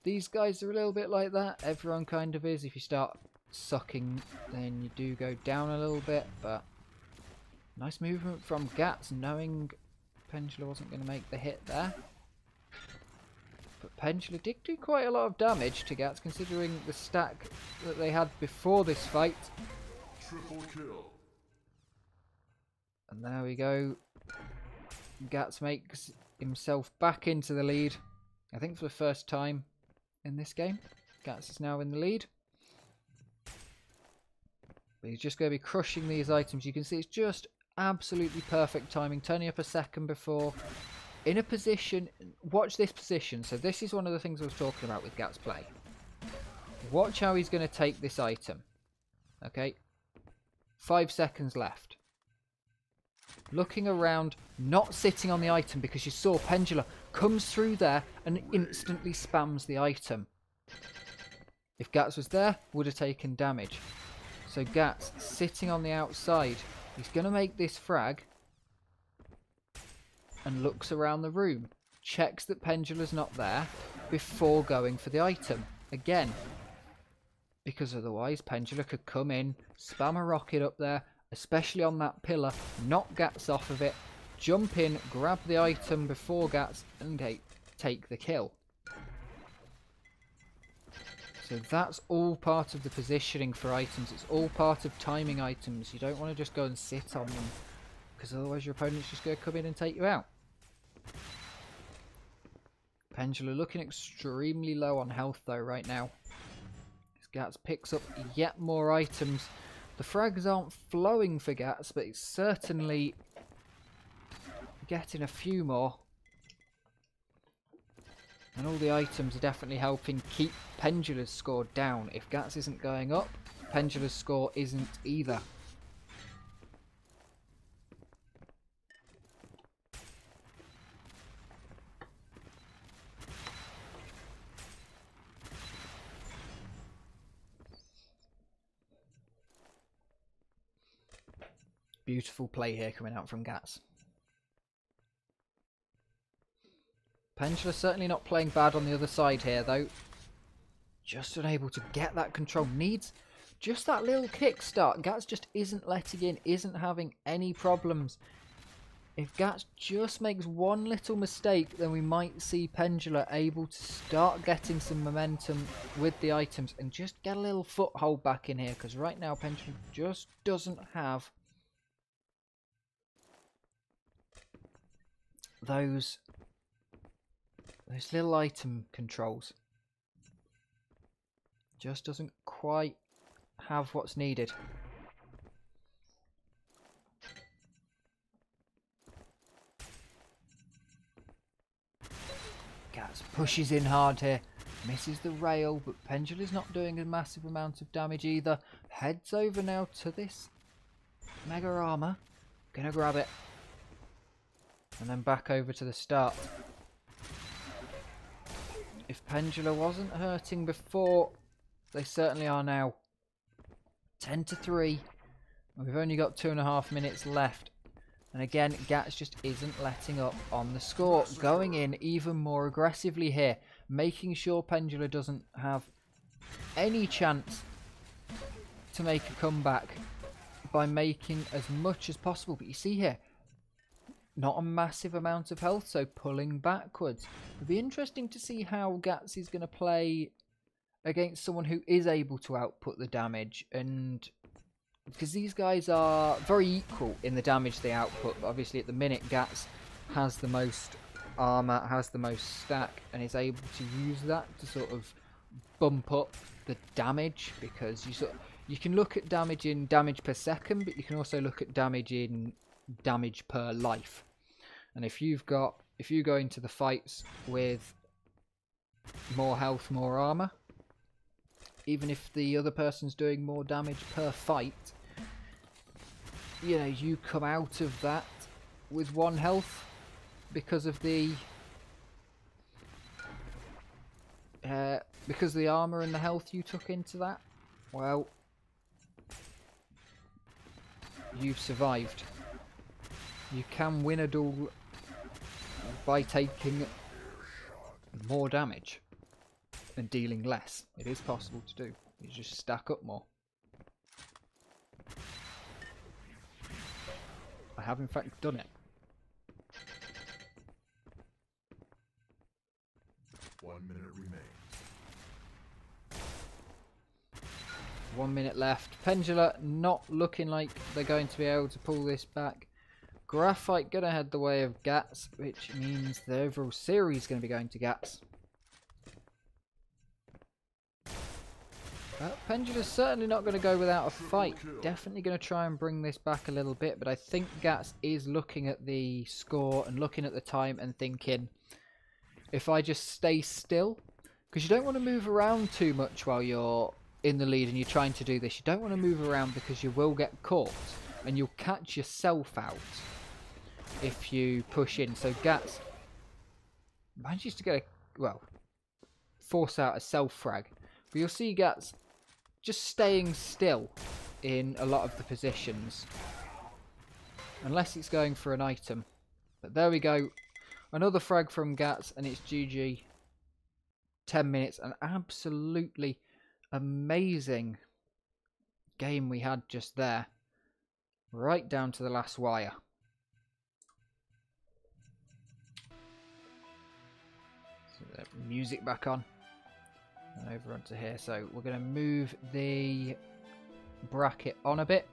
These guys are a little bit like that. Everyone kind of is. If you start sucking, then you do go down a little bit, but nice movement from Gats, knowing Pendula wasn't going to make the hit there. But Pendula did do quite a lot of damage to Gats, considering the stack that they had before this fight. Triple kill. And there we go. Gats makes himself back into the lead. I think for the first time in this game. Gats is now in the lead. But he's just going to be crushing these items. You can see it's just absolutely perfect timing. Turning up a second before. In a position... Watch this position. So this is one of the things I was talking about with Gats play. Watch how he's going to take this item. Okay. Five seconds left looking around, not sitting on the item because you saw Pendula comes through there and instantly spams the item. If Gats was there, would have taken damage. So Gats sitting on the outside. He's going to make this frag and looks around the room. Checks that Pendula's not there before going for the item. Again, because otherwise Pendula could come in, spam a rocket up there, especially on that pillar, knock Gats off of it, jump in, grab the item before Gats, and take, the kill. So that's all part of the positioning for items. It's all part of timing items. You don't want to just go and sit on them, because otherwise your opponent's just going to come in and take you out. Pendula looking extremely low on health though right now. Gats picks up yet more items the frags aren't flowing for Gats, but it's certainly getting a few more. And all the items are definitely helping keep Pendula's score down. If Gats isn't going up, Pendula's score isn't either. Beautiful play here coming out from Gats. Pendula certainly not playing bad on the other side here though. Just unable to get that control. Needs just that little kickstart. Gats just isn't letting in, isn't having any problems. If Gats just makes one little mistake, then we might see Pendula able to start getting some momentum with the items and just get a little foothold back in here. Because right now, Pendula just doesn't have those those little item controls just doesn't quite have what's needed. Gats pushes in hard here. Misses the rail, but Pendula's not doing a massive amount of damage either. Heads over now to this Mega Armor. Gonna grab it and then back over to the start. If Pendula wasn't hurting before, they certainly are now. 10 to 3. We've only got two and a half minutes left. And again, Gats just isn't letting up on the score. Going in even more aggressively here. Making sure Pendula doesn't have any chance to make a comeback by making as much as possible. But you see here, not a massive amount of health, so pulling backwards. It'll be interesting to see how Gats is going to play against someone who is able to output the damage, and because these guys are very equal in the damage they output, but obviously at the minute Gats has the most armor, has the most stack, and is able to use that to sort of bump up the damage because you sort of, you can look at damage in damage per second, but you can also look at damage in damage per life. And if you've got, if you go into the fights with more health, more armor, even if the other person's doing more damage per fight, you know, you come out of that with one health because of the uh, because the armor and the health you took into that. Well, you've survived. You can win a duel by taking more damage and dealing less. It is possible to do. You just stack up more. I have in fact done it. One minute remains. One minute left. Pendula not looking like they're going to be able to pull this back. Graphite to head the way of Gats, which means the overall series is going to be going to Gats. Well, Pendula's certainly not going to go without a fight. Definitely going to try and bring this back a little bit, but I think Gats is looking at the score and looking at the time and thinking, if I just stay still, because you don't want to move around too much while you're in the lead and you're trying to do this. You don't want to move around because you will get caught and you'll catch yourself out if you push in. So Gats manages to get a, well, force out a self frag. But you'll see Gats just staying still in a lot of the positions. Unless it's going for an item. But there we go. Another frag from Gats and it's GG. 10 minutes. An absolutely amazing game we had just there. Right down to the last wire. Music back on. And over onto here. So we're going to move the bracket on a bit.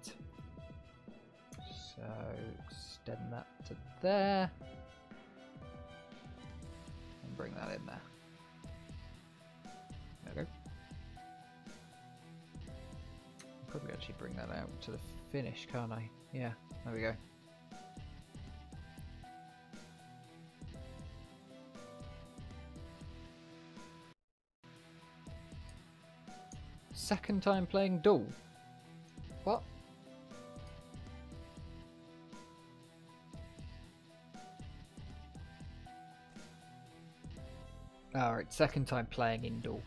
So extend that to there. And bring that in there. There we go. Probably actually bring that out to the finish, can't I? Yeah, there we go. Second time playing Duel. What? Alright, second time playing in Duel.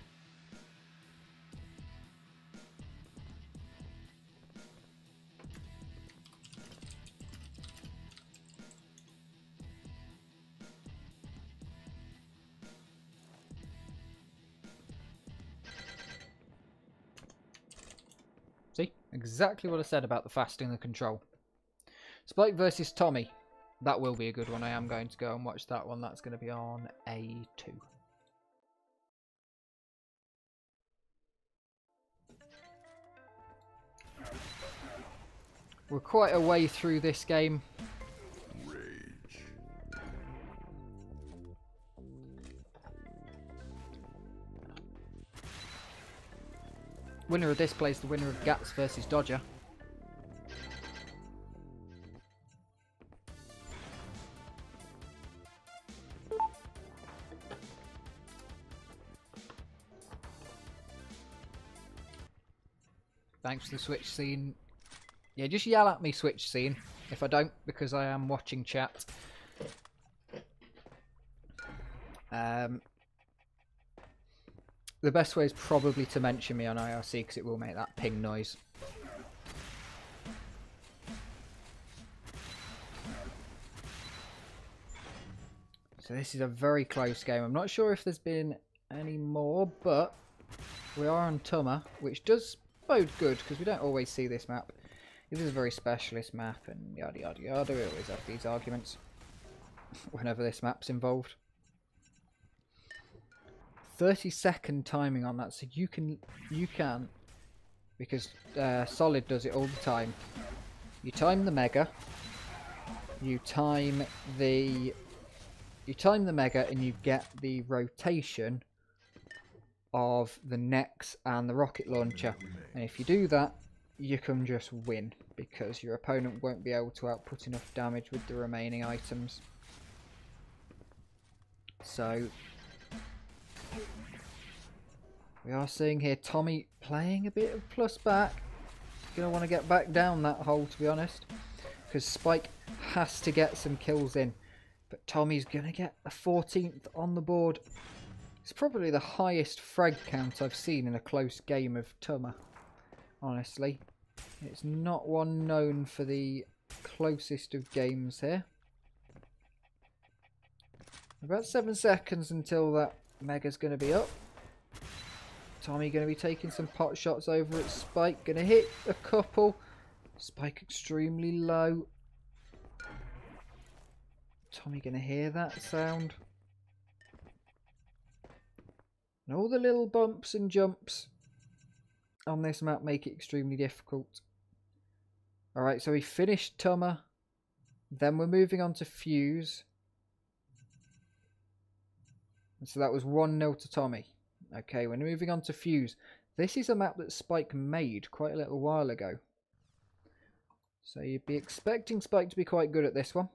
Exactly what I said about the fasting and the control. Spike versus Tommy. That will be a good one. I am going to go and watch that one. That's going to be on A2. We're quite a way through this game. Winner of this plays the winner of Gats versus Dodger. Thanks for the switch scene. Yeah, just yell at me, switch scene. If I don't, because I am watching chat. Um, the best way is probably to mention me on IRC because it will make that ping noise. So this is a very close game. I'm not sure if there's been any more, but we are on Tuhma, which does bode good because we don't always see this map. This is a very specialist map and yada yada yada. We always have these arguments whenever this map's involved. 30 second timing on that so you can you can because uh, solid does it all the time. You time the mega you time the you time the mega and you get the rotation of the nex and the rocket launcher. And if you do that you can just win because your opponent won't be able to output enough damage with the remaining items. So we are seeing here Tommy playing a bit of plus back. Gonna want to get back down that hole to be honest. Because Spike has to get some kills in. But Tommy's gonna get a 14th on the board. It's probably the highest frag count I've seen in a close game of Tuhma. Honestly. It's not one known for the closest of games here. About seven seconds until that Mega's going to be up. Tommy going to be taking some pot shots over at Spike. Going to hit a couple. Spike extremely low. Tommy going to hear that sound. And all the little bumps and jumps on this map make it extremely difficult. Alright, so we finished Tuhma. Then we're moving on to Fuse. And so that was 1-0 to Tommy. Okay, we're moving on to Fuse. This is a map that Spike made quite a little while ago. So you'd be expecting Spike to be quite good at this one.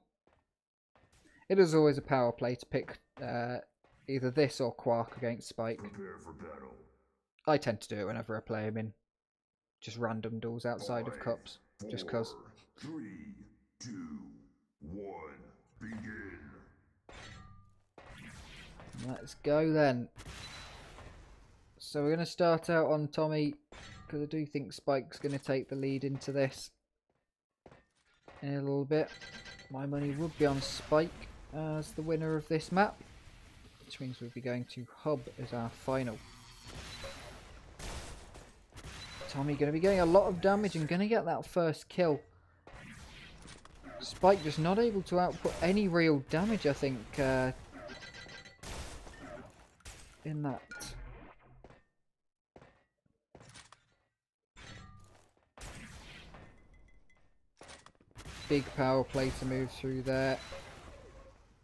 It is always a power play to pick uh, either this or Quark against Spike. Prepare for battle. I tend to do it whenever I play him in just random duels outside of Five, cups, just cause. four, Three, two, one, begin. Let's go then. So we're going to start out on Tommy because I do think Spike's going to take the lead into this in a little bit. My money would be on Spike as the winner of this map, which means we'll be going to Hub as our final. Tommy going to be getting a lot of damage and going to get that first kill. Spike just not able to output any real damage, I think, uh, in that. Big power play to move through there.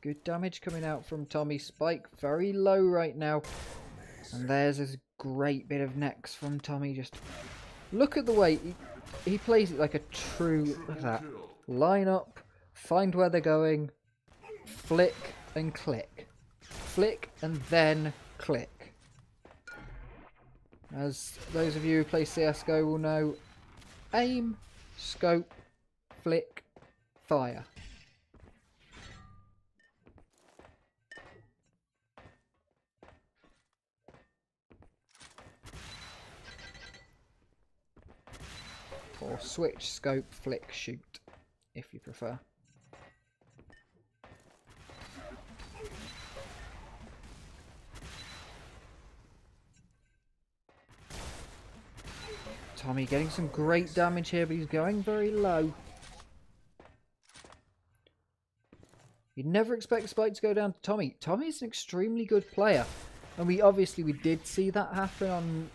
Good damage coming out from Tommy Spike. Very low right now. And there's this great bit of nex from Tommy. Just look at the way he, he plays it like a true. That. Line up, find where they're going, flick and click. Flick and then click. As those of you who play CSGO will know, aim, scope, flick, fire. Or switch, scope, flick, shoot, if you prefer. Tommy getting some great damage here, but he's going very low. You'd never expect Spike to go down to Tommy. Tommy is an extremely good player. And we obviously we did see that happen on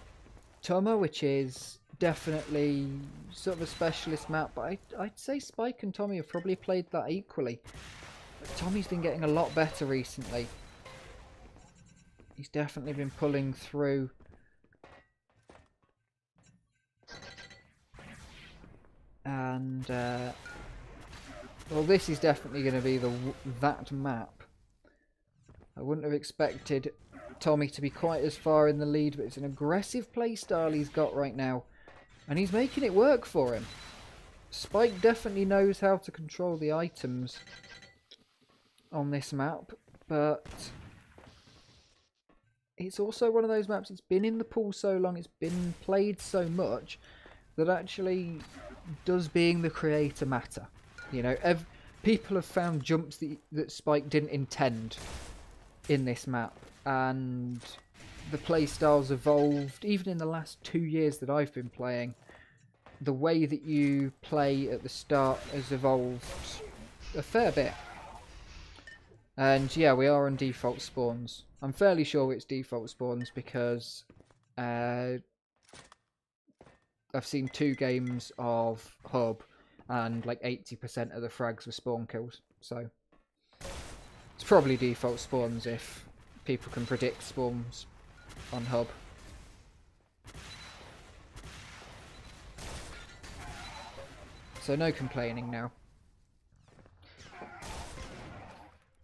Tuhma, which is definitely sort of a specialist map. But I, I'd say Spike and Tommy have probably played that equally. But Tommy's been getting a lot better recently. He's definitely been pulling through. And, uh, well, this is definitely going to be the that map. I wouldn't have expected Tommy to be quite as far in the lead, but it's an aggressive playstyle he's got right now. And he's making it work for him. Spike definitely knows how to control the items on this map, but it's also one of those maps, it's been in the pool so long, it's been played so much, that actually does being the creator matter. You know, ev people have found jumps that, that Spike didn't intend in this map, and the playstyles evolved, even in the last two years that I've been playing. The way that you play at the start has evolved a fair bit. And yeah, we are on default spawns. I'm fairly sure it's default spawns because uh, I've seen two games of Hub and like 80% of the frags were spawn kills. So it's probably default spawns if people can predict spawns on Hub. So no complaining now.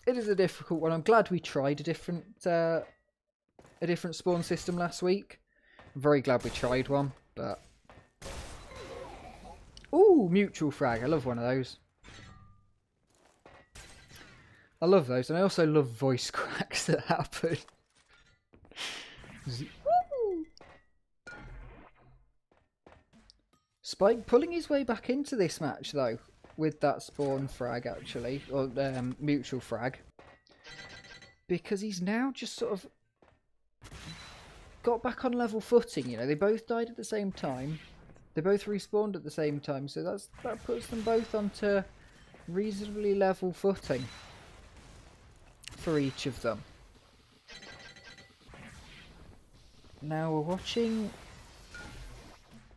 It is a difficult one. I'm glad we tried a different uh, a different spawn system last week. I'm very glad we tried one, but Ooh, mutual frag. I love one of those. I love those, and I also love voice cracks that happen. Spike pulling his way back into this match, though, with that spawn frag, actually, or um, mutual frag. Because he's now just sort of got back on level footing, you know. They both died at the same time. They both respawned at the same time, so that's that puts them both onto reasonably level footing for each of them. Now we're watching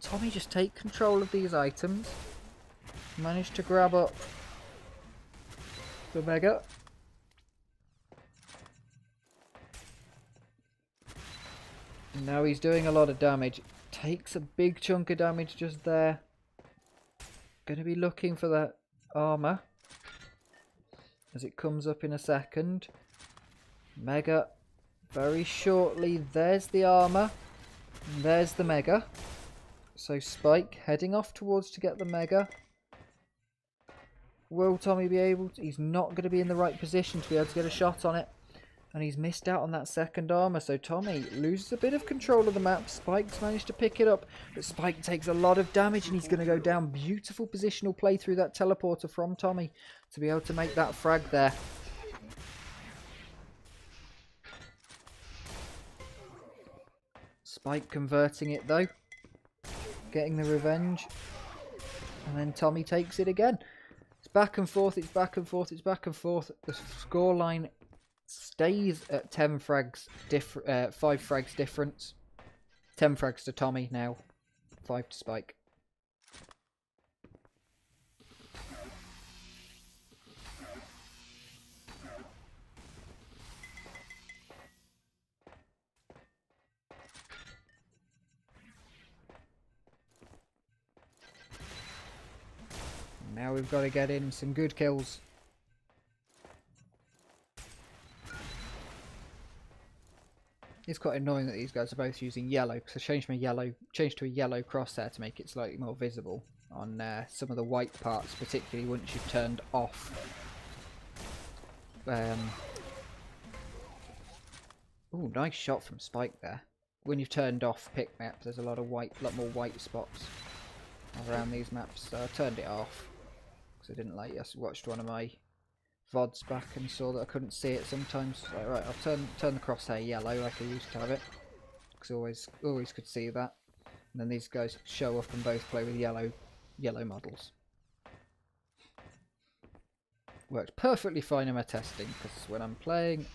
Tommy just take control of these items. Manage to grab up the Mega. And now he's doing a lot of damage. Takes a big chunk of damage just there. Gonna be looking for that armor. As it comes up in a second. Mega. Very shortly. There's the armor. There's the Mega. So Spike heading off towards to get the Mega. Will Tommy be able to? He's not going to be in the right position to be able to get a shot on it. And he's missed out on that second armor. So Tommy loses a bit of control of the map. Spike's managed to pick it up. But Spike takes a lot of damage and he's going to go down. Beautiful positional play through that teleporter from Tommy to be able to make that frag there. Spike converting it though. Getting the revenge. And then Tommy takes it again. It's back and forth, it's back and forth, it's back and forth. The scoreline stays at 10 frags, uh, 5 frags difference. 10 frags to Tommy now, 5 to Spike. Now we've got to get in some good kills. It's quite annoying that these guys are both using yellow because I changed my yellow, changed to a yellow crosshair to make it slightly more visible on uh, some of the white parts, particularly once you've turned off. Um, oh, nice shot from Spike there. When you've turned off picmip, there's a lot of white, lot more white spots around these maps, so I turned it off. Because I didn't like I watched one of my VODs back and saw that I couldn't see it sometimes. Like, right, I'll turn turn the crosshair yellow like I used to have it. Because always always could see that. And then these guys show up and both play with yellow yellow models. Worked perfectly fine in my testing because when I'm playing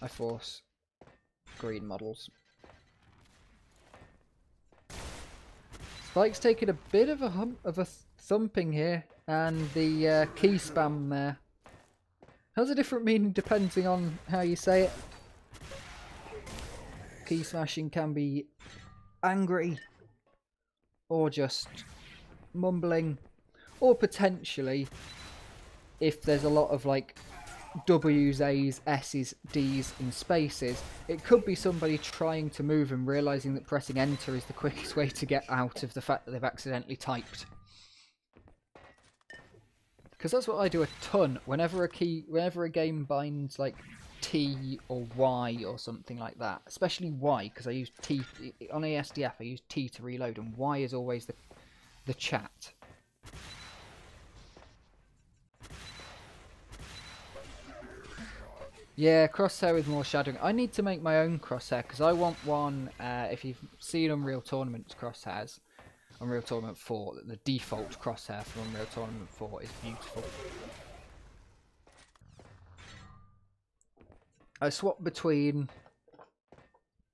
I force green models. Spike's taking a bit of a hump of a th thumping here and the uh, key spam there has a different meaning depending on how you say it. Key smashing can be angry or just mumbling or potentially if there's a lot of like W's, A's, S's, D's and spaces, it could be somebody trying to move and realising that pressing enter is the quickest way to get out of the fact that they've accidentally typed. Because that's what I do a ton. Whenever a key, whenever a game binds like T or Y or something like that, especially Y, because I use T on ASDF. I use T to reload, and Y is always the the chat. Yeah, crosshair with more shadowing. I need to make my own crosshair because I want one. Uh, if you've seen Unreal Tournaments crosshairs, Unreal Tournament 4, the default crosshair from Unreal Tournament 4 is beautiful. I swapped between...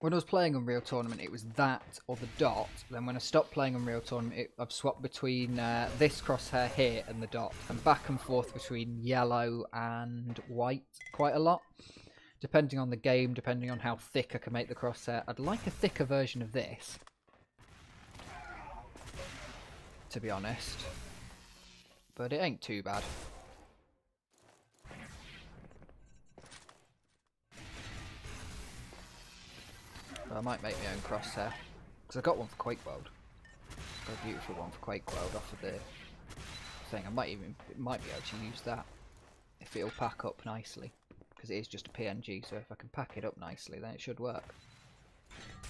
When I was playing Unreal Tournament, it was that or the dot. Then when I stopped playing Unreal Tournament, it, I've swapped between uh, this crosshair here and the dot. And back and forth between yellow and white quite a lot. Depending on the game, depending on how thick I can make the crosshair. I'd like a thicker version of this. To be honest. But it ain't too bad. I might make my own crosshair. Because I got one for Quake World. Got a beautiful one for Quake World off of the thing. I might even might be able to use that if it'll pack up nicely. Because it is just a PNG, so if I can pack it up nicely then it should work.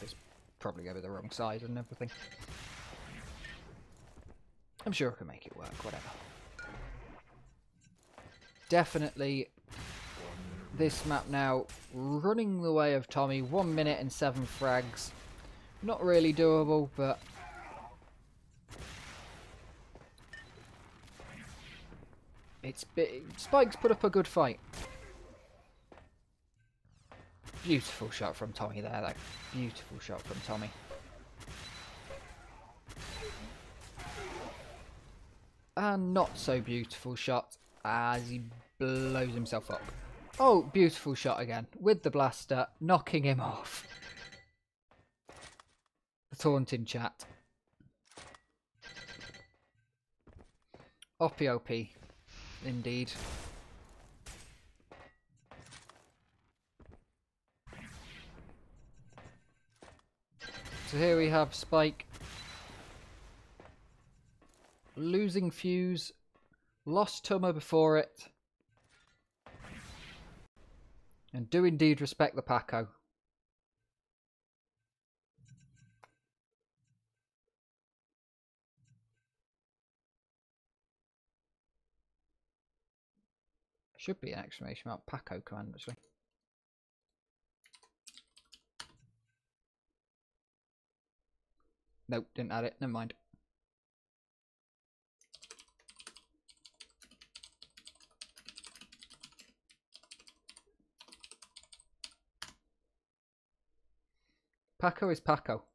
It's probably going to be the wrong size and everything. I'm sure I can make it work, whatever. Definitely this map now running the way of Tommy. One minute and seven frags. Not really doable, but... It's big. Spike's put up a good fight. Beautiful shot from Tommy there, like beautiful shot from Tommy. And not so beautiful shot as he blows himself up. Oh, beautiful shot again with the blaster, knocking him off. The taunting chat. Oppy OP, indeed. So here we have Spike losing Fuse, lost Tuhma before it, and do indeed respect the Paco. Should be an exclamation mark Paco command actually. Nope, didn't add it. Never mind. Paco is Paco.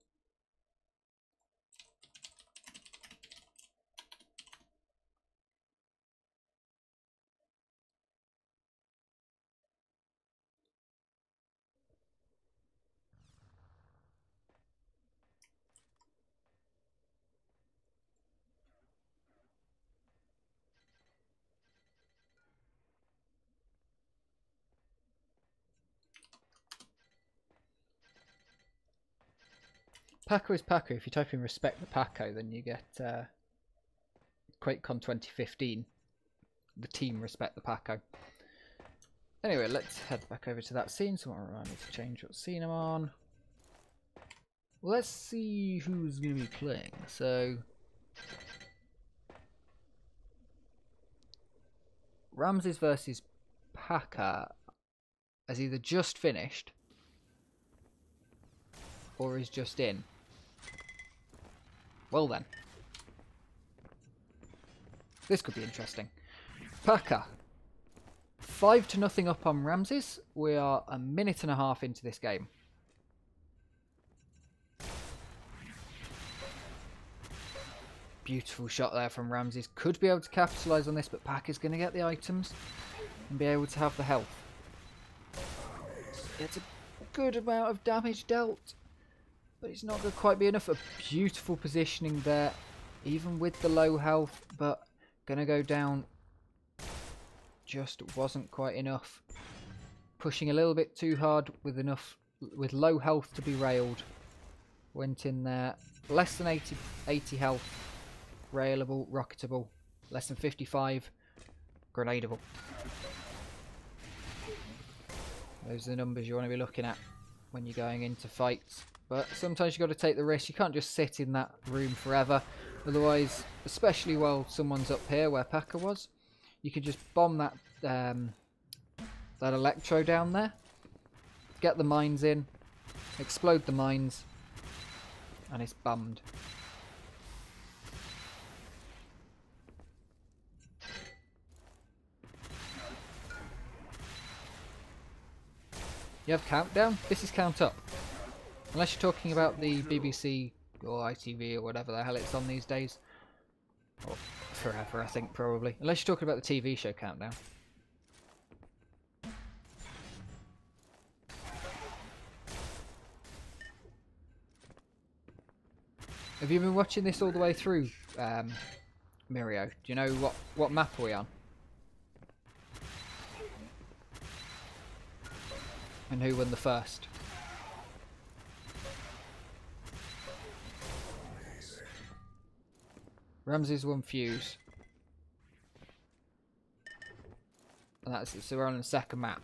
Paco is Paco. If you type in respect the Paco, then you get uh, QuakeCon 2015. The team respect the Paco. Anyway, let's head back over to that scene. Someone remind me to change what scene I'm on. Let's see who's going to be playing. So, Ramses versus Paca has either just finished or is just in. Well then. This could be interesting. Paca. Five to nothing up on Ramses. We are a minute and a half into this game. Beautiful shot there from Ramses. Could be able to capitalise on this, but Pack is going to get the items and be able to have the health. It's a good amount of damage dealt. But it's not going to quite be enough. A beautiful positioning there, even with the low health, but going to go down. Just wasn't quite enough. Pushing a little bit too hard with enough, with low health to be railed. Went in there. Less than 80, 80 health. Railable, rocketable. Less than 55. Grenadable. Those are the numbers you want to be looking at when you're going into fights. But sometimes you've got to take the risk. You can't just sit in that room forever. Otherwise, especially while someone's up here where Packer was, you can just bomb that um, that electro down there, get the mines in, explode the mines, and it's bummed. You have countdown? This is count up. Unless you're talking about the BBC or ITV or whatever the hell it's on these days. Or forever, I think, probably. Unless you're talking about the TV show Countdown. Have you been watching this all the way through, um, Mirio? Do you know what, what map are we on? And who won the first? Ramses one Fuse. And that's it. So we're on the second map.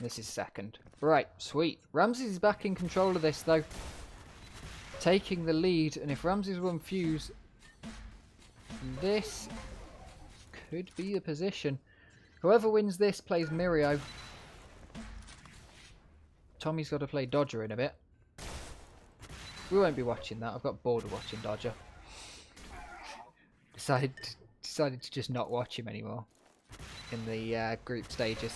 This is second. Right, sweet. Ramses is back in control of this though. Taking the lead, and if Ramses one Fuse, this could be the position. Whoever wins this plays Mirio. Tommy's got to play Dodger in a bit. We won't be watching that. I've got bored of watching Dodger. Decided decided to just not watch him anymore in the uh, group stages.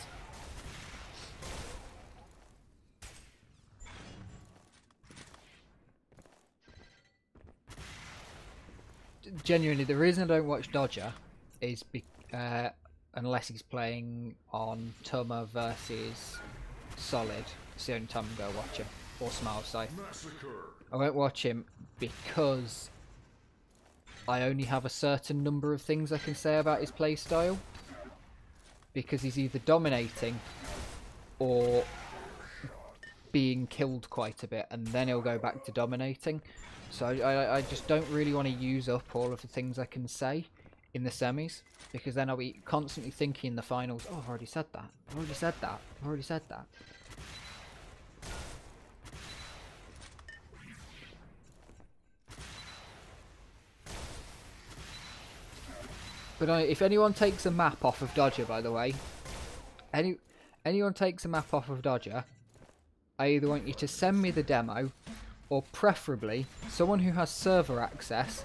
genuinely the reason I don't watch Dodger is be, uh, unless he's playing on Toma versus Solid. It's the only time I'm going to watch him. Or Smile. Massacre. I won't watch him because I only have a certain number of things I can say about his playstyle. Because he's either dominating or being killed quite a bit, and then he'll go back to dominating. So I, I, I just don't really want to use up all of the things I can say in the semis, because then I'll be constantly thinking in the finals, oh, I've already said that, I've already said that, I've already said that. But I, if anyone takes a map off of Dodger, by the way, any anyone takes a map off of Dodger, I either want you to send me the demo, or preferably someone who has server access.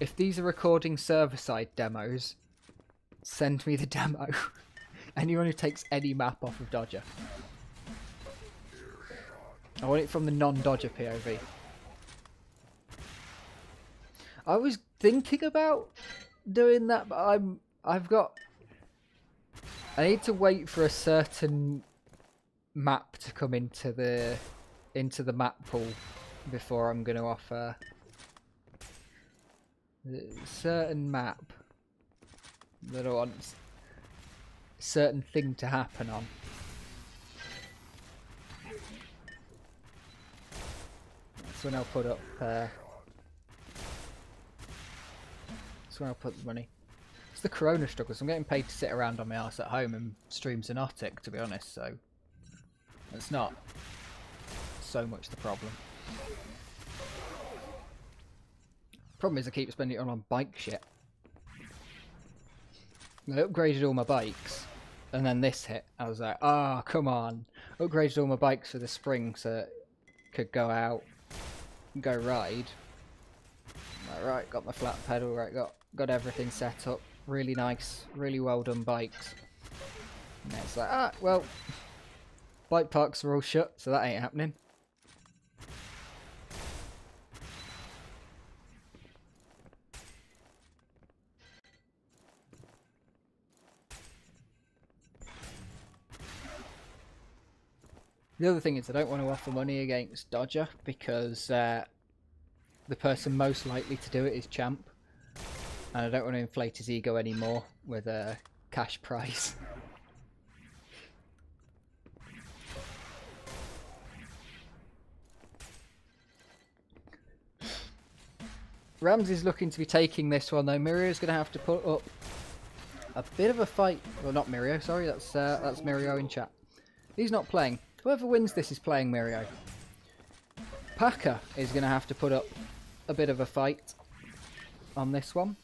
If these are recording server-side demos, send me the demo. anyone who takes any map off of Dodger. I want it from the non-Dodger POV. I was thinking about doing that, but I'm I've got I need to wait for a certain map to come into the into the map pool before I'm going to offer certain map that I want certain thing to happen on. That's when I'll put up. Uh, when I'll put the money. It's the Corona struggles. I'm getting paid to sit around on my ass at home and stream Xonotic, to be honest. So it's not so much the problem. Problem is, I keep spending it on bike shit. I upgraded all my bikes, and then this hit. I was like, "Ah, come on!" Upgraded all my bikes for the spring so could go out, and go ride. Like, right, got my flat pedal. Right, got got everything set up. Really nice, really well done bikes. And it's like, ah, well, bike parks are all shut, so that ain't happening. The other thing is I don't want to offer money against Dodger because uh, the person most likely to do it is Champ. And I don't want to inflate his ego anymore with a cash prize. Ramsey's looking to be taking this one though. Mirio's going to have to put up a bit of a fight. Well, not Mirio, sorry. That's uh, that's Mirio in chat. He's not playing. Whoever wins this is playing Mirio. Packer is going to have to put up a bit of a fight on this one.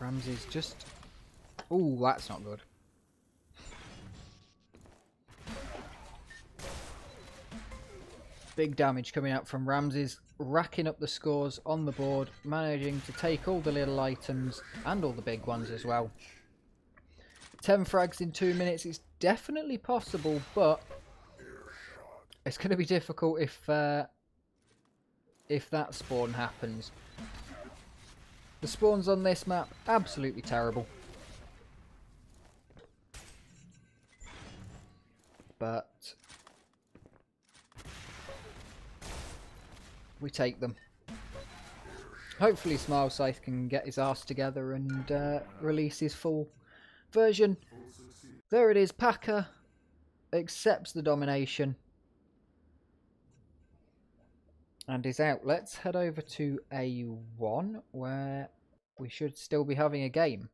Ramsey's just... Oh, that's not good. Big damage coming out from Ramses, racking up the scores on the board, managing to take all the little items and all the big ones as well. 10 frags in 2 minutes is definitely possible, but it's going to be difficult if uh, if that spawn happens. The spawns on this map, absolutely terrible. But we take them. Hopefully Smilecythe can get his ass together and uh, release his full version. There it is, Packer accepts the domination and is out. Let's head over to A1 where we should still be having a game.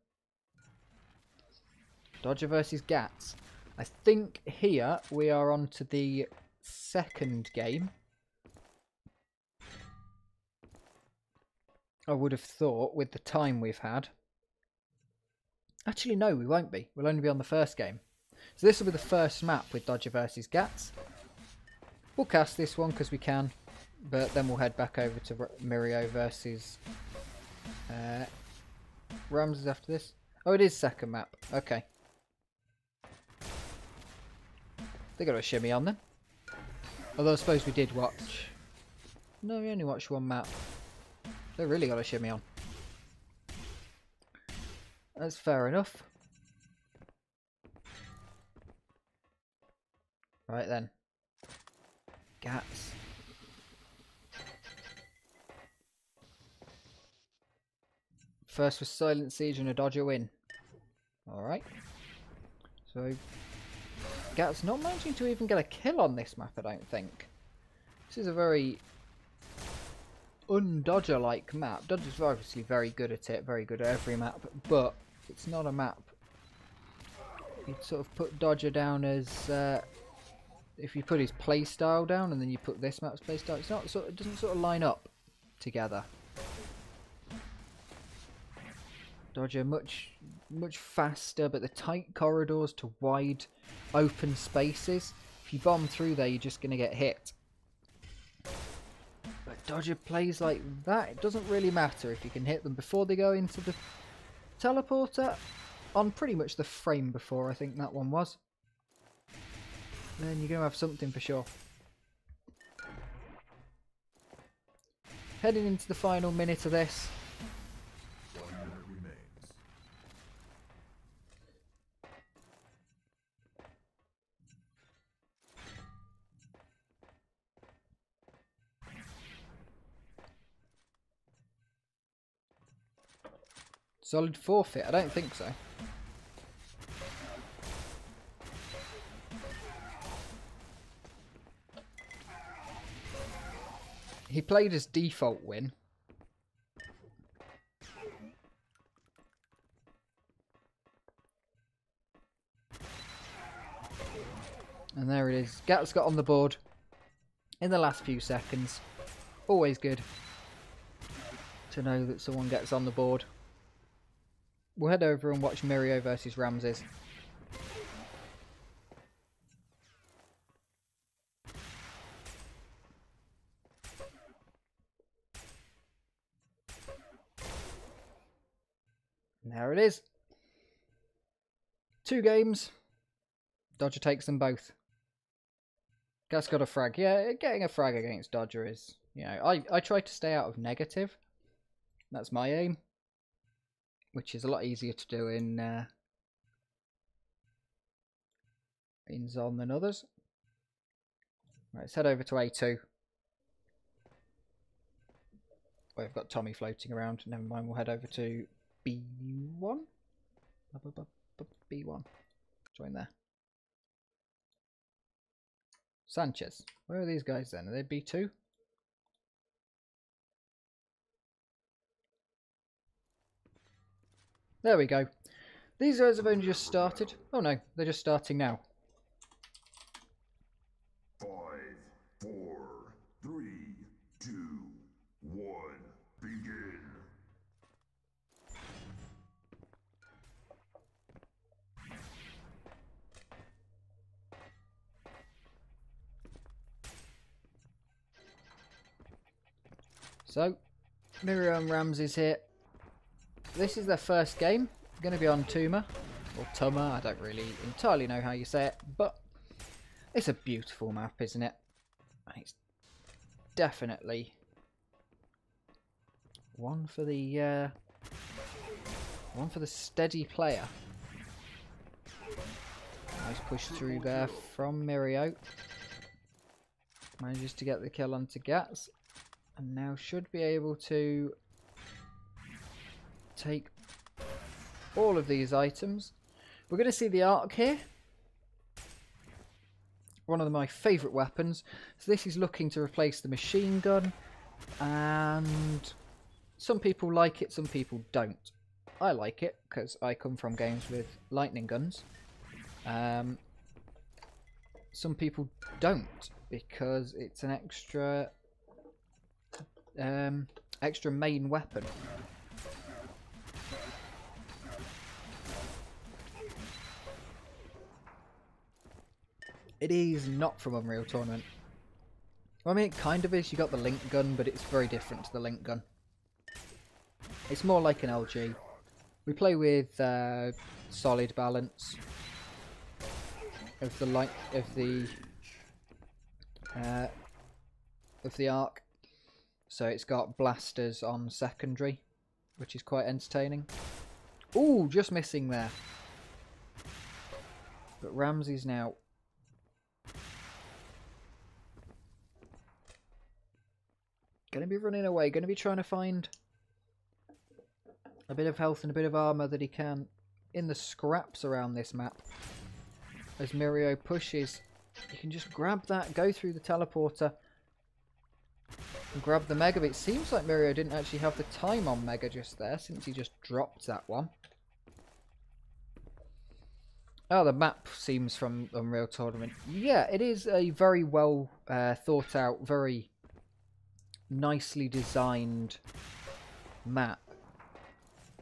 Dodger versus Gats. I think here we are on to the second game. I would have thought with the time we've had. Actually, no, we won't be. We'll only be on the first game. So this will be the first map with Dodger versus Gats. We'll cast this one because we can, but then we'll head back over to Mirio versus uh, Ramses after this. Oh, it is second map. Okay. They got a shimmy on them. Although I suppose we did watch. No, we only watched one map. They really got a shimmy on. That's fair enough. Right then. Gats. First was Silent Siege and a Dodger win. Alright. So, Gats not managing to even get a kill on this map, I don't think. This is a very un-Dodger-like map. Dodger's obviously very good at it, very good at every map, but it's not a map. You'd sort of put Dodger down as... Uh, if you put his playstyle down and then you put this map's playstyle, it's not sort of, it doesn't sort of line up together. Dodger much much faster, but the tight corridors to wide open spaces. If you bomb through there, you're just going to get hit. Dodger plays like that. It doesn't really matter if you can hit them before they go into the teleporter. On pretty much the frame before, I think that one was. Then you're going to have something for sure. Heading into the final minute of this. One minute remains. Solid forfeit? I don't think so. He played his default win. And there it is. Gats got on the board in the last few seconds. Always good to know that someone gets on the board. We'll head over and watch Mirio versus Ramses. There it is. Two games. Dodger takes them both. Gats got a frag. Yeah, getting a frag against Dodger is, you know, I, I try to stay out of negative. That's my aim. Which is a lot easier to do in uh, in Xon than others. Right, let's head over to A2. We've got Tommy floating around. Never mind, we'll head over to B1. B1. Join there. Sanchez. Where are these guys then? Are they B2? There we go. These guys have only just started. Oh no, they're just starting now. Five, four, three, two, one. Begin. So, Miriam Ramsey's here. This is their first game. Going to be on Tuhma. Or Tuhma, I don't really entirely know how you say it. But it's a beautiful map, isn't it? It's definitely one for the uh, one for the steady player. Nice push through there from Mirio. Manages to get the kill onto Gats. And now should be able to take all of these items. We're going to see the arc here. One of my favourite weapons. So this is looking to replace the machine gun. And some people like it, some people don't. I like it because I come from games with lightning guns. Um, some people don't because it's an extra um, extra main weapon. It is not from Unreal Tournament. Well, I mean, it kind of is. You got the link gun, but it's very different to the link gun. It's more like an LG. We play with uh, solid balance of the light of the uh, of the arc. So it's got blasters on secondary, which is quite entertaining. Ooh, just missing there. But Ramsey's now Gonna be running away, gonna be trying to find a bit of health and a bit of armour that he can in the scraps around this map. As Mirio pushes, you can just grab that, go through the teleporter, and grab the Mega. But it seems like Mirio didn't actually have the time on Mega just there, since he just dropped that one. Oh, the map seems from Unreal Tournament. Yeah, it is a very well uh, thought out, very nicely designed map.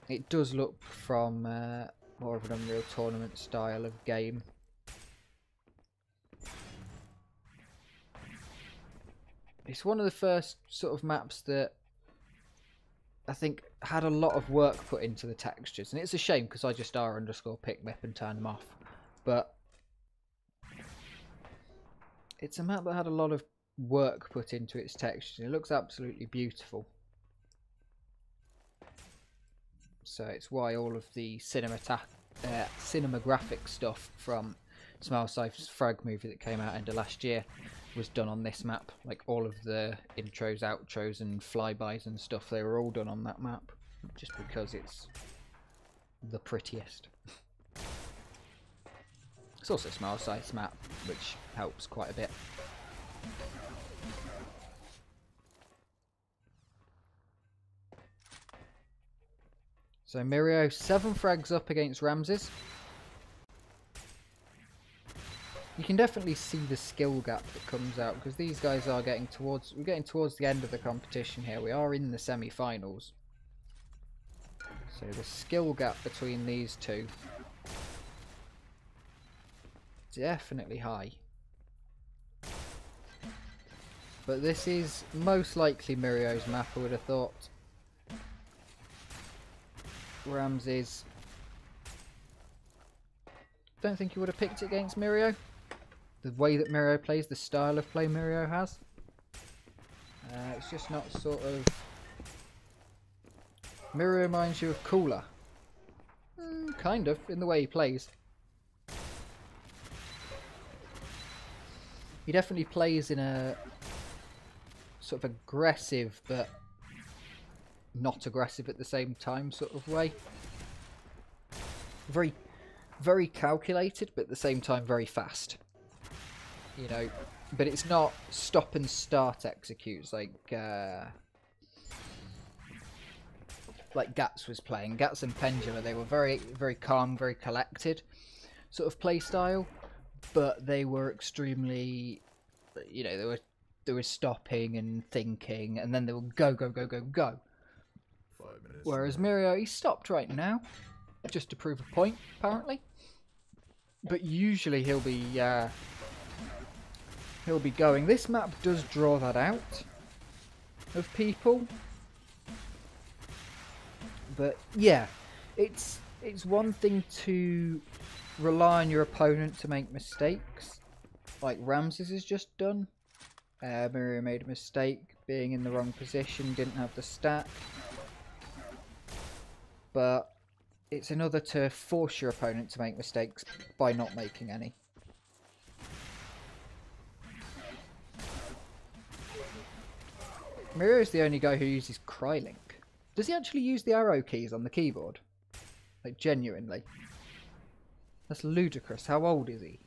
It does look from uh, more of an Unreal Tournament style of game. It's one of the first sort of maps that I think had a lot of work put into the textures, and it's a shame because I just R underscore picmip and turn them off. But it's a map that had a lot of work put into its textures. It looks absolutely beautiful. So it's why all of the cinemata uh, cinematographic stuff from Smilecythe's Frag movie that came out end of last year was done on this map. Like all of the intros, outros, and flybys and stuff, they were all done on that map, just because it's the prettiest. it's also Smilecythe's map, which helps quite a bit. So Mirio, seven frags up against Ramses. You can definitely see the skill gap that comes out because these guys are getting towards we're getting towards the end of the competition here. We are in the semi-finals. So the skill gap between these two definitely high. But this is most likely Mirio's map, I would have thought. Ramses. Don't think you would have picked it against Mirio. The way that Mirio plays, the style of play Mirio has. Uh, it's just not sort of... Mirio reminds you of Cooler. Mm, kind of, in the way he plays. He definitely plays in a sort of aggressive but not aggressive at the same time sort of way. Very, very calculated, but at the same time very fast. You know, but it's not stop and start executes like uh, like Gats was playing. Gats and Pendula, they were very, very calm, very collected sort of play style, but they were extremely, you know, they were they were stopping and thinking, and then they would go, go, go, go, go. Whereas Mirio, he stopped right now, just to prove a point, apparently. But usually he'll be uh, he'll be going. This map does draw that out of people, but yeah, it's it's one thing to rely on your opponent to make mistakes, like Ramses has just done. Uh, Mirio made a mistake being in the wrong position, didn't have the stack but it's another to force your opponent to make mistakes by not making any. Mirio is the only guy who uses Crylink. Does he actually use the arrow keys on the keyboard? Like, genuinely. That's ludicrous. How old is he?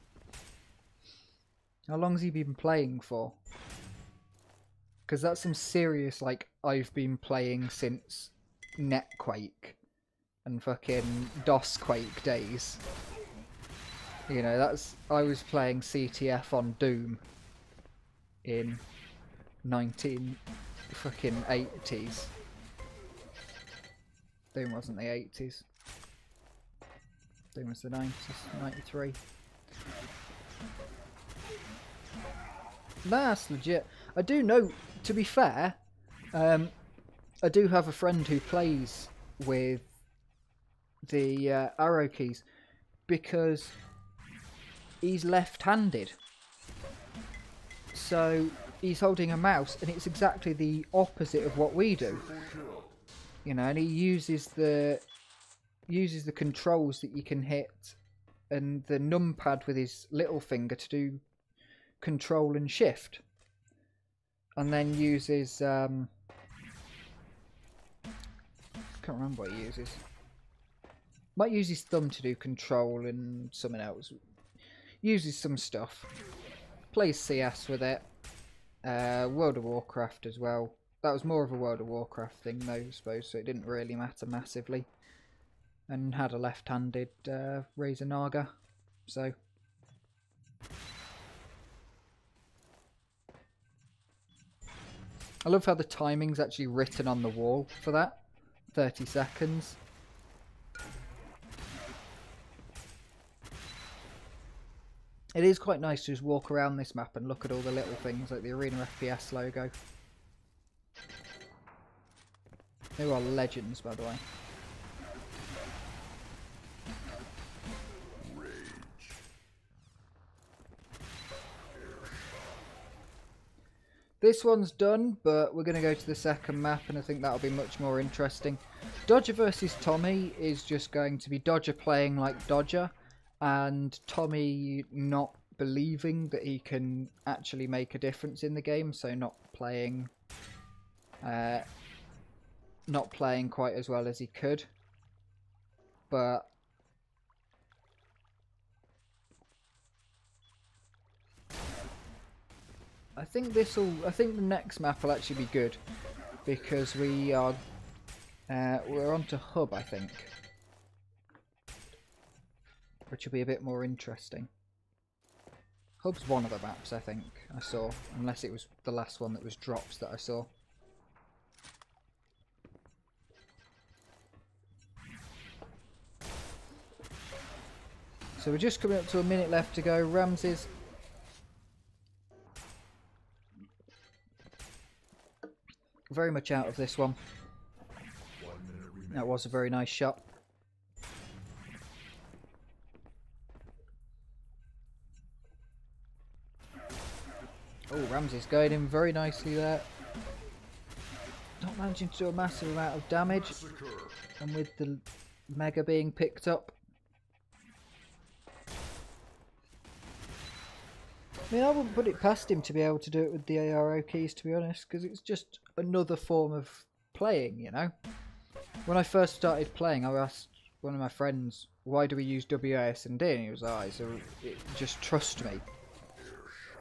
How long has he been playing for? Because that's some serious, like, I've been playing since Netquake and fucking DOS Quake days. You know, that's I was playing CTF on Doom in 19 fucking 80s. Doom wasn't the 80s. Doom was the 90s, 93. That's legit. I do know, to be fair, um, I do have a friend who plays with the uh, arrow keys because he's left-handed. So he's holding a mouse and it's exactly the opposite of what we do. You know, and he uses the uses the controls that you can hit and the numpad with his little finger to do control and shift. And then uses um can't remember what he uses. Might use his thumb to do control and something else. Uses some stuff. Plays CS with it. Uh, World of Warcraft as well. That was more of a World of Warcraft thing though, I suppose, so it didn't really matter massively. And had a left-handed uh, Razer Naga, so... I love how the timing's actually written on the wall for that. 30 seconds. It is quite nice to just walk around this map and look at all the little things like the Arena FPS logo. They are legends, by the way. This one's done, but we're going to go to the second map, and I think that'll be much more interesting. Dodger versus Tommy is just going to be Dodger playing like Dodger, and Tommy not believing that he can actually make a difference in the game, so not playing, uh, not playing quite as well as he could. But I think this will. I think the next map will actually be good because we are uh, we're onto hub. I think, which will be a bit more interesting. Hub's one of the maps I think I saw, unless it was the last one that was dropped that I saw. So we're just coming up to a minute left to go. Ramses very much out of this one. That was a very nice shot. Oh, Ramsey's going in very nicely there. Not managing to do a massive amount of damage. And with the Mega being picked up. I mean, I wouldn't put it past him to be able to do it with the ARO keys, to be honest, because it's just another form of playing, you know? When I first started playing, I asked one of my friends, why do we use WASD? And he was like, oh, so just trust me.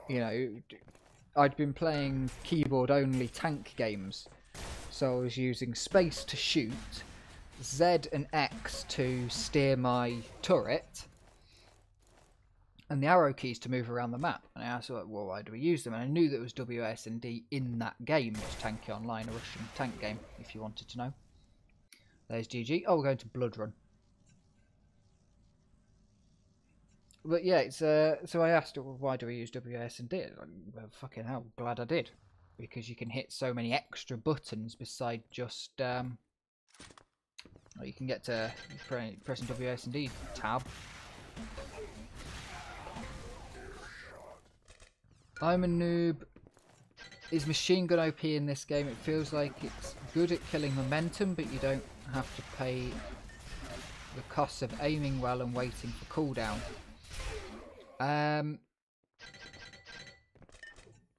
You know, I'd been playing keyboard-only tank games, so I was using space to shoot, Z and X to steer my turret, and the arrow keys to move around the map. And I asked, well, why do we use them? And I knew that was WASD in that game, is Tanki Online, a Russian tank game, if you wanted to know. There's GG. Oh, we're going to Blood Run. But yeah, it's uh, so I asked, why do we use WASD? Like, well, fucking hell, glad I did. Because you can hit so many extra buttons beside just... Um, you can get to pressing WASD tab I'm a noob. Is machine gun OP in this game? It feels like it's good at killing momentum, but you don't have to pay the costs of aiming well and waiting for cooldown. Um,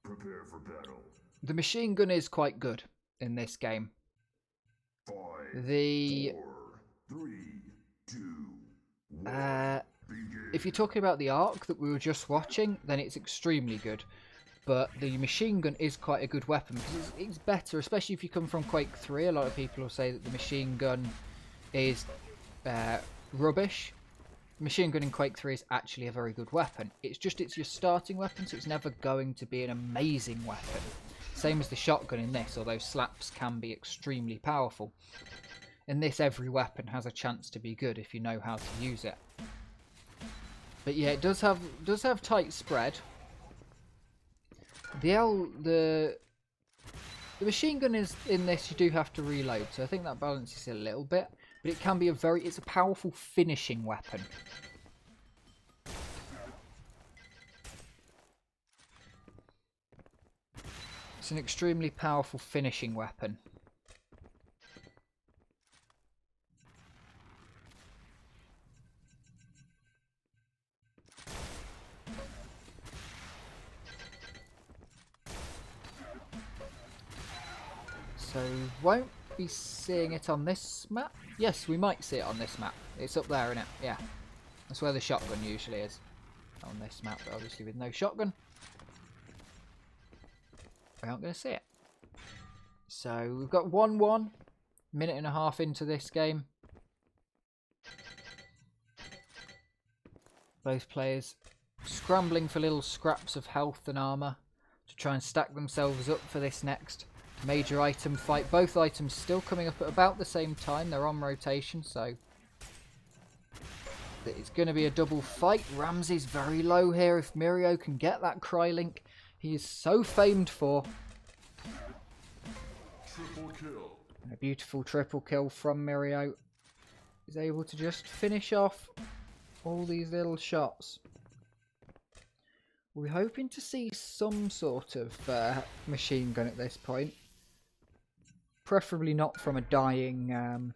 Prepare for battle. the machine gun is quite good in this game. Five, The four, three, two, one. uh, if you're talking about the arc that we were just watching, then it's extremely good. But the machine gun is quite a good weapon because it's, it's better, especially if you come from Quake 3. A lot of people will say that the machine gun is uh, rubbish. Machine gun in Quake 3 is actually a very good weapon. It's just it's your starting weapon, so it's never going to be an amazing weapon. Same as the shotgun in this, although slaps can be extremely powerful. In this, every weapon has a chance to be good if you know how to use it. But yeah, it does have does have tight spread. The L the the machine gun is in this you do have to reload, so I think that balances it a little bit. But it can be a very it's a powerful finishing weapon. It's an extremely powerful finishing weapon. So won't be seeing it on this map. Yes, we might see it on this map. It's up there, isn't it? Yeah. That's where the shotgun usually is. On this map, but obviously with no shotgun. We aren't going to see it. So we've got 1-1. Minute and a half into this game. Both players scrambling for little scraps of health and armour to try and stack themselves up for this next major item fight. Both items still coming up at about the same time. They're on rotation, so it's going to be a double fight. Ramsey's very low here. If Mirio can get that Crylink, he is so famed for. Triple kill. A beautiful triple kill from Mirio. He's able to just finish off all these little shots. We're hoping to see some sort of uh, machine gun at this point. Preferably not from a dying... Um,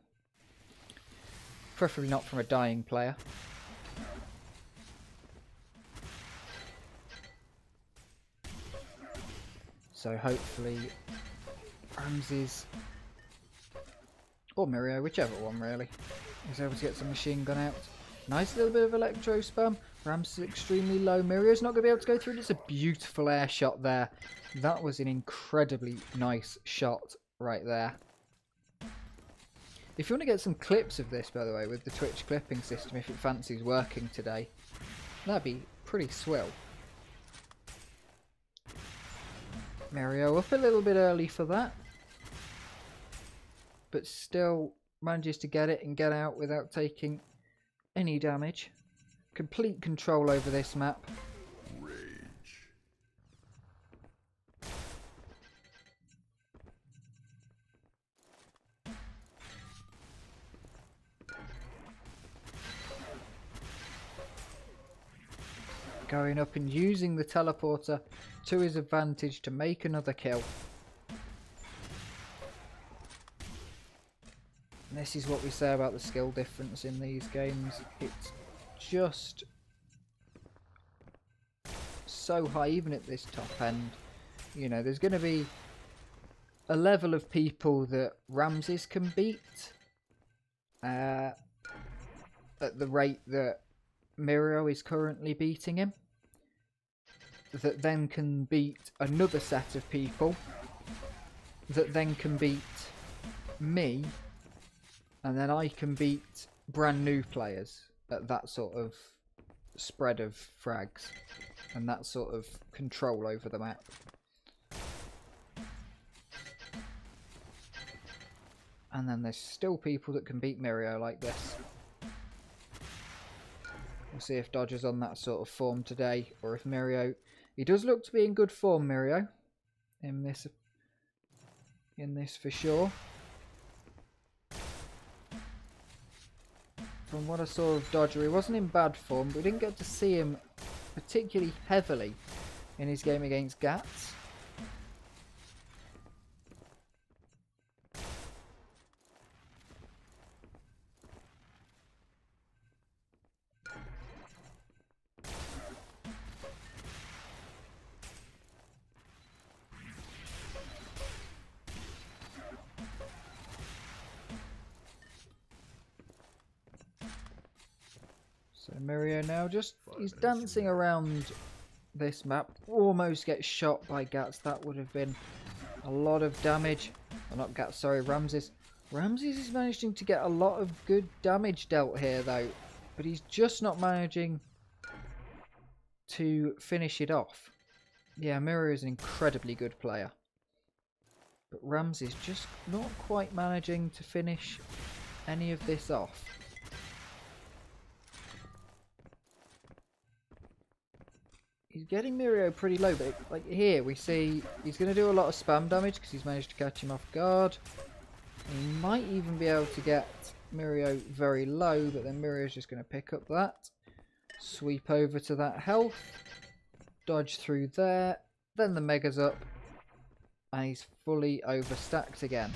preferably not from a dying player. So hopefully Ramses or Mirio, whichever one really, is able to get some machine gun out. Nice little bit of electro spam. Ramses is extremely low. Mirio's not going to be able to go through it. It's a beautiful air shot there. That was an incredibly nice shot right there. If you want to get some clips of this, by the way, with the Twitch clipping system, if it fancies working today, that'd be pretty swell. Mirio up a little bit early for that. But still manages to get it and get out without taking any damage. Complete control over this map. Going up and using the teleporter to his advantage to make another kill. And this is what we say about the skill difference in these games. It's just so high, even at this top end. You know, there's going to be a level of people that Ramses can beat uh, at the rate that Mirio is currently beating him. That then can beat another set of people. That then can beat me. And then I can beat brand new players at that sort of spread of frags. And that sort of control over the map. And then there's still people that can beat Mirio like this. We'll see if Dodger's on that sort of form today, or if Mirio... He does look to be in good form, Mirio, in this, in this for sure. From what I saw of Dodger, he wasn't in bad form, but we didn't get to see him particularly heavily in his game against Gats. So Mirio now just he's dancing around this map. Almost gets shot by Gats. That would have been a lot of damage. Well, not Gats, sorry, Ramses. Ramses is managing to get a lot of good damage dealt here though. But he's just not managing to finish it off. Yeah, Mirio is an incredibly good player. But Ramses just not quite managing to finish any of this off. He's getting Mirio pretty low, but like here we see he's going to do a lot of spam damage because he's managed to catch him off guard. He might even be able to get Mirio very low, but then Mirio's just going to pick up that. Sweep over to that health. Dodge through there. Then the Mega's up. And he's fully overstacked again.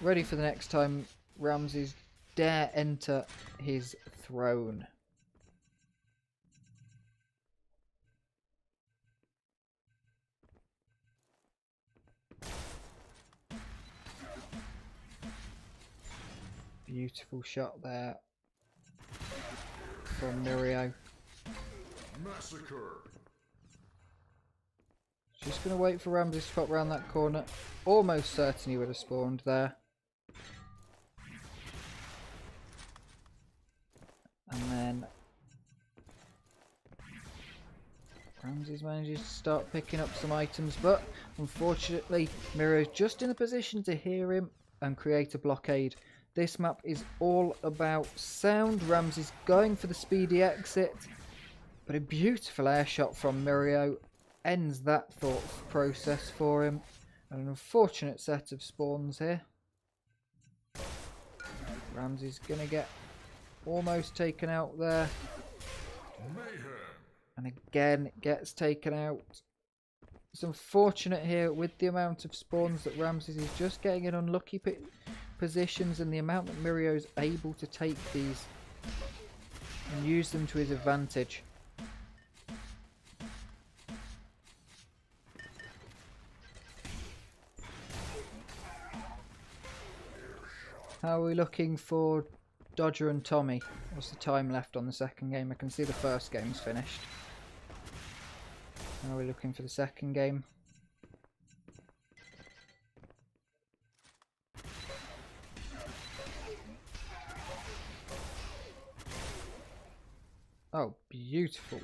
Ready for the next time Ramses dare enter his throne. Beautiful shot there from Mirio. Massacre. Just going to wait for Ramses to pop around that corner. Almost certain he would have spawned there. And then Ramses manages to start picking up some items, but unfortunately Mirio's just in a position to hear him and create a blockade. This map is all about sound. Ramses going for the speedy exit, but a beautiful air shot from Mirio ends that thought process for him. An unfortunate set of spawns here. Ramsey's going to get almost taken out there. And again, it gets taken out. It's unfortunate here with the amount of spawns that Ramses is just getting an unlucky positions and the amount that Mirio's able to take these and use them to his advantage. How are we looking for Dodger and Tommy? What's the time left on the second game? I can see the first game's finished. How are we looking for the second game? Oh, beautiful.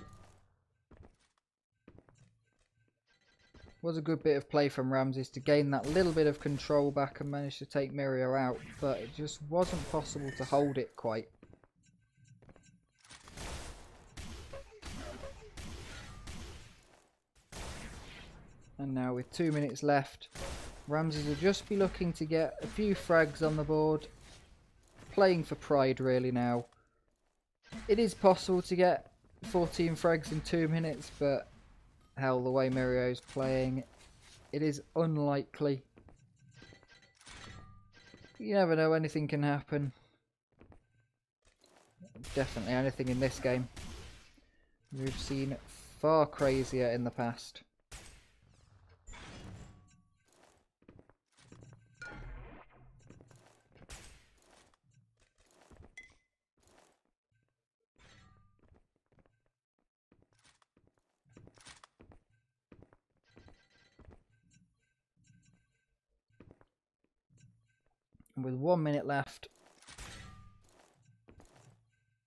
Was a good bit of play from Ramses to gain that little bit of control back and manage to take Mirio out, but it just wasn't possible to hold it quite. And now with two minutes left, Ramses will just be looking to get a few frags on the board. Playing for pride really now. It is possible to get 14 frags in two minutes, but hell, the way Mirio's playing, it is unlikely. You never know, anything can happen. Definitely anything in this game. We've seen far crazier in the past. With one minute left,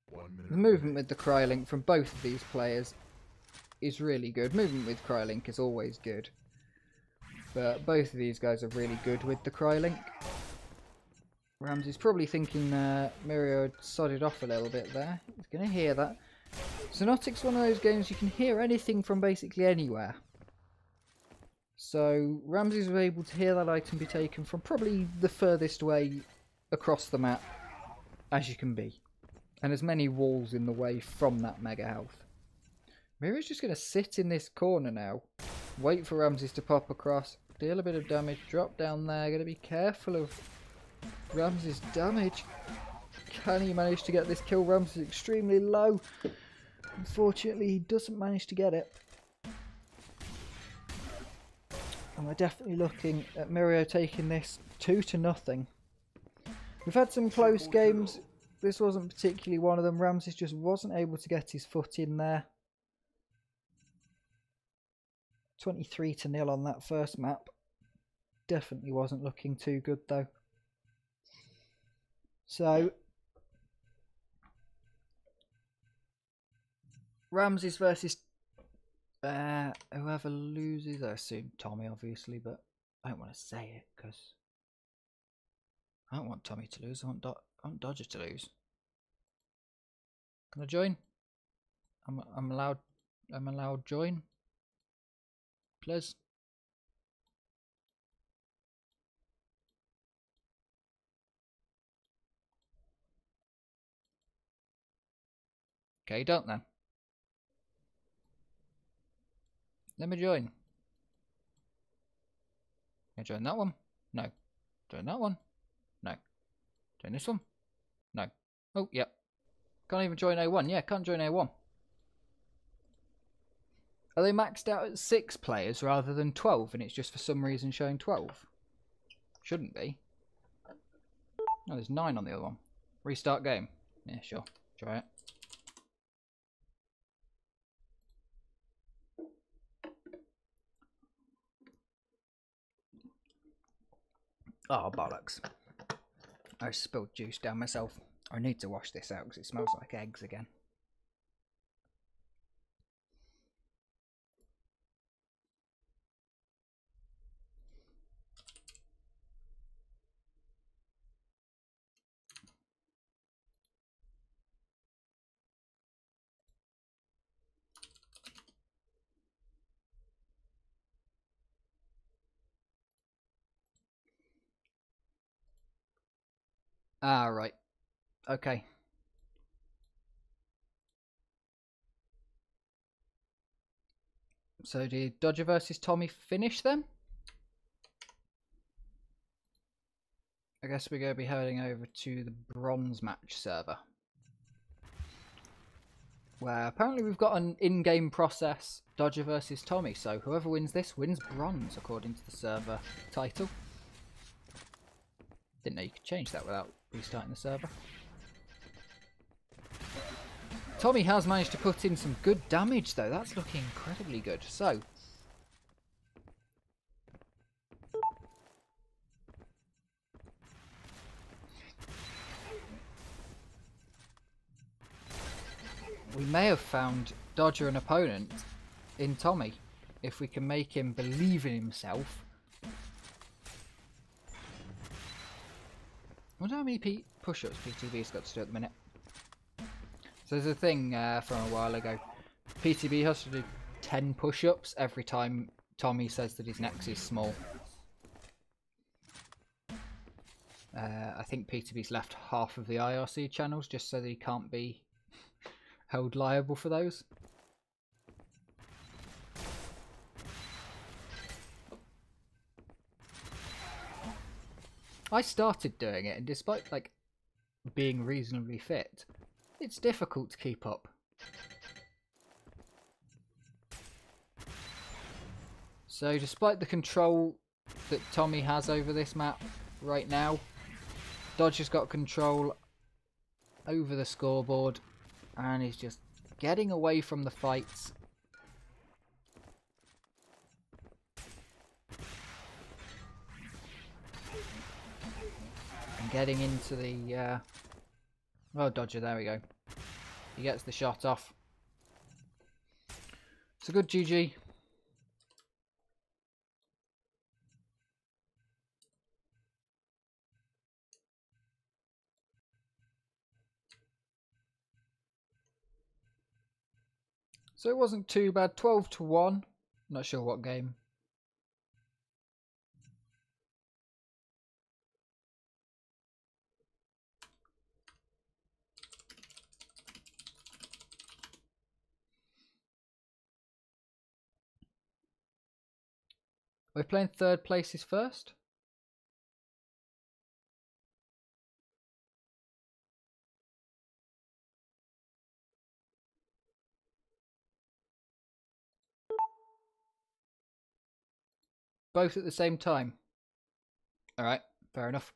One minute. the movement with the Crylink from both of these players is really good. Movement with Crylink is always good. But both of these guys are really good with the Crylink. Ramsey's probably thinking uh, Mirio had sodded off a little bit there. He's going to hear that. Xonotic's one of those games you can hear anything from basically anywhere. So Ramses was able to hear that item be taken from probably the furthest way across the map as you can be. And as many walls in the way from that mega health. Mirio's just going to sit in this corner now. Wait for Ramses to pop across. Deal a bit of damage. Drop down there. Got to be careful of Ramses' damage. Can he manage to get this kill? Ramses is extremely low. Unfortunately, he doesn't manage to get it. And we're definitely looking at Mirio taking this two to nothing. We've had some close games. This wasn't particularly one of them. Ramses just wasn't able to get his foot in there. 23 to nil on that first map. Definitely wasn't looking too good though. So Ramses versus whoever loses, I assume Tommy, obviously, but I don't want to say it because I don't want Tommy to lose. I want, Do- I want Dodger to lose. Can I join? I'm I'm allowed I'm allowed join. Please. Okay, don't then. Let me join. Can I join that one? No. Join that one? No. Join this one? No. Oh, yep. Can't even join A1. Yeah, can't join A1. Are they maxed out at 6 players rather than 12 and it's just for some reason showing 12? Shouldn't be. No, there's 9 on the other one. Restart game. Yeah, sure. Try it. Oh, bollocks. I spilled juice down myself. I need to wash this out because it smells like eggs again. Ah, right. Okay. So did Dodger versus Tommy finish then? I guess we're going to be heading over to the bronze match server. Where apparently we've got an in-game process, Dodger versus Tommy, so whoever wins this wins bronze according to the server title. Didn't know you could change that without restarting the server. Tommy has managed to put in some good damage though. That's looking incredibly good. So. We may have found Dodger an opponent in Tommy. If we can make him believe in himself. Wonder how many P push-ups PTB's got to do at the minute. So there's a thing uh, from a while ago. PTB has to do 10 push-ups every time Tommy says that his neck is small. Uh, I think PTB's left half of the IRC channels just so that he can't be held liable for those. I started doing it, and despite like being reasonably fit, it's difficult to keep up. So despite the control that Tommy has over this map right now, Dodge has got control over the scoreboard and he's just getting away from the fights. Getting into the uh, Oh, Dodger, there we go. He gets the shot off. It's a good GG. So it wasn't too bad. 12 to 1. Not sure what game. We're playing third places first. Both at the same time. Alright, fair enough.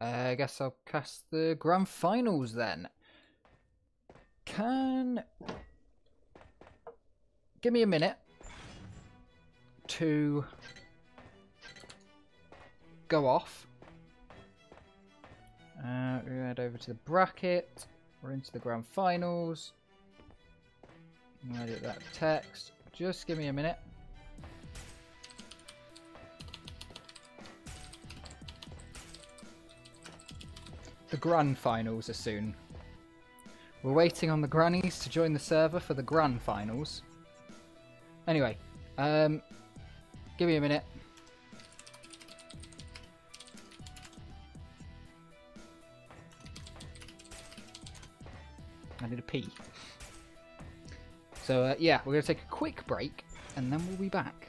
Uh, I guess I'll cast the grand finals then. Can... Give me a minute to go off. Uh, we head over to the bracket. We're into the grand finals. Edit that text. Just give me a minute. The grand finals are soon. We're waiting on the grannies to join the server for the grand finals. Anyway, um, give me a minute. I need a pee. So uh, yeah, we're going to take a quick break and then we'll be back.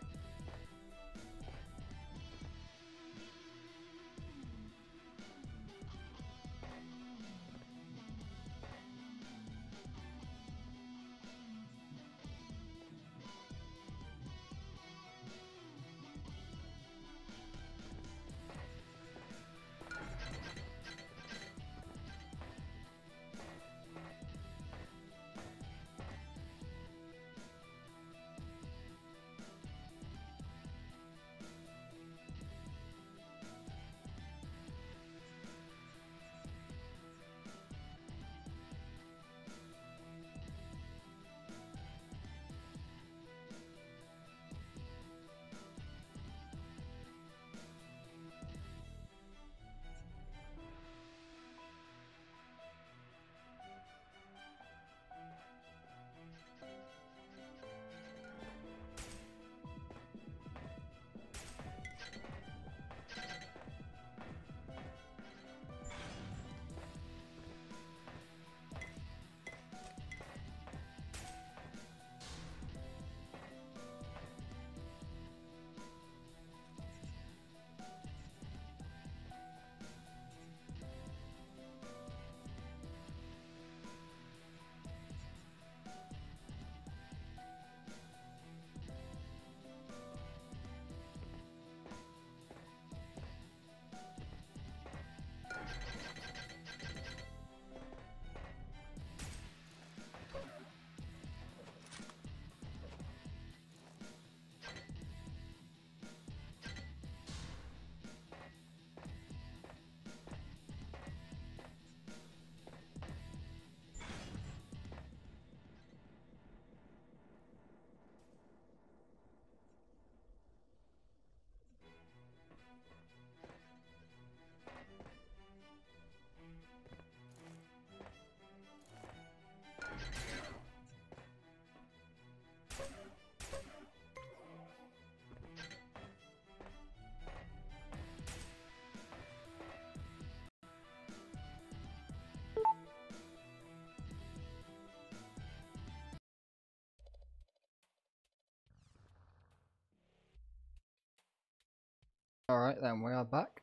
Alright, then we are back.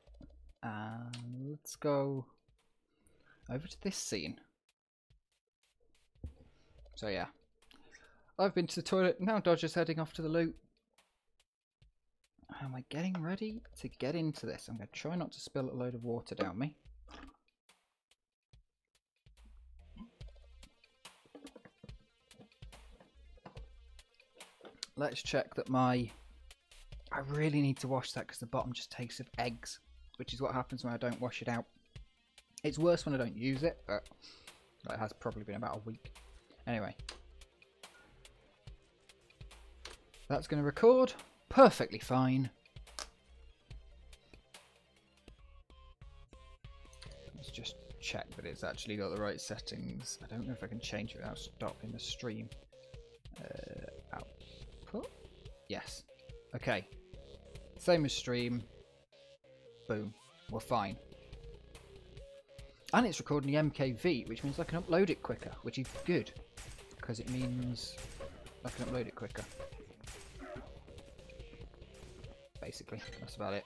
And let's go over to this scene. So, yeah. I've been to the toilet, now Dodger's heading off to the loot. Am I getting ready to get into this? I'm going to try not to spill a load of water down me. Let's check that my I really need to wash that because the bottom just tastes of eggs, which is what happens when I don't wash it out. It's worse when I don't use it, but it has probably been about a week. Anyway. That's going to record perfectly fine. Let's just check that it's actually got the right settings. I don't know if I can change it without stopping the stream. Uh, output? Yes. Okay, same as stream. Boom. We're fine. And it's recording the MKV, which means I can upload it quicker, which is good. Because it means I can upload it quicker. Basically, that's about it.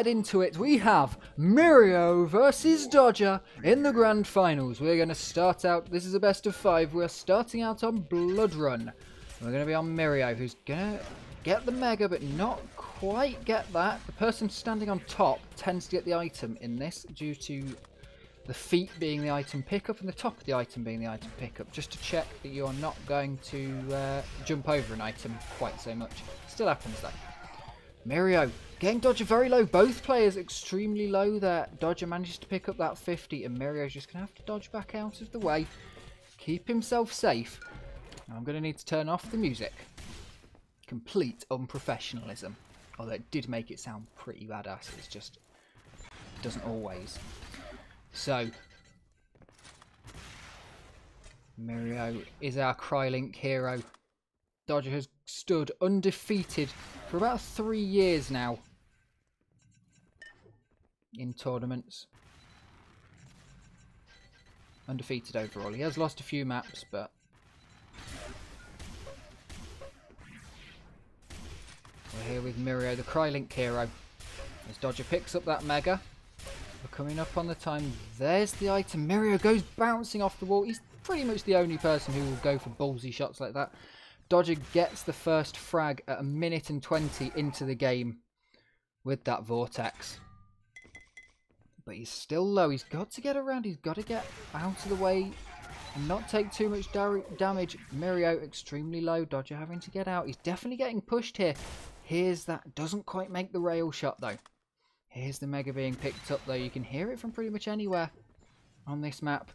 Head into it. We have Mirio versus Dodger in the grand finals. We're going to start out, this is a best of five. We're starting out on Blood Run. We're going to be on Mirio, who's going to get the Mega, but not quite get that. The person standing on top tends to get the item in this due to the feet being the item pickup and the top of the item being the item pickup, just to check that you're not going to uh, jump over an item quite so much. Still happens though. Mirio getting Dodger very low. Both players extremely low there. Dodger manages to pick up that 50 and Mirio's just going to have to dodge back out of the way. Keep himself safe. I'm going to need to turn off the music. Complete unprofessionalism. Although it did make it sound pretty badass. It's just... Doesn't always. So... Mirio is our Crylink hero. Dodger has stood undefeated for about three years now in tournaments. Undefeated overall. He has lost a few maps, but... We're here with Mirio, the Crylink hero. As Dodger picks up that Mega. We're coming up on the time. There's the item. Mirio goes bouncing off the wall. He's pretty much the only person who will go for ballsy shots like that. Dodger gets the first frag at a minute and 20 into the game with that Vortex. But he's still low. He's got to get around. He's got to get out of the way and not take too much damage. Mirio extremely low. Dodger having to get out. He's definitely getting pushed here. Here's that. Doesn't quite make the rail shot though. Here's the Mega being picked up though. You can hear it from pretty much anywhere on this map.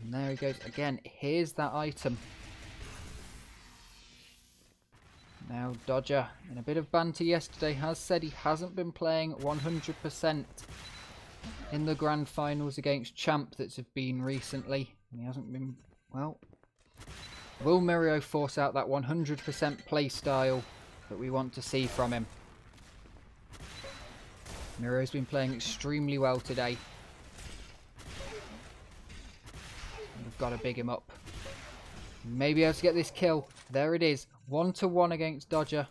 And there he goes. Again, here's that item. Now Dodger, in a bit of banter yesterday, has said he hasn't been playing 100% in the grand finals against Champ that have been recently. He hasn't been, well, will Mirio force out that 100% play style that we want to see from him? Mirio's been playing extremely well today. We've got to big him up. Maybe able to get this kill. There it is. One to one against Dodger.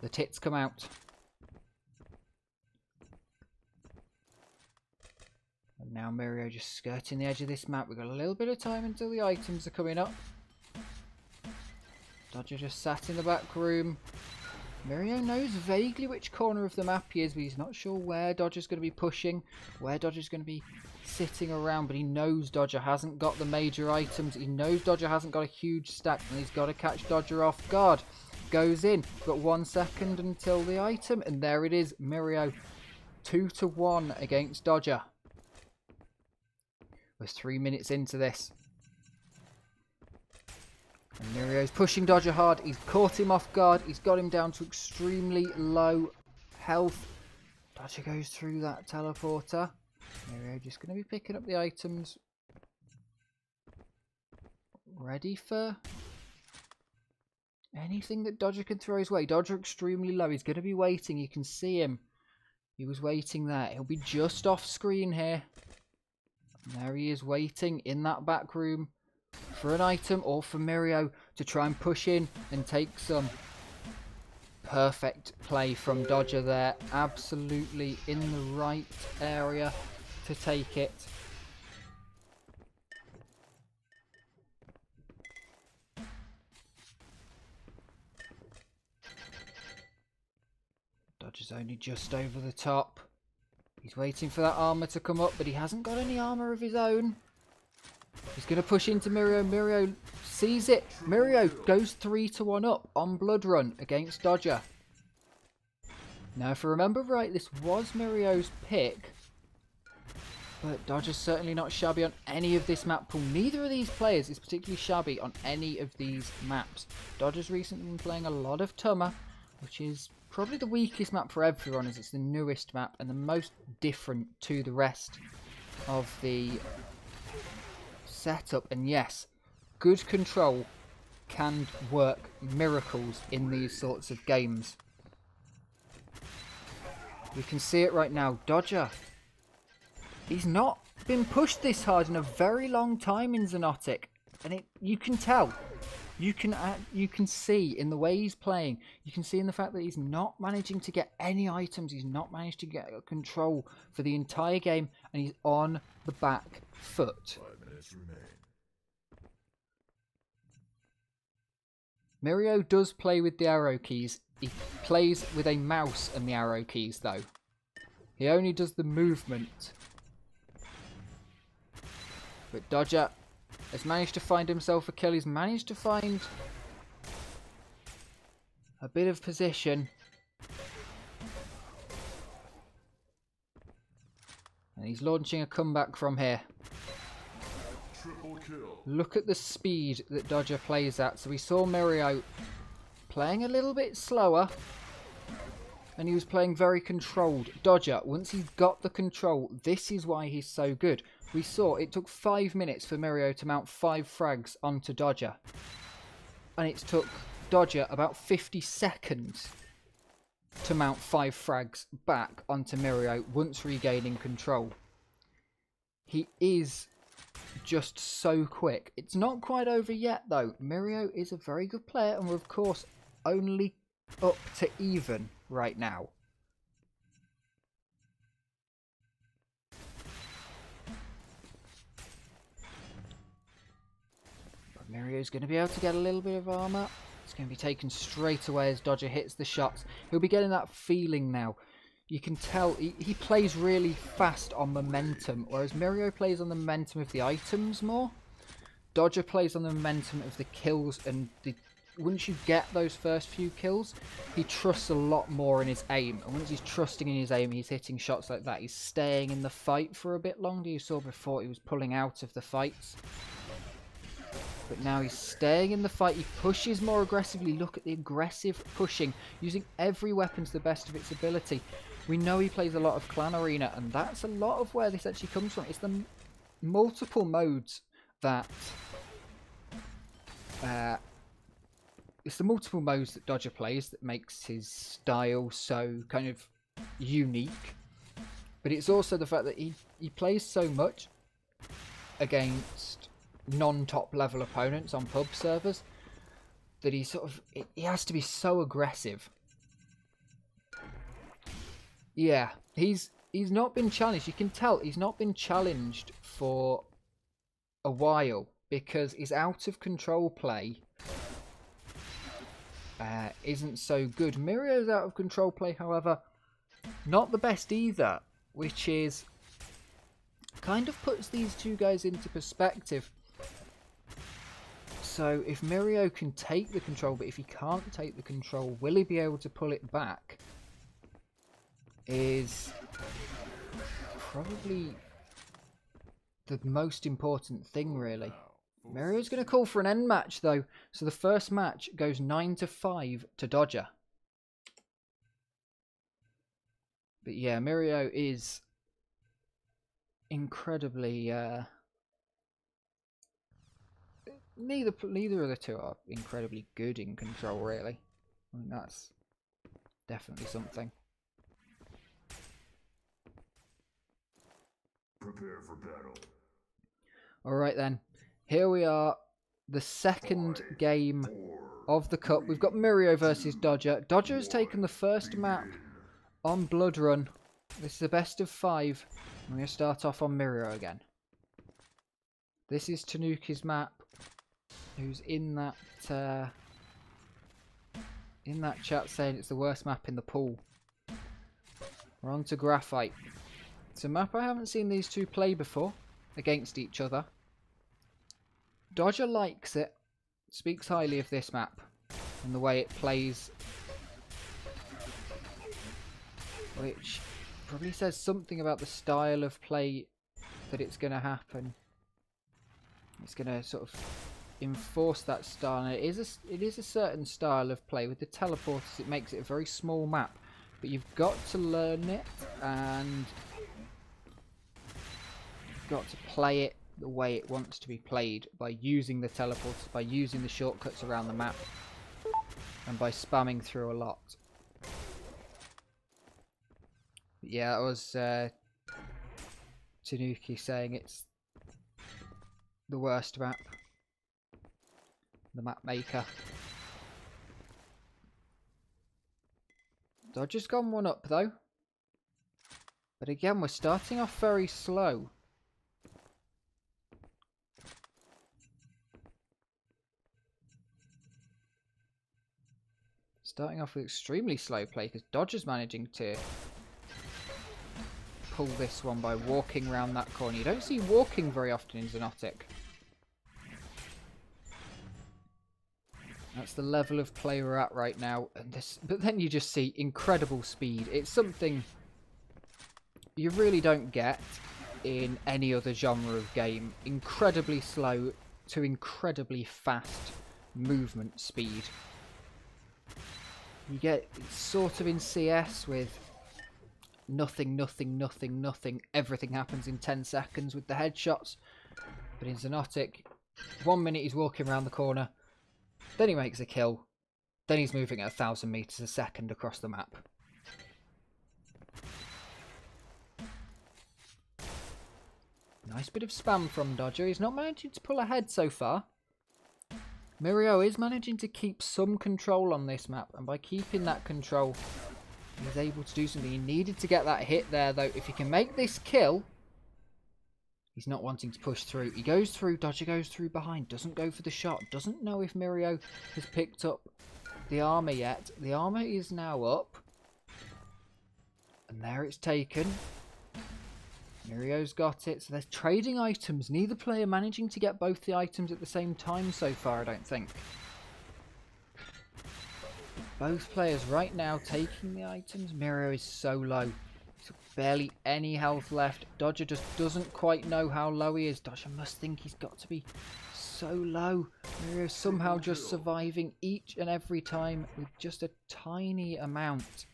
The tits come out. And now Mirio just skirting the edge of this map. We've got a little bit of time until the items are coming up. Dodger just sat in the back room. Mirio knows vaguely which corner of the map he is, but he's not sure where Dodger's going to be pushing, where Dodger's going to be sitting around, but he knows Dodger hasn't got the major items. He knows Dodger hasn't got a huge stack, and he's got to catch Dodger off guard. Goes in. Got one second until the item, and there it is. Mirio, two to one against Dodger. We're three minutes into this. And Mirio's pushing Dodger hard. He's caught him off guard. He's got him down to extremely low health. Dodger goes through that teleporter. Mirio just going to be picking up the items. Ready for anything that Dodger can throw his way. Dodger extremely low. He's going to be waiting. You can see him. He was waiting there. He'll be just off screen here. And there he is waiting in that back room for an item or for Mirio to try and push in and take some. Perfect play from Dodger there. Absolutely in the right area to take it. Dodger's only just over the top. He's waiting for that armor to come up, but he hasn't got any armor of his own. He's going to push into Mirio. Mirio sees it. Mirio goes 3 to 1 up on Blood Run against Dodger. Now, if I remember right, this was Mirio's pick. But Dodger's certainly not shabby on any of this map pool. Neither of these players is particularly shabby on any of these maps. Dodger's recently been playing a lot of Tuhma, which is probably the weakest map for everyone as it's the newest map and the most different to the rest of the setup. And yes, good control can work miracles in these sorts of games. We can see it right now. Dodger He's not been pushed this hard in a very long time in Xonotic. And it, you can tell. You can uh, you can see in the way he's playing. You can see in the fact that he's not managing to get any items. He's not managed to get control for the entire game, and he's on the back foot. Five minutes remain. Mirio does play with the arrow keys. He plays with a mouse and the arrow keys, though. He only does the movement But Dodger has managed to find himself a kill. He's managed to find a bit of position. And he's launching a comeback from here. Look at the speed that Dodger plays at. So we saw Mirio playing a little bit slower. And he was playing very controlled. Dodger, once he's got the control, this is why he's so good. We saw it took five minutes for Mirio to mount five frags onto Dodger. And it took Dodger about 50 seconds to mount five frags back onto Mirio once regaining control. He is just so quick. It's not quite over yet though. Mirio is a very good player and we're of course only up to even right now. But Mirio's going to be able to get a little bit of armor. It's going to be taken straight away as Dodger hits the shots. He'll be getting that feeling now. You can tell he, he plays really fast on momentum, whereas Mirio plays on the momentum of the items more. Dodger plays on the momentum of the kills and the once you get those first few kills, he trusts a lot more in his aim. And once he's trusting in his aim, he's hitting shots like that. He's staying in the fight for a bit longer. You saw before he was pulling out of the fights. But now he's staying in the fight. He pushes more aggressively. Look at the aggressive pushing, using every weapon to the best of its ability. We know he plays a lot of Clan Arena, and that's a lot of where this actually comes from. It's the multiple modes that uh, it's the multiple modes that Dodger plays that makes his style so kind of unique. But it's also the fact that he, he plays so much against non-top level opponents on pub servers that he sort of he has to be so aggressive. Yeah, he's he's not been challenged. You can tell he's not been challenged for a while because his out of control play uh, isn't so good. Mirio's out of control play, however, not the best either, which is kind of puts these two guys into perspective. So if Mirio can take the control, but if he can't take the control, will he be able to pull it back? Is probably the most important thing, really. Mirio's going to call for an end match, though. So the first match goes 9 to 5 to Dodger. But yeah, Mirio is incredibly... Uh, neither neither of the two are incredibly good in control, really. I mean, that's definitely something. Prepare for battle. Alright then. Here we are, the second game of the cup. We've got Mirio versus Dodger. Dodger has taken the first map on Blood Run. This is the best of five. I'm going to start off on Mirio again. This is Tanuki's map, who's in that uh, in that chat saying it's the worst map in the pool. We're on to Graphite. A map I haven't seen these two play before against each other. Dodger likes it, speaks highly of this map and the way it plays, which probably says something about the style of play that it's going to happen. It's going to sort of enforce that style. And it is a, it is a certain style of play with the teleporters. It makes it a very small map, but you've got to learn it and got to play it the way it wants to be played by using the teleports, by using the shortcuts around the map, and by spamming through a lot. Yeah, that was uh, Tanuki saying it's the worst map. The map maker. Dodger's gone one up though. But again, we're starting off very slow. Starting off with extremely slow play because Dodger's managing to pull this one by walking around that corner. You don't see walking very often in Xonotic. That's the level of play we're at right now. And this, but then you just see incredible speed. It's something you really don't get in any other genre of game. Incredibly slow to incredibly fast movement speed. You get sort of in CS with nothing, nothing, nothing, nothing. Everything happens in 10 seconds with the headshots. But in Xonotic, one minute he's walking around the corner, then he makes a kill, then he's moving at a thousand meters a second across the map. Nice bit of spam from Dodger. He's not managing to pull ahead so far. Mirio is managing to keep some control on this map. And by keeping that control, he's able to do something. He needed to get that hit there, though. If he can make this kill, he's not wanting to push through. He goes through. Dodger goes through behind. Doesn't go for the shot. Doesn't know if Mirio has picked up the armor yet. The armor is now up. And there it's taken. Mirio's got it. So they're trading items. Neither player managing to get both the items at the same time so far, I don't think. Both players right now taking the items. Mirio is so low. He's barely any health left. Dodger just doesn't quite know how low he is. Dodger must think he's got to be so low. Mirio somehow just surviving each and every time with just a tiny amount.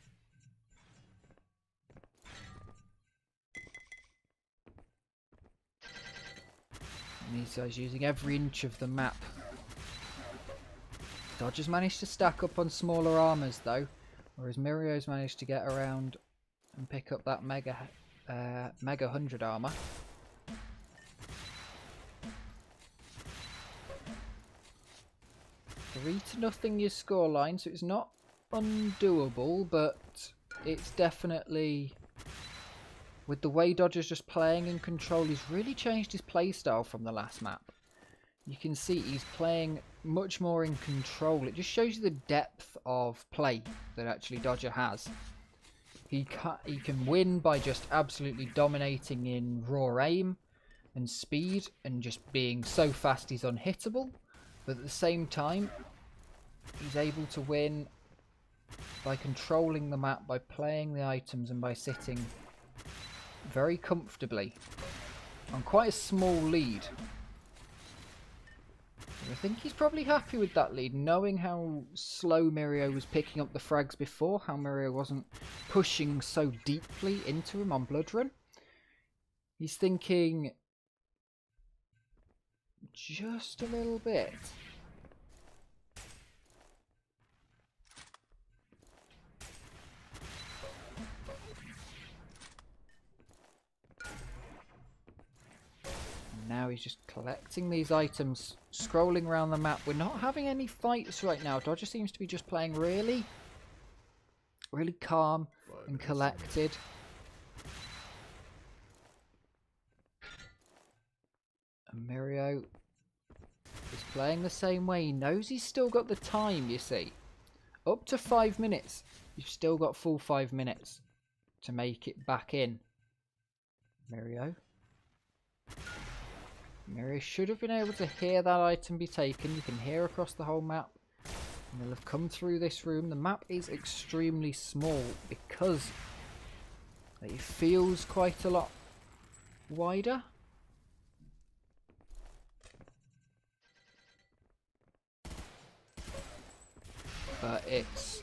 And these guys using every inch of the map. Dodgers managed to stack up on smaller armors though, whereas Mirio's managed to get around and pick up that mega uh, mega 100 armor. Three to nothing your scoreline, so it's not undoable, but it's definitely with the way Dodger's just playing and control, he's really changed his playstyle from the last map. You can see he's playing much more in control. It just shows you the depth of play that actually Dodger has. He, he can win by just absolutely dominating in raw aim and speed and just being so fast he's unhittable. But at the same time, he's able to win by controlling the map, by playing the items and by sitting very comfortably on quite a small lead. I think he's probably happy with that lead, knowing how slow Mirio was picking up the frags before, how Mirio wasn't pushing so deeply into him on Blood Run. He's thinking just a little bit. Now he's just collecting these items, scrolling around the map. We're not having any fights right now. Dodger seems to be just playing really, really calm and collected. And Mirio is playing the same way. He knows he's still got the time, you see. Up to five minutes. You've still got full five minutes to make it back in. Mirio. Mary should have been able to hear that item be taken. You can hear across the whole map. And they'll have come through this room. The map is extremely small because it feels quite a lot wider. But it's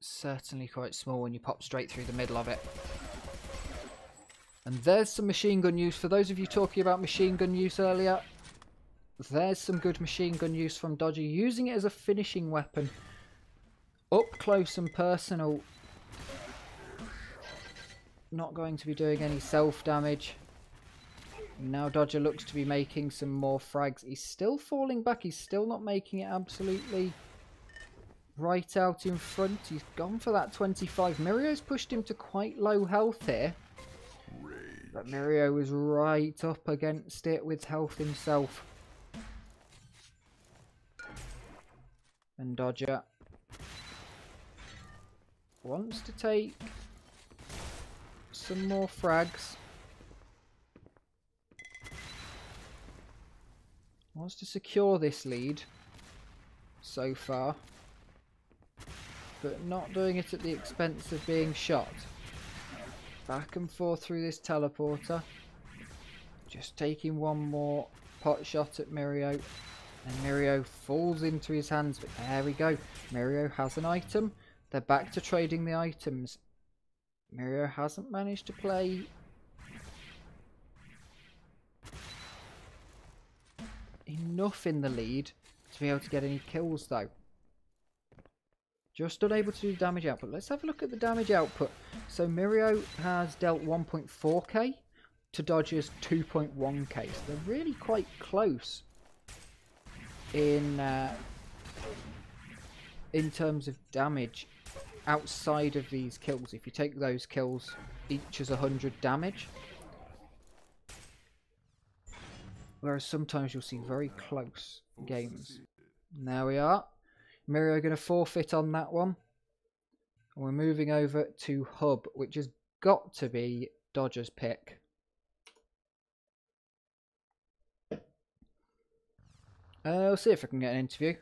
certainly quite small when you pop straight through the middle of it. And there's some machine gun use. For those of you talking about machine gun use earlier, there's some good machine gun use from Dodger. Using it as a finishing weapon. Up close and personal. Not going to be doing any self-damage. Now Dodger looks to be making some more frags. He's still falling back. He's still not making it absolutely right out in front. He's gone for that 25. Mirio's pushed him to quite low health here. But Mirio was right up against it with health himself. And Dodger wants to take some more frags. Wants to secure this lead so far. But not doing it at the expense of being shot. Back and forth through this teleporter. Just taking one more pot shot at Mirio. And Mirio falls into his hands. But there we go. Mirio has an item. They're back to trading the items. Mirio hasn't managed to play enough in the lead to be able to get any kills though. Just unable to do damage output. Let's have a look at the damage output. So Mirio has dealt 1.4k to Dodger's 2.1k. So they're really quite close in uh, in terms of damage outside of these kills. If you take those kills, each is 100 damage. Whereas sometimes you'll see very close games. There we are. Mirio going to forfeit on that one. And we're moving over to Hub, which has got to be Dodger's pick. Uh, will see if I can get an interview.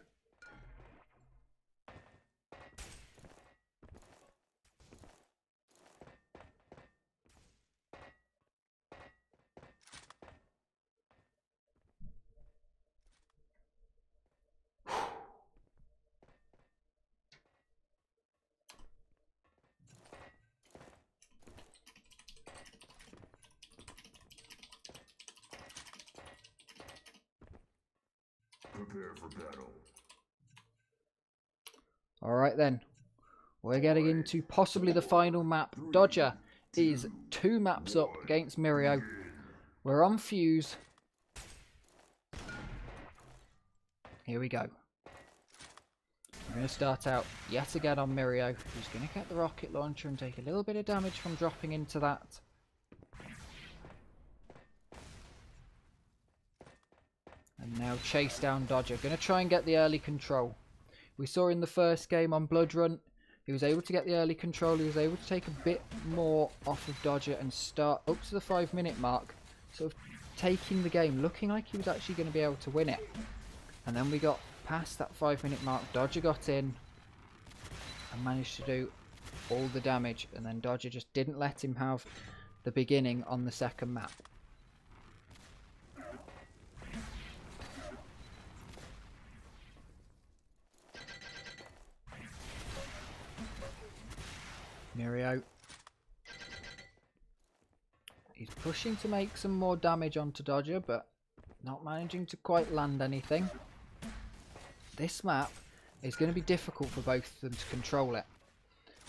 Prepare for battle. Alright then. We're getting into possibly the final map. Dodger is two maps up against Mirio. We're on Fuse. Here we go. We're going to start out yet again on Mirio, who's going to get the rocket launcher and take a little bit of damage from dropping into that. And now chase down Dodger. Going to try and get the early control. We saw in the first game on Blood Run, he was able to get the early control. He was able to take a bit more off of Dodger and start up to the five minute mark. Sort of taking the game, looking like he was actually going to be able to win it. And then we got past that five minute mark. Dodger got in and managed to do all the damage. And then Dodger just didn't let him have the beginning on the second map. Mirio. He's pushing to make some more damage onto Dodger, but not managing to quite land anything. This map is going to be difficult for both of them to control it.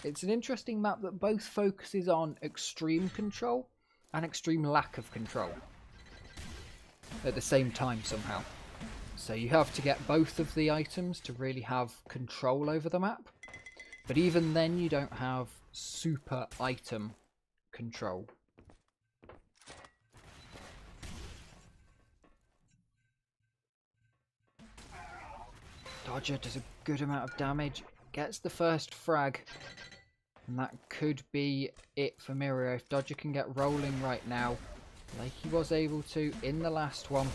It's an interesting map that both focuses on extreme control and extreme lack of control at the same time somehow. So you have to get both of the items to really have control over the map. But even then you don't have super item control. Dodger does a good amount of damage, gets the first frag, and that could be it for Mirio if Dodger can get rolling right now, like he was able to in the last one.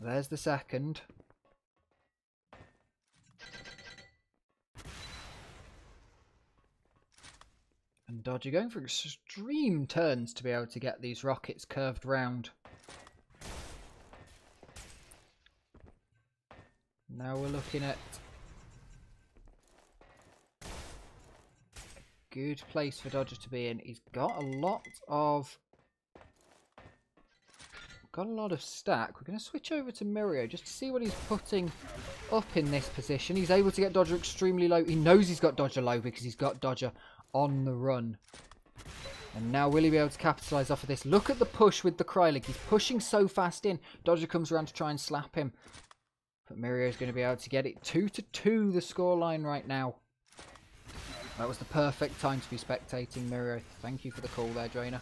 There's the second. And Dodger going for extreme turns to be able to get these rockets curved round. Now we're looking at a good place for Dodger to be in. He's got a lot of got a lot of stack. We're going to switch over to Mirio just to see what he's putting up in this position. He's able to get Dodger extremely low. He knows he's got Dodger low because he's got Dodger on the run. And now will he be able to capitalise off of this? Look at the push with the Crylink. He's pushing so fast in. Dodger comes around to try and slap him. But Mirio is going to be able to get it 2 to 2 the scoreline right now. That was the perfect time to be spectating Mirio. Thank you for the call there, Drainer.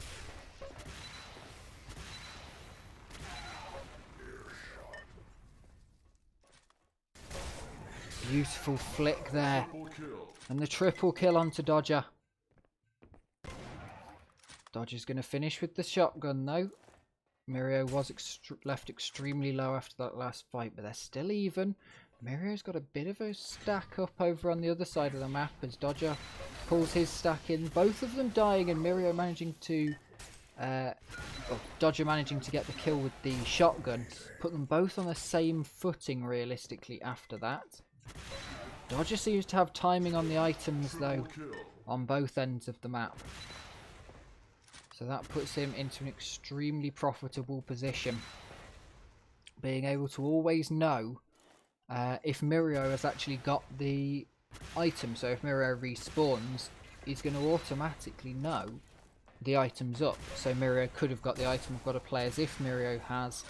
Beautiful flick there. And the triple kill onto Dodger. Dodger's going to finish with the shotgun though. Mirio was ext left extremely low after that last fight, but they're still even. Mirio's got a bit of a stack up over on the other side of the map as Dodger pulls his stack in. Both of them dying and Mirio managing to... Uh, Dodger managing to get the kill with the shotgun. Put them both on the same footing realistically after that. Dodger seems to have timing on the items though on both ends of the map. So that puts him into an extremely profitable position. Being able to always know uh, if Mirio has actually got the item. So if Mirio respawns, he's going to automatically know the item's up. So Mirio could have got the item. I've got to play as if Mirio has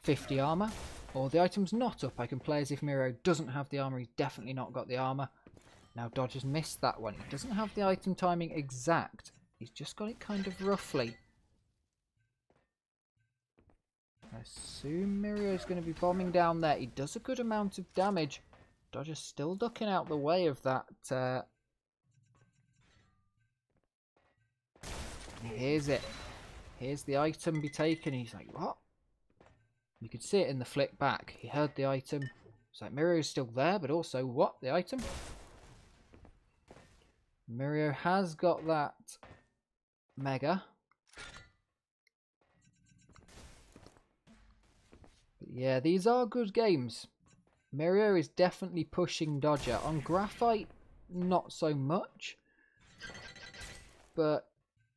50 armor. Or the item's not up. I can play as if Mirio doesn't have the armor. He's definitely not got the armor. Now Dodger's missed that one. He doesn't have the item timing exact. He's just got it kind of roughly. I assume Mirio's going to be bombing down there. He does a good amount of damage. Dodger's still ducking out the way of that. Uh... Here's it. Here's the item be taken. He's like, what? You could see it in the flick back. He heard the item. It's like Mirio's still there, but also what? The item? Mirio has got that Mega. yeah, these are good games. Mario is definitely pushing Dodger. On Graphite, not so much. But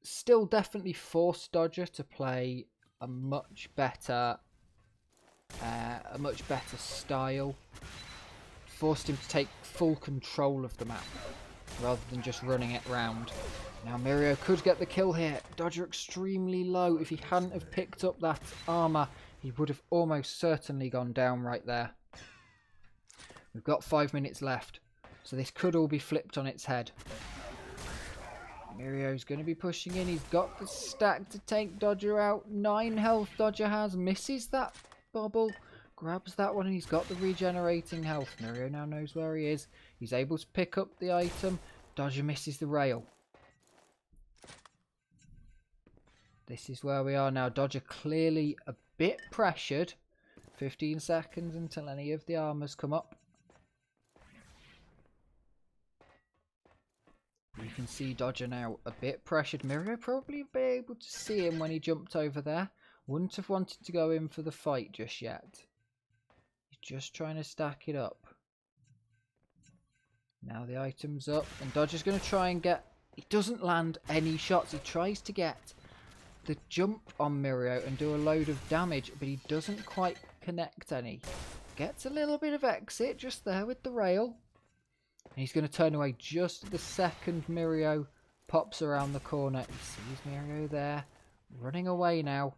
still definitely forced Dodger to play a much better uh, a much better style. Forced him to take full control of the map rather than just running it round. Now Mirio could get the kill here. Dodger extremely low. If he hadn't have picked up that armor, he would have almost certainly gone down right there. We've got five minutes left. So this could all be flipped on its head. Mirio's going to be pushing in. He's got the stack to take Dodger out. Nine health Dodger has. Misses that bubble. Grabs that one and he's got the regenerating health. Mirio now knows where he is. He's able to pick up the item. Dodger misses the rail. This is where we are now. Dodger clearly a bit pressured. 15 seconds until any of the armors come up. You can see Dodger now a bit pressured. Mirio probably be able to see him when he jumped over there. Wouldn't have wanted to go in for the fight just yet. He's just trying to stack it up. Now the item's up and Dodger's going to try and get... He doesn't land any shots. He tries to get the jump on Mirio and do a load of damage, but he doesn't quite connect any. Gets a little bit of exit just there with the rail. And he's going to turn away just the second Mirio pops around the corner. He sees Mirio there, running away now.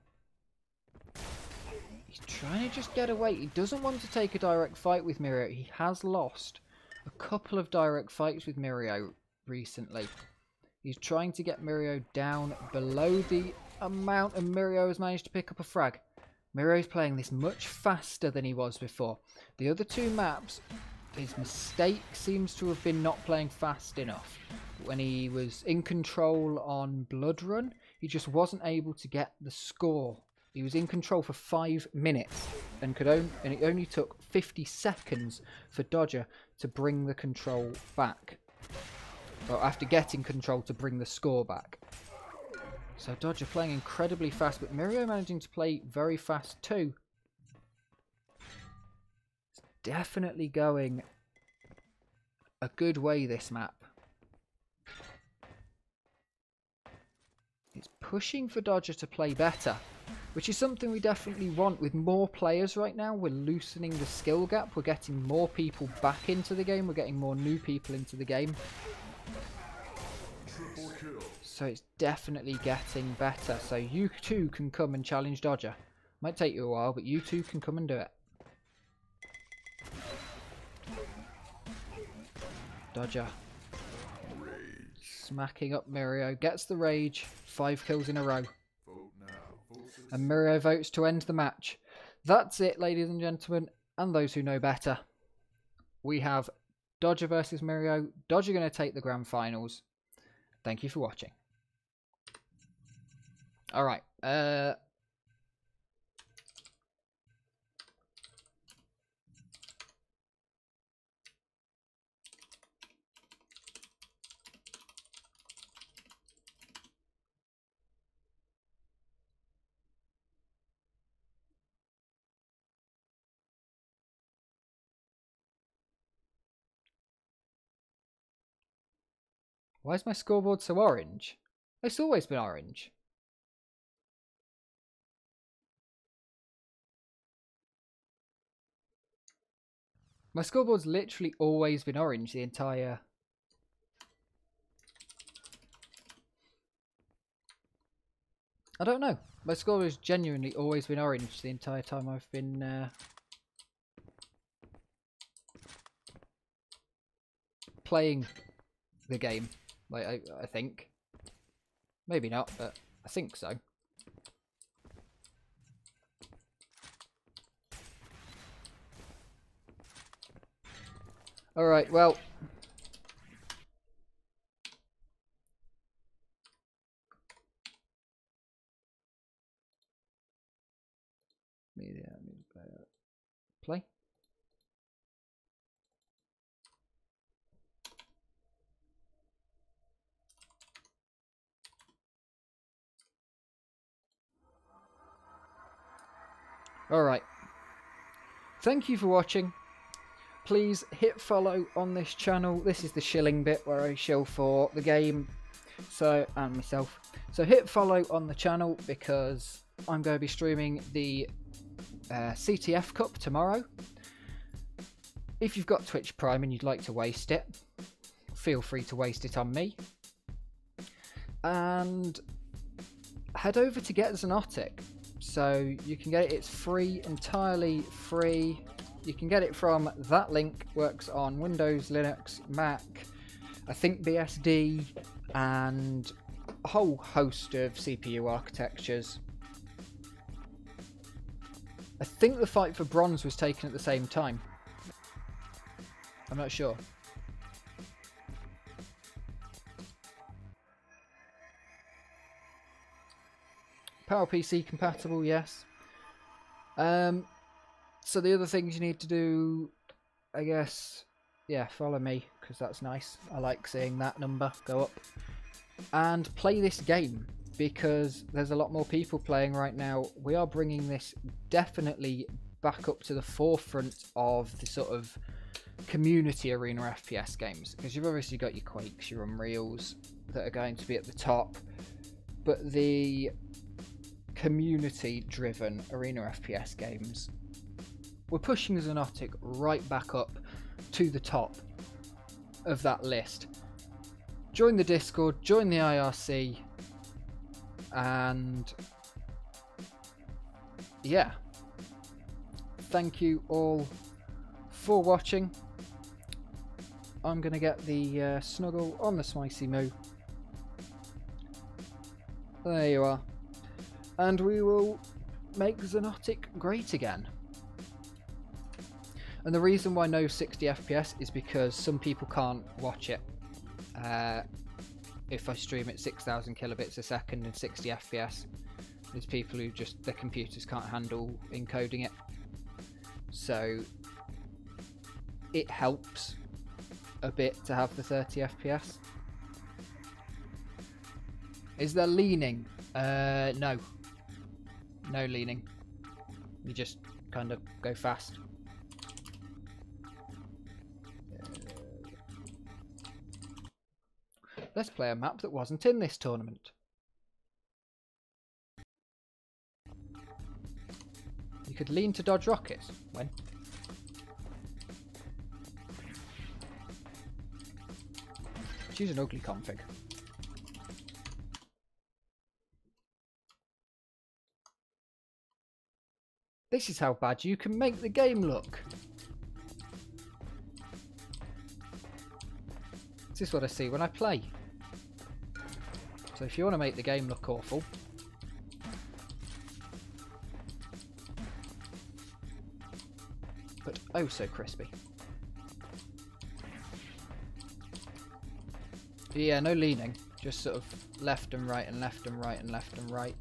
He's trying to just get away. He doesn't want to take a direct fight with Mirio. He has lost a couple of direct fights with Mirio recently. He's trying to get Mirio down below the amount and Mirio has managed to pick up a frag. Mirio's playing this much faster than he was before. The other two maps, his mistake seems to have been not playing fast enough. When he was in control on Blood Run, he just wasn't able to get the score. He was in control for five minutes and could only, and it only took 50 seconds for Dodger to bring the control back. Well, after getting control to bring the score back. So Dodger playing incredibly fast, but Mirio managing to play very fast too. It's definitely going a good way, this map. It's pushing for Dodger to play better, which is something we definitely want. With more players right now, we're loosening the skill gap. We're getting more people back into the game. We're getting more new people into the game. So it's definitely getting better. So you too can come and challenge Dodger. Might take you a while, but you two can come and do it. Dodger. Smacking up Mirio. Gets the rage. Five kills in a row. And Mirio votes to end the match. That's it, ladies and gentlemen, and those who know better. We have Dodger versus Mirio. Dodger going to take the grand finals. Thank you for watching. All right. Uh, Why is my scoreboard so orange? It's always been orange. My scoreboard's literally always been orange the entire... I don't know. My scoreboard has genuinely always been orange the entire time I've been... Uh... playing the game. Like, I, I think. Maybe not, but I think so. Alright, well... Media, media. Play. Alright. Thank you for watching. Please hit follow on this channel. This is the shilling bit where I shill for the game so and myself. So hit follow on the channel because I'm going to be streaming the uh, CTF Cup tomorrow. If you've got Twitch Prime and you'd like to waste it, feel free to waste it on me. And head over to Get Xonotic. So you can get it, it's free, entirely free. You can get it from that link, works on Windows, Linux, Mac, I think BSD, and a whole host of CPU architectures. I think the fight for bronze was taken at the same time. I'm not sure. PowerPC compatible, yes. Um, so the other things you need to do, I guess, yeah, follow me because that's nice. I like seeing that number go up. And play this game because there's a lot more people playing right now. We are bringing this definitely back up to the forefront of the sort of community arena FPS games because you've obviously got your Quakes, your Unreals that are going to be at the top, but the community driven arena FPS games we're pushing Xonotic right back up to the top of that list. Join the Discord, join the IRC, and yeah. Thank you all for watching. I'm going to get the uh, snuggle on the Spicy Moo. There you are. And we will make Xonotic great again. And the reason why no 60 FPS is because some people can't watch it. Uh, if I stream at 6,000 kilobits a second and 60 FPS, there's people who just their computers can't handle encoding it. So it helps a bit to have the 30 FPS. Is there leaning? Uh, no. No leaning. You just kind of go fast. Let's play a map that wasn't in this tournament. You could lean to dodge rockets. When? Choose an ugly config. This is how bad you can make the game look. This is what I see when I play. So if you want to make the game look awful, but oh so crispy. Yeah, no leaning, just sort of left and right and left and right and left and right.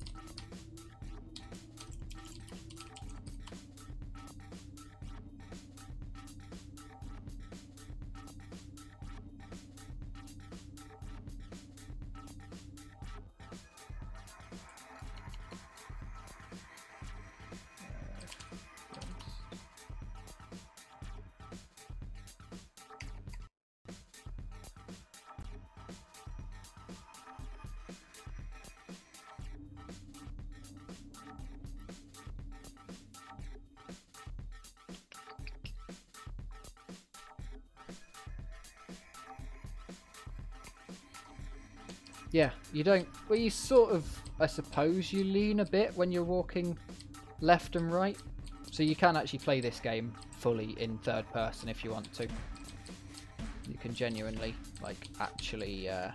You don't. Well, you sort of, I suppose, you lean a bit when you're walking left and right. So you can actually play this game fully in third person if you want to. You can genuinely, like, actually uh,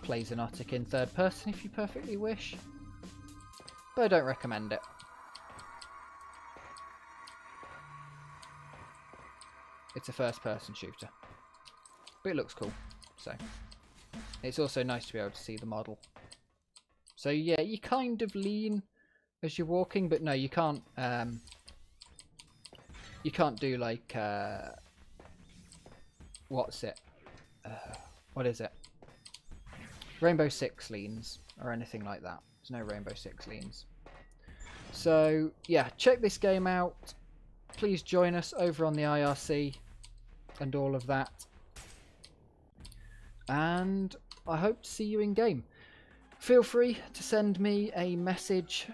play Xonotic in third person if you perfectly wish. But I don't recommend it. It's a first person shooter. But it looks cool, so. It's also nice to be able to see the model. So yeah, you kind of lean as you're walking, but no, you can't. Um, you can't do like uh, what's it? Uh, what is it? Rainbow Six leans or anything like that. There's no Rainbow Six leans. So yeah, check this game out. Please join us over on the IRC and all of that. And I hope to see you in game. Feel free to send me a message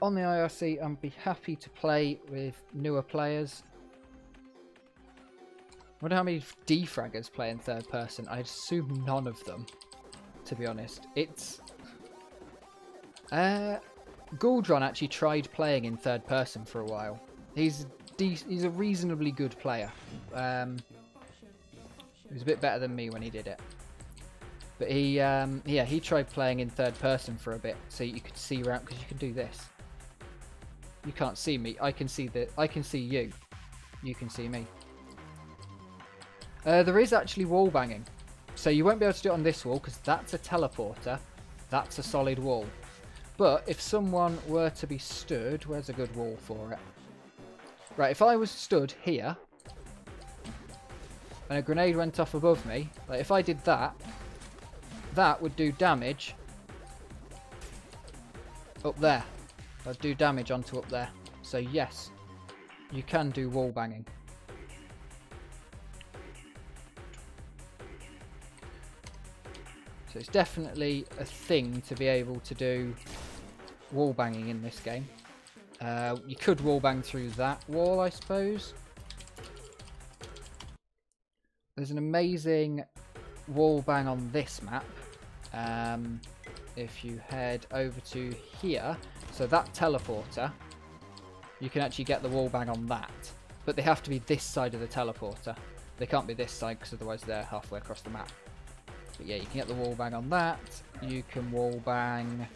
on the IRC and be happy to play with newer players. I wonder how many defraggers play in third person. I assume none of them, to be honest. It's... Uh, actually tried playing in third person for a while. He's he's a reasonably good player. Um, he was a bit better than me when he did it. But he, um, yeah, he tried playing in third person for a bit, so you could see around because you can do this. You can't see me. I can see the. I can see you. You can see me. Uh, there is actually wall banging, so you won't be able to do it on this wall because that's a teleporter. That's a solid wall. But if someone were to be stood, where's a good wall for it? Right, if I was stood here and a grenade went off above me, like if I did that, that would do damage up there. I'd do damage onto up there. So yes, you can do wall banging. So it's definitely a thing to be able to do wall banging in this game. Uh, you could wall bang through that wall, I suppose. There's an amazing wall bang on this map. Um, if you head over to here, so that teleporter, you can actually get the wall bang on that. But they have to be this side of the teleporter. They can't be this side because otherwise they're halfway across the map. But yeah, you can get the wall bang on that. You can wall bang...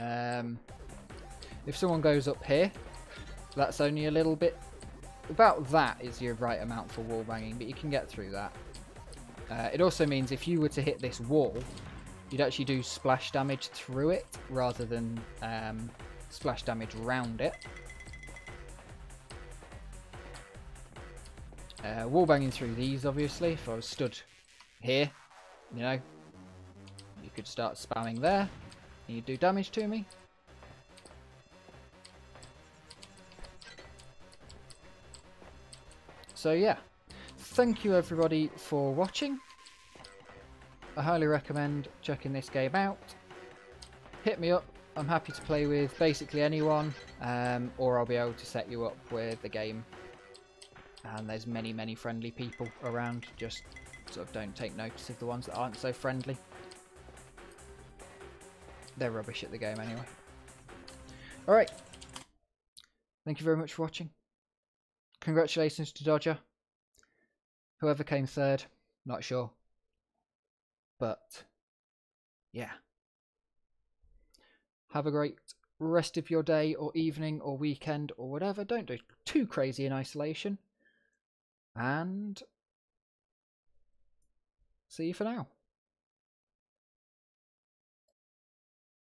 Um, if someone goes up here, that's only a little bit... About that is your right amount for wall banging, but you can get through that. Uh, it also means if you were to hit this wall, you'd actually do splash damage through it rather than um, splash damage around it. Uh, wall banging through these, obviously. If I was stood here, you know, you could start spamming there, and you'd do damage to me. So yeah, thank you everybody for watching. I highly recommend checking this game out. Hit me up. I'm happy to play with basically anyone, um, or I'll be able to set you up with the game. And there's many, many friendly people around. Just sort of don't take notice of the ones that aren't so friendly. They're rubbish at the game anyway. Alright. Thank you very much for watching. Congratulations to Dodger. Whoever came third, not sure. But, yeah. Have a great rest of your day or evening or weekend or whatever. Don't do too crazy in isolation. And see you for now.